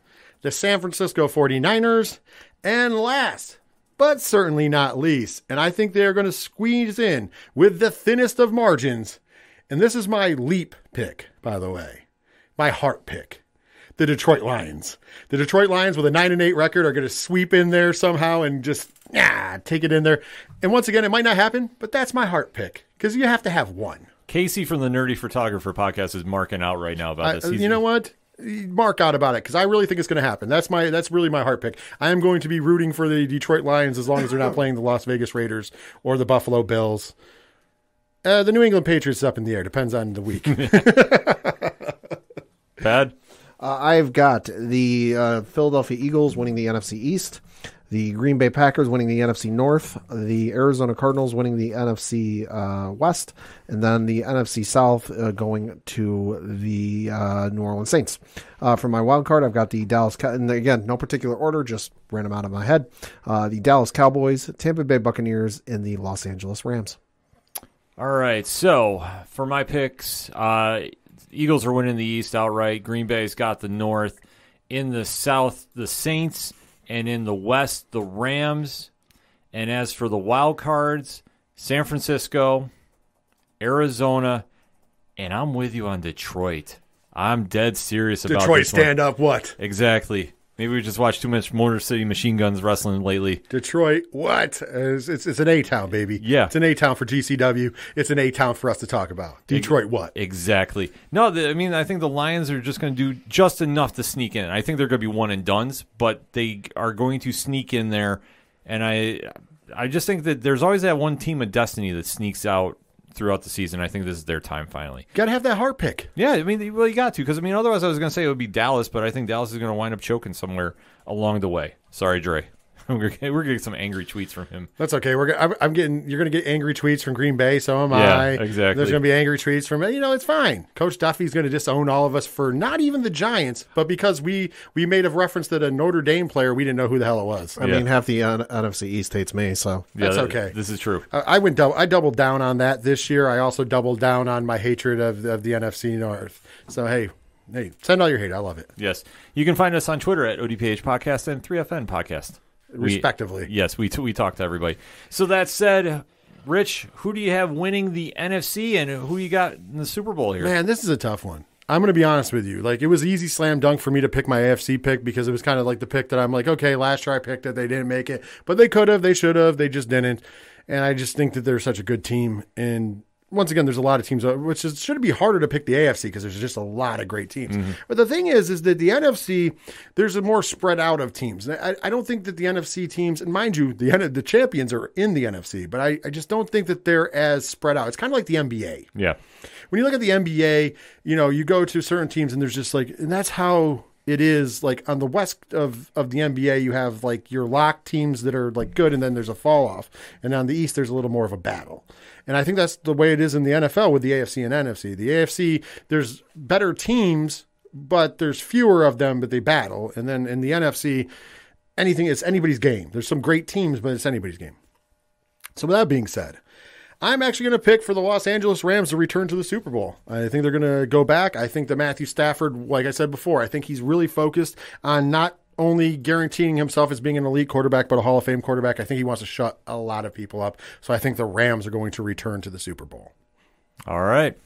Speaker 2: the San Francisco 49ers, and last, but certainly not least, and I think they're going to squeeze in with the thinnest of margins. And this is my leap pick, by the way, my heart pick. The Detroit Lions. The Detroit Lions with a 9 and 8 record are going to sweep in there somehow and just yeah, take it in there. And once again, it might not happen, but that's my heart pick because you have to have one.
Speaker 1: Casey from the Nerdy Photographer podcast is marking out right now about this. He's-
Speaker 2: you know what? Mark out about it because I really think it's going to happen. That's my that's really my heart pick. I am going to be rooting for the Detroit Lions as long as they're not playing the Las Vegas Raiders or the Buffalo Bills. Uh, the New England Patriots is up in the air. Depends on the week.
Speaker 1: Bad.
Speaker 3: Uh, I've got the uh, Philadelphia Eagles winning the NFC East, the Green Bay Packers winning the NFC North, the Arizona Cardinals winning the NFC uh, West, and then the NFC South uh, going to the uh, New Orleans Saints. Uh, for my wild card, I've got the Dallas, Cow- and again, no particular order, just ran them out of my head. Uh, the Dallas Cowboys, Tampa Bay Buccaneers, and the Los Angeles Rams.
Speaker 1: All right. So for my picks, uh, Eagles are winning the East outright. Green Bay's got the North. In the South, the Saints, and in the West, the Rams. And as for the wild cards, San Francisco, Arizona, and I'm with you on Detroit. I'm dead serious about
Speaker 2: Detroit
Speaker 1: one.
Speaker 2: stand up. What?
Speaker 1: Exactly. Maybe we just watched too much Motor City Machine Guns wrestling lately.
Speaker 2: Detroit. What? It's, it's, it's an A town, baby.
Speaker 1: Yeah.
Speaker 2: it's an A town for GCW. It's an A town for us to talk about. Detroit. What?
Speaker 1: Exactly. No, the, I mean, I think the Lions are just going to do just enough to sneak in. I think they're going to be one and duns, but they are going to sneak in there. And I, I just think that there's always that one team of destiny that sneaks out throughout the season. I think this is their time finally.
Speaker 2: Got to have that heart pick.
Speaker 1: Yeah, I mean, well, you got to because I mean, otherwise I was going to say it would be Dallas, but I think Dallas is going to wind up choking somewhere along the way. Sorry, Dre. We're gonna- we're getting some angry tweets from him.
Speaker 2: That's okay. We're. I'm, I'm getting. You're going to get angry tweets from Green Bay. So am
Speaker 1: Yeah,
Speaker 2: I.
Speaker 1: exactly.
Speaker 2: There's going to be angry tweets from. You know, it's fine. Coach Duffy's going to disown all of us for not even the Giants, but because we we made a reference that a Notre Dame player we didn't know who the hell it was.
Speaker 3: I
Speaker 1: Yeah.
Speaker 3: mean, half the N- NFC East hates me, so
Speaker 2: That's okay.
Speaker 1: This is true.
Speaker 2: I I went. Double, I doubled down on that this year. I also doubled down on my hatred of of the NFC North. So hey, hey, send all your hate. I love it.
Speaker 1: Yes. You can find us on Twitter at ODPH Podcast and 3FN Podcast. We-
Speaker 2: Respectively.
Speaker 1: yes, we, we talk to everybody. So that said, Rich, who do you have winning the NFC and who you got in the Super Bowl here?
Speaker 2: Man, this is a tough one. I'm going to be honest with you. Like, it was easy slam dunk for me to pick my AFC pick because it was kind of like the pick that I'm like, okay, last year I picked it. They didn't make it, but they could have, they should have, they just didn't. And I just think that they're such a good team. And once again, there's a lot of teams, uh, which is, should be harder to pick the AFC because there's just a lot of great teams. But the thing is, is that the NFC, there's a more spread out of teams. I, I don't think that the NFC teams, and mind you, the the champions are in the NFC, but I, I just don't think that they're as spread out. It's kind of like the NBA
Speaker 1: Yeah.
Speaker 2: when you look at the NBA, you know, you go to certain teams and there's just like, and that's how it is. Like on the west of of the NBA, you have like your lock teams that are like good, and then there's a fall off, and on the east, there's a little more of a battle. And I think that's the way it is in the NFL with the AFC and NFC. The AFC, there's better teams, but there's fewer of them, but they battle. And then in the NFC, anything it's anybody's game. There's some great teams, but it's anybody's game. So with that being said, I'm actually going to pick for the Los Angeles Rams to return to the Super Bowl. I think they're going to go back. I think that Matthew Stafford, like I said before, I think he's really focused on not only guaranteeing himself as being an elite quarterback, but a Hall of Fame quarterback. I think he wants to shut a lot of people up. So I think the Rams are going to return to the Super Bowl.
Speaker 1: All right.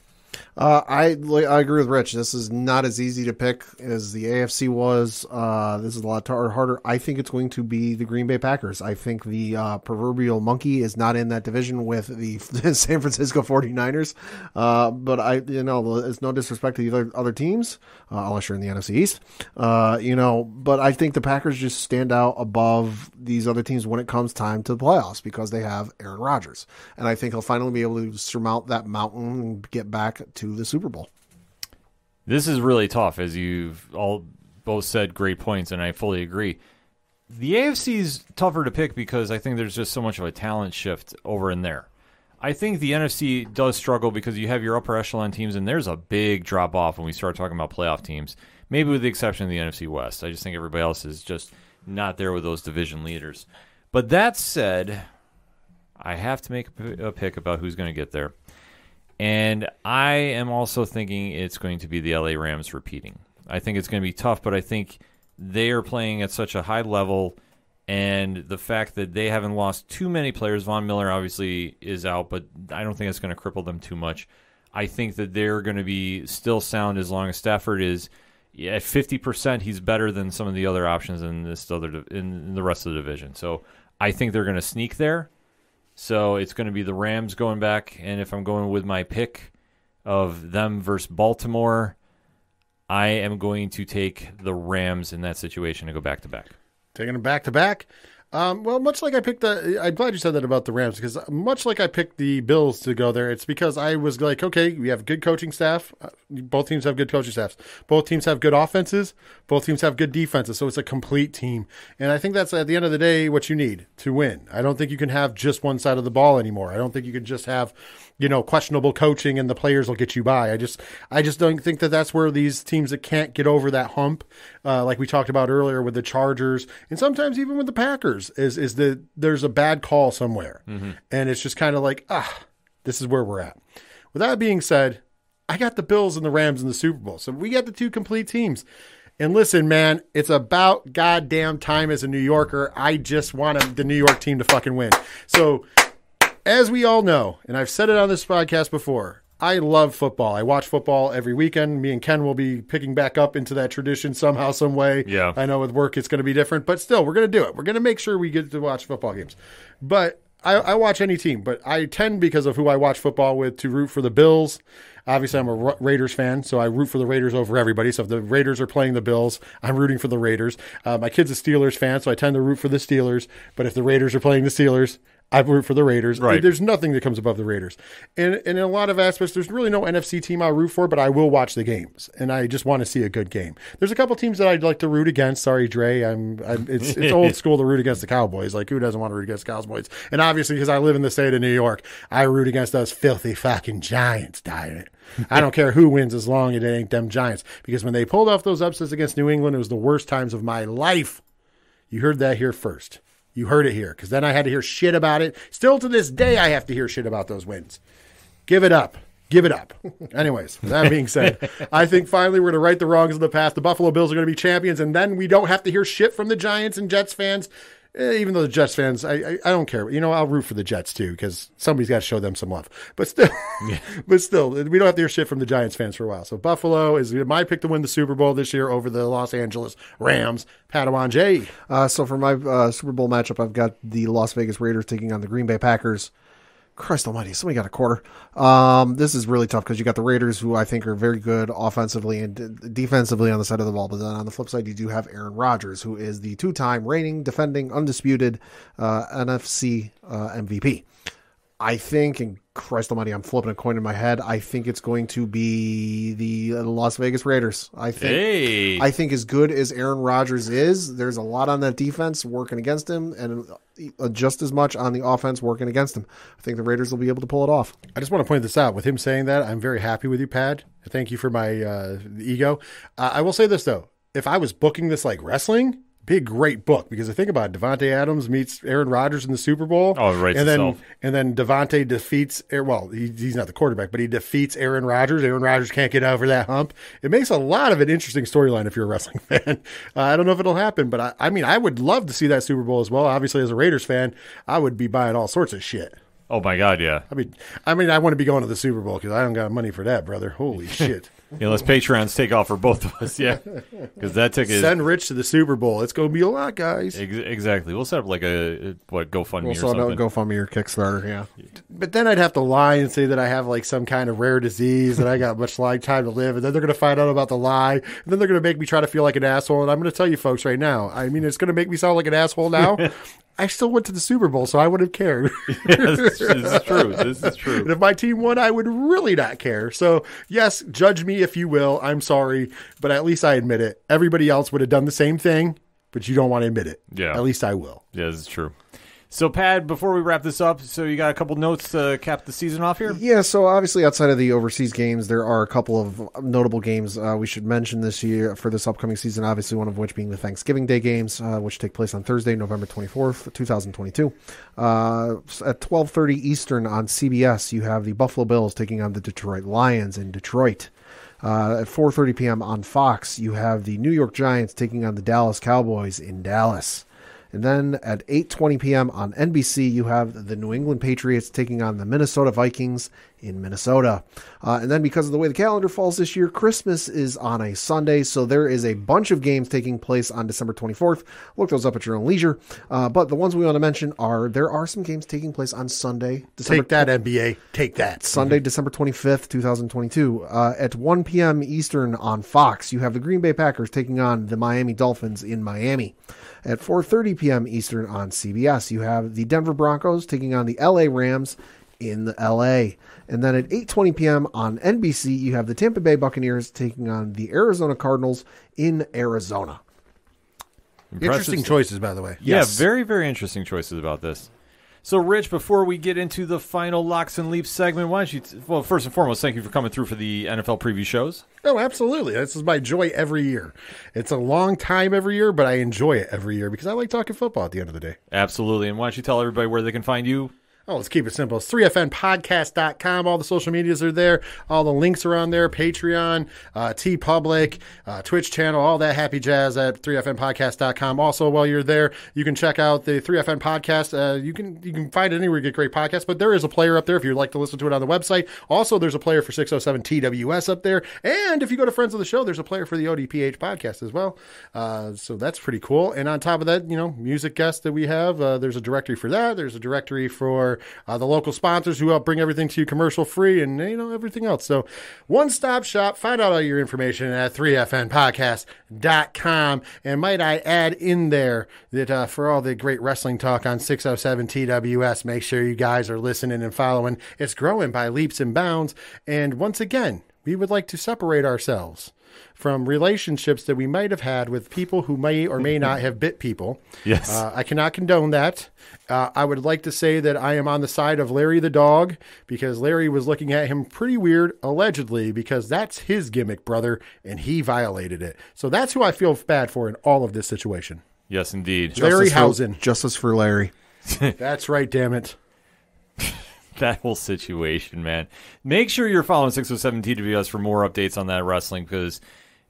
Speaker 3: Uh, I I agree with Rich. This is not as easy to pick as the AFC was. Uh, this is a lot tar- harder. I think it's going to be the Green Bay Packers. I think the uh, proverbial monkey is not in that division with the San Francisco 49ers. Uh, but I, you know, it's no disrespect to the other, other teams, uh, unless you're in the NFC East. Uh, you know, but I think the Packers just stand out above these other teams when it comes time to the playoffs because they have Aaron Rodgers, and I think he'll finally be able to surmount that mountain and get back to the Super Bowl.
Speaker 1: This is really tough, as you've all both said great points, and I fully agree. The AFC is tougher to pick because I think there's just so much of a talent shift over in there. I think the NFC does struggle because you have your upper echelon teams, and there's a big drop off when we start talking about playoff teams. Maybe with the exception of the NFC West. I just think everybody else is just not there with those division leaders. But that said, I have to make a pick about who's going to get there. And I am also thinking it's going to be the LA Rams repeating. I think it's going to be tough, but I think they are playing at such a high level. And the fact that they haven't lost too many players, Von Miller obviously is out, but I don't think it's going to cripple them too much. I think that they're going to be still sound as long as Stafford is at fifty percent. He's better than some of the other options in this other in the rest of the division. So I think they're going to sneak there. So it's going to be the Rams going back, and if I'm going with my pick of them versus Baltimore, I am going to take the Rams in that situation and go back to back.
Speaker 2: Taking them back to back. Um, well, much like I picked the, I'm glad you said that about the Rams because much like I picked the Bills to go there, it's because I was like, okay, we have good coaching staff. Uh, Both teams have good coaching staffs. Both teams have good offenses. Both teams have good defenses. So it's a complete team. And I think that's at the end of the day what you need to win. I don't think you can have just one side of the ball anymore. I don't think you can just have, you know, questionable coaching and the players will get you by. I just, I just don't think that that's where these teams that can't get over that hump, uh, like we talked about earlier with the Chargers and sometimes even with the Packers, is is that there's a bad call somewhere, and it's just kind of like ah, this is where we're at. With that being said, I got the Bills and the Rams in the Super Bowl, so we got the two complete teams. And listen, man, it's about goddamn time as a New Yorker. I just want the New York team to fucking win. So as we all know, and I've said it on this podcast before, I love football. I watch football every weekend. Me and Ken will be picking back up into that tradition somehow, some way.
Speaker 1: Yeah.
Speaker 2: I know with work it's going to be different, but still, we're going to do it. We're going to make sure we get to watch football games. But I, I watch any team, but I tend because of who I watch football with to root for the Bills. Obviously, I'm a Ra- Raiders fan, so I root for the Raiders over everybody. So if the Raiders are playing the Bills, I'm rooting for the Raiders. Uh, my kid's a Steelers fan, so I tend to root for the Steelers. But if the Raiders are playing the Steelers, I root for the Raiders.
Speaker 1: Right.
Speaker 2: There's nothing that comes above the Raiders. And, and in a lot of aspects, there's really no NFC team I root for, but I will watch the games, and I just want to see a good game. There's a couple teams that I'd like to root against. Sorry, Dre. I'm, I'm it's it's old school to root against the Cowboys. Like who doesn't want to root against Cowboys? And obviously, because I live in the state of New York, I root against those filthy fucking Giants. It. I don't care who wins as long as it ain't them Giants. Because when they pulled off those upsets against New England, it was the worst times of my life. You heard that here first. You heard it here because then I had to hear shit about it. Still to this day, I have to hear shit about those wins. Give it up. Give it up. Anyways, that being said, I think finally we're going to right the wrongs of the past. The Buffalo Bills are going to be champions, and then we don't have to hear shit from the Giants and Jets fans. Eh, even though the Jets fans, I, I I don't care. You know, I'll root for the Jets too because somebody's got to show them some love. But still, but still, we don't have to hear shit from the Giants fans for a while. So Buffalo is my pick to win the Super Bowl this year over the Los Angeles Rams. Padawan J.
Speaker 3: Uh, so for my uh, Super Bowl matchup, I've got the Las Vegas Raiders taking on the Green Bay Packers. Christ Almighty, somebody got a quarter. Um, this is really tough because you got the Raiders, who I think are very good offensively and defensively on the side of the ball. But then on the flip side, you do have Aaron Rodgers, who is the two-time reigning, defending, undisputed uh, NFC uh, MVP. I think, and Christ Almighty, I'm flipping a coin in my head. I think it's going to be the uh, Las Vegas Raiders. I think.
Speaker 1: Hey,
Speaker 3: I think as good as Aaron Rodgers is, there's a lot on that defense working against him, and uh, just as much on the offense working against him. I think the Raiders will be able to pull it off.
Speaker 2: I just want to point this out. With him saying that, I'm very happy with you, Pad. Thank you for my uh, ego. Uh, I will say this though: if I was booking this like wrestling, be a great book because I think about it. Davante Adams meets Aaron Rodgers in the Super Bowl.
Speaker 1: Oh, writes
Speaker 2: and then
Speaker 1: itself.
Speaker 2: and then Davante defeats. Well, he, he's not the quarterback, but he defeats Aaron Rodgers. Aaron Rodgers can't get over that hump. It makes a lot of an interesting storyline if you're a wrestling fan. Uh, I don't know if it'll happen, but I, I mean, I would love to see that Super Bowl as well. Obviously, as a Raiders fan, I would be buying all sorts of shit.
Speaker 1: oh my God, yeah.
Speaker 2: I mean, I mean, I want to be going to the Super Bowl because I don't got money for that, brother. Holy shit!
Speaker 1: Yeah, let's Patreons take off for both of us. Yeah, because that ticket.
Speaker 2: Send Rich to the Super Bowl. It's going to be a lot, guys.
Speaker 1: Ex- exactly. We'll set up like a what GoFundMe
Speaker 3: We'll out
Speaker 1: something.
Speaker 3: GoFundMe or Kickstarter. Yeah,
Speaker 2: But then I'd have to lie and say that I have like some kind of rare disease that I got much like time to live, and then they're going to find out about the lie, and then they're going to make me try to feel like an asshole. And I'm going to tell you folks right now. I mean, it's going to make me sound like an asshole now. I still went to the Super Bowl, so I would have cared.
Speaker 1: this, is true. This is
Speaker 2: And
Speaker 1: true.
Speaker 2: if my team won, I would really not care. So, yes, judge me if you will. I'm sorry, but at least I admit it. Everybody else would have done the same thing, but you don't want to admit it.
Speaker 1: Yeah.
Speaker 2: At least I will.
Speaker 1: Yeah, this is true. So, Pad, before we wrap this up, so you got a couple notes to cap the season off here?
Speaker 3: Yeah, so obviously outside of the overseas games, there are a couple of notable games uh, we should mention this year for this upcoming season. Obviously, one of which being the Thanksgiving Day games, uh, which take place on Thursday, November twenty fourth, two thousand twenty two. Uh, at twelve thirty Eastern on CBS, you have the Buffalo Bills taking on the Detroit Lions in Detroit. Uh, at 4:30 p.m. on Fox, you have the New York Giants taking on the Dallas Cowboys in Dallas. And then at 8:20 p.m. on NBC, you have the New England Patriots taking on the Minnesota Vikings in Minnesota. Uh, and then because of the way the calendar falls this year, Christmas is on a Sunday, so there is a bunch of games taking place on December 24th. Look those up at your own leisure. Uh, but the ones we want to mention are there are some games taking place on Sunday, December
Speaker 2: Take that, NBA. Take that.
Speaker 3: Sunday, December 25th, 2022. Uh, at 1 p.m. Eastern on Fox, you have the Green Bay Packers taking on the Miami Dolphins in Miami. At 4:30 p.m. Eastern on CBS, you have the Denver Broncos taking on the LA Rams in the LA. And then at 8:20 p.m. on NBC, you have the Tampa Bay Buccaneers taking on the Arizona Cardinals in Arizona.
Speaker 1: Impressive
Speaker 2: Interesting
Speaker 1: stuff.
Speaker 2: choices, by the way.
Speaker 1: Yeah,
Speaker 3: Yes.
Speaker 1: very, very interesting choices about this. So, Rich, before we get into the final locks and leaps segment, why don't you? T- well, first and foremost, thank you for coming through for the NFL preview shows.
Speaker 2: Oh, absolutely. This is my joy every year. It's a long time every year, but I enjoy it every year because I like talking football at the end of the day.
Speaker 1: Absolutely. And why don't you tell everybody where they can find you?
Speaker 2: Oh, let's keep it simple. It's 3fnpodcast.com. All the social medias are there. All the links are on there. Patreon, uh, TeePublic, uh, Twitch channel, all that happy jazz at 3fnpodcast.com. Also, while you're there, you can check out the 3FN podcast. Uh, you can you can find it anywhere you get great podcasts, but there is a player up there if you'd like to listen to it on the website. Also, there's a player for 607 TWS up there. And if you go to Friends of the Show, there's a player for the ODPH podcast as well. Uh, so that's pretty cool. And on top of that, you know, music guests that we have, uh, there's a directory for that. There's a directory for uh, the local sponsors who help bring everything to you commercial free and, you know, everything else. So one stop shop. Find out all your information at 3fnpodcast.com. And might I add in there that uh, for all the great wrestling talk on 607 TWS, make sure you guys are listening and following. It's growing by leaps and bounds. And once again, we would like to separate ourselves from relationships that we might have had with people who may or may not have bit people.
Speaker 1: Yes.
Speaker 2: Uh, I cannot condone that. Uh, I would like to say that I am on the side of Larry the dog because Larry was looking at him pretty weird, allegedly, because that's his gimmick, brother, and he violated it. So that's who I feel bad for in all of this situation.
Speaker 1: Yes, indeed.
Speaker 2: Larry
Speaker 3: Justice for-
Speaker 2: Housen.
Speaker 3: Justice for Larry.
Speaker 2: That's right, damn it.
Speaker 1: that whole situation, man. Make sure you're following 607 TWS for more updates on that wrestling because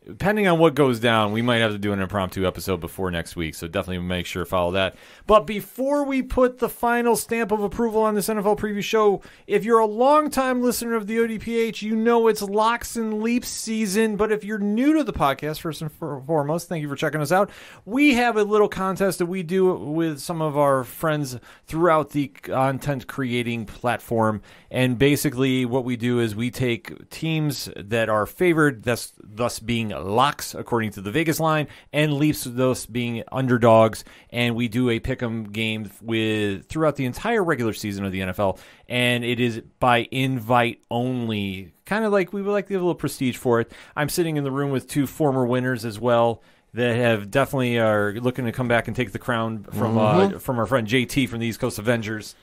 Speaker 1: depending on what goes down, we might have to do an impromptu episode before next week. So definitely make sure to follow that. But before we put the final stamp of approval on this NFL preview show, if you're a longtime listener of the ODPH, you know it's locks and leaps season. But if you're new to the podcast, first and foremost, thank you for checking us out. We have a little contest that we do with some of our friends throughout the content creating platform. And basically, what we do is we take teams that are favored, that's thus being locks according to the Vegas line, and leaps those being underdogs, and we do a pick'em game with throughout the entire regular season of the NFL, and it is by invite only. Kind of like we would like to give a little prestige for it. I'm sitting in the room with two former winners as well that have definitely are looking to come back and take the crown from uh, from our friend JT from the East Coast Avengers.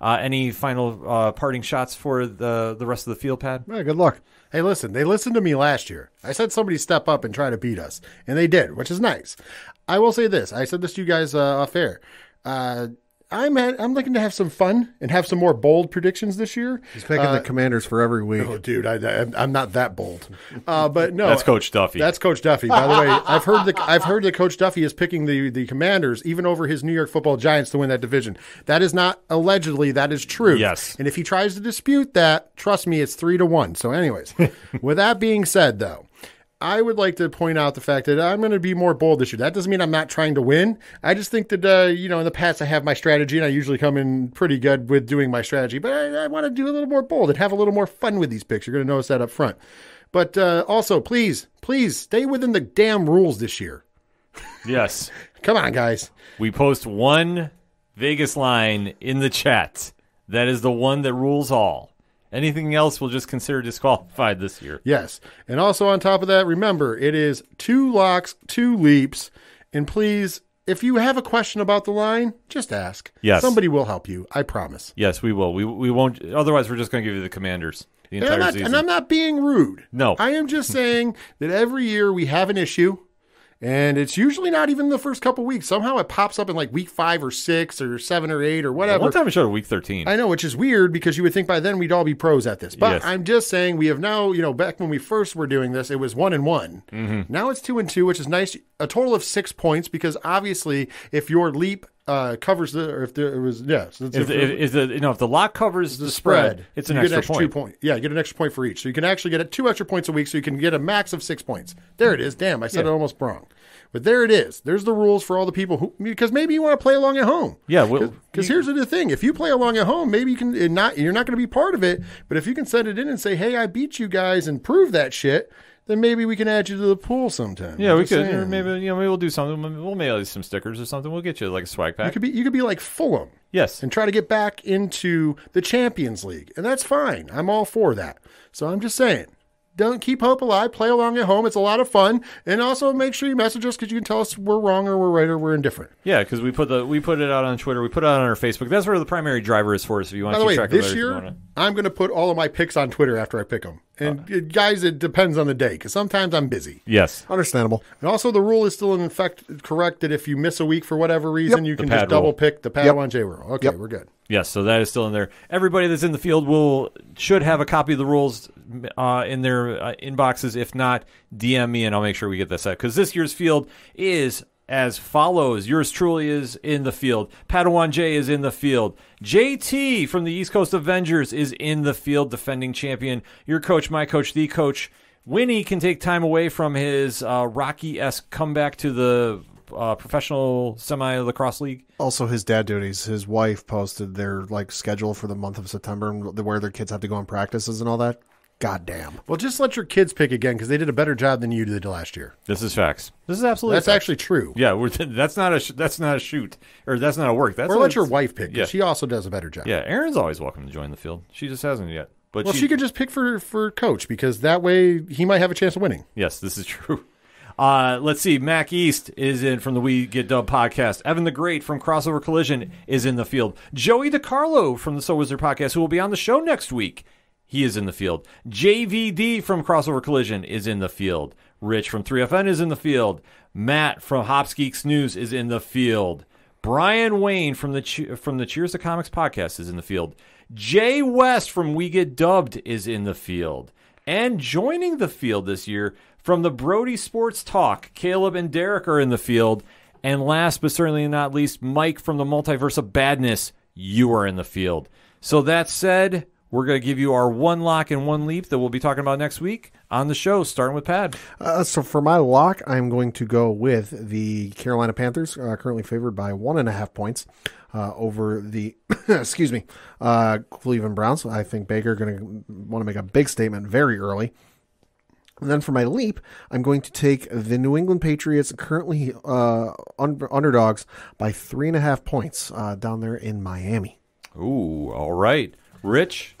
Speaker 1: Uh, any final uh, parting shots for the the rest of the field pad?
Speaker 2: Well, good luck. Hey, listen, they listened to me last year. I said somebody step up and try to beat us, and they did, which is nice. I will say this. I said this to you guys uh, off air. Uh, I'm at, I'm looking to have some fun and have some more bold predictions this year.
Speaker 3: He's picking the commanders for every week.
Speaker 2: Oh, dude, I, I, I'm not that bold. Uh, but no,
Speaker 1: That's Coach Duffy.
Speaker 2: That's Coach Duffy. By the way, I've heard that I've heard that Coach Duffy is picking the the Commanders even over his New York Football Giants to win that division. That is not allegedly. That is true.
Speaker 1: Yes.
Speaker 2: And if he tries to dispute that, trust me, it's three to one. So, anyways, with that being said, though. I would like to point out the fact that I'm going to be more bold this year. That doesn't mean I'm not trying to win. I just think that, uh, you know, in the past I have my strategy and I usually come in pretty good with doing my strategy, but I, I want to do a little more bold and have a little more fun with these picks. You're going to notice that up front. But uh, also, please, please stay within the damn rules this year.
Speaker 1: yes.
Speaker 2: Come on, guys.
Speaker 1: We post one Vegas line in the chat. That is the one that rules all. Anything else we'll just consider disqualified this year.
Speaker 2: Yes. And also on top of that, remember, it is two locks, two leaps. And please, if you have a question about the line, just ask.
Speaker 1: Yes.
Speaker 2: somebody will help you. I promise.
Speaker 1: Yes, we will. We we won't. Otherwise, we're just going to give you the commanders the
Speaker 2: And
Speaker 1: entire
Speaker 2: I'm, not,
Speaker 1: season.
Speaker 2: and I'm not being rude.
Speaker 1: No.
Speaker 2: I am just saying that every year we have an issue, and it's usually not even the first couple weeks. Somehow it pops up in like week five or six or seven or eight or whatever.
Speaker 1: One time it showed a week thirteen.
Speaker 2: I know, which is weird because you would think by then we'd all be pros at this. But
Speaker 1: Yes.
Speaker 2: I'm just saying we have now, you know, back when we first were doing this, it was one and one.
Speaker 1: Mm-hmm.
Speaker 2: Now it's two and two, which is nice. A total of six points because obviously if your leap uh, covers the, or if there was, yeah, so it's
Speaker 1: if, if, if the you know if the lock covers the, spread, it's an
Speaker 2: you
Speaker 1: extra,
Speaker 2: get an extra
Speaker 1: point.
Speaker 2: two point. Yeah, you get an extra point for each. So you can actually get two extra points a week. So you can get a max of six points. There it is. Damn, I said
Speaker 1: Yeah.
Speaker 2: it almost wrong. But there it is. There's the rules for all the people who, because maybe you want to play along at home.
Speaker 1: Yeah, well,
Speaker 2: Because here's the thing: if you play along at home, maybe you can and not. You're not going to be part of it. But if you can send it in and say, "Hey, I beat you guys," and prove that shit, then maybe we can add you to the pool sometime.
Speaker 1: Yeah,
Speaker 2: I'm
Speaker 1: we could
Speaker 2: saying.
Speaker 1: maybe you know maybe we'll do something. We'll mail you some stickers or something. We'll get you like a swag pack.
Speaker 2: You could be. You could be like Fulham.
Speaker 1: yes,
Speaker 2: and try to get back into the Champions League. And that's fine. I'm all for that. So I'm just saying, don't keep hope alive. Play along at home. It's a lot of fun. And also make sure you message us because you can tell us we're wrong or we're right or we're indifferent.
Speaker 1: yeah, because we put the we put it out on Twitter. We put it out on our Facebook. That's where the primary driver is for us. If you want
Speaker 2: By
Speaker 1: to
Speaker 2: the way,
Speaker 1: track
Speaker 2: this year. I'm going to put all of my picks on Twitter after I pick them. And uh, guys, it depends on the day because sometimes I'm busy.
Speaker 1: Yes,
Speaker 3: Understandable.
Speaker 2: And also, the rule is still in effect correct that if you miss a week for whatever reason, you can just double
Speaker 1: rule.
Speaker 2: pick the Padawan J rule. Okay,
Speaker 3: Yep.
Speaker 2: we're good.
Speaker 1: yes. So that is still in there. Everybody that's in the field will should have a copy of the rules uh, in their uh, inboxes. If not, DM me and I'll make sure we get this set because this year's field is as follows. Yours truly is in the field. Padawan J is in the field. JT from the East Coast Avengers is in the field, defending champion. Your coach, my coach, the coach. Winnie can take time away from his uh, Rocky esque comeback to the uh, professional semi lacrosse league.
Speaker 3: Also, his dad duties. His wife posted their like schedule for the month of September and where their kids have to go on practices and all that. God damn.
Speaker 2: Well, just let your kids pick again because they did a better job than you did last year.
Speaker 1: This is facts. This is absolutely.
Speaker 2: That's
Speaker 1: facts.
Speaker 2: actually true.
Speaker 1: Yeah, we're, that's not a sh- that's not a shoot or that's not a work. That's
Speaker 2: Or let your wife pick. 'cause
Speaker 1: Yeah.
Speaker 2: She also does a better job.
Speaker 1: Yeah, Aaron's always welcome to join the field. She just hasn't yet. But
Speaker 2: Well, she, could just pick for for coach because that way he might have a chance of winning.
Speaker 1: Yes, this is true. Uh, let's see. Mac East is in from the We Get Dub podcast. Evan the Great from Crossover Collision is in the field. Joey DiCarlo from the So Wizard podcast, who will be on the show next week, he is in the field. JVD from Crossover Collision is in the field. Rich from 3FN is in the field. Matt from Hops Geeks News is in the field. Brian Wayne from the from the Cheers to Comics podcast is in the field. Jay West from We Get Dubbed is in the field. And joining the field this year from the Brody Sports Talk, Caleb and Derek are in the field. And last but certainly not least, Mike from the Multiverse of Badness, you are in the field. So that said, we're going to give you our one lock and one leap that we'll be talking about next week on the show, starting with Pad.
Speaker 3: Uh, so for my lock, I'm going to go with the Carolina Panthers, uh, currently favored by one and a half points uh, over the excuse me uh, Cleveland Browns. I think Baker going to want to make a big statement very early. And then for my leap, I'm going to take the New England Patriots, currently uh, un- underdogs by three and a half points uh, down there in Miami.
Speaker 1: Ooh, all right. Rich?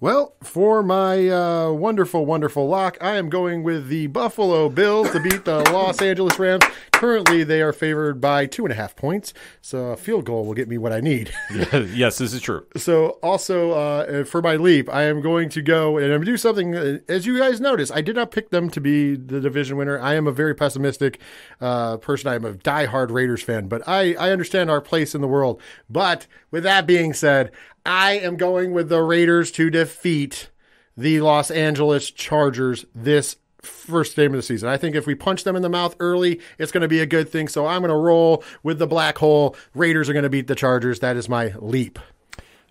Speaker 2: Well, for my uh, wonderful, wonderful lock, I am going with the Buffalo Bills to beat the Los Angeles Rams. Currently, they are favored by two and a half points, so a field goal will get me what I need.
Speaker 1: yes, this is true.
Speaker 2: So, also uh, for my leap, I am going to go and I'm going to do something. uh, As you guys notice, I did not pick them to be the division winner. I am a very pessimistic uh, person. I am a diehard Raiders fan, but I, I understand our place in the world. But with that being said, I am going with the Raiders to defeat the Los Angeles Chargers this first game of the season. I think if we punch them in the mouth early, it's going to be a good thing. So I'm going to roll with the black hole. Raiders are going to beat the Chargers. That is my leap.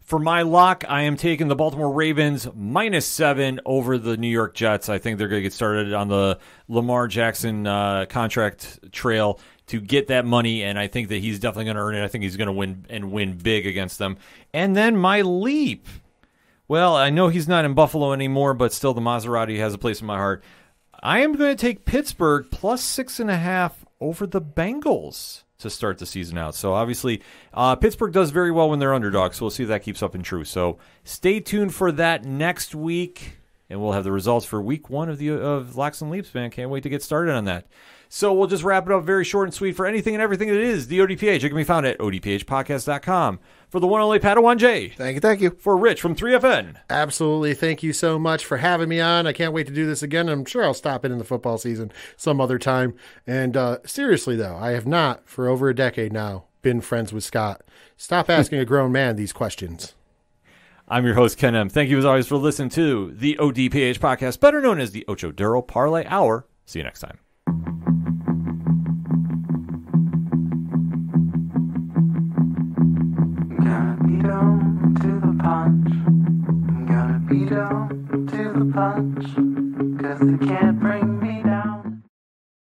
Speaker 1: For my lock, I am taking the Baltimore Ravens minus seven over the New York Jets. I think they're going to get started on the Lamar Jackson uh, contract trail to get that money, and I think that he's definitely going to earn it. I think he's going to win and win big against them. And then my leap. Well, I know he's not in Buffalo anymore, but still, the Maserati has a place in my heart. I am going to take Pittsburgh plus six and a half over the Bengals to start the season out. So obviously, uh, Pittsburgh does very well when they're underdogs. So we'll see if that keeps up and true. So stay tuned for that next week, and we'll have the results for week one of the of Locks and Leaps. Man, can't wait to get started on that. So we'll just wrap it up very short and sweet for anything and everything that is the ODPH. It can be found at odphpodcast.com. For the one only Padawan J.
Speaker 3: Thank you, thank you.
Speaker 1: For Rich from 3FN.
Speaker 2: Absolutely. Thank you so much for having me on. I can't wait to do this again. I'm sure I'll stop it in the football season some other time. And uh, seriously, though, I have not, for over a decade now, been friends with Scott. Stop asking a grown man these questions.
Speaker 1: I'm your host, Ken M. Thank you as always for listening to the ODPH podcast, better known as the Ocho Duro Parlay Hour. See you next time.
Speaker 7: Punch. Cause they can't break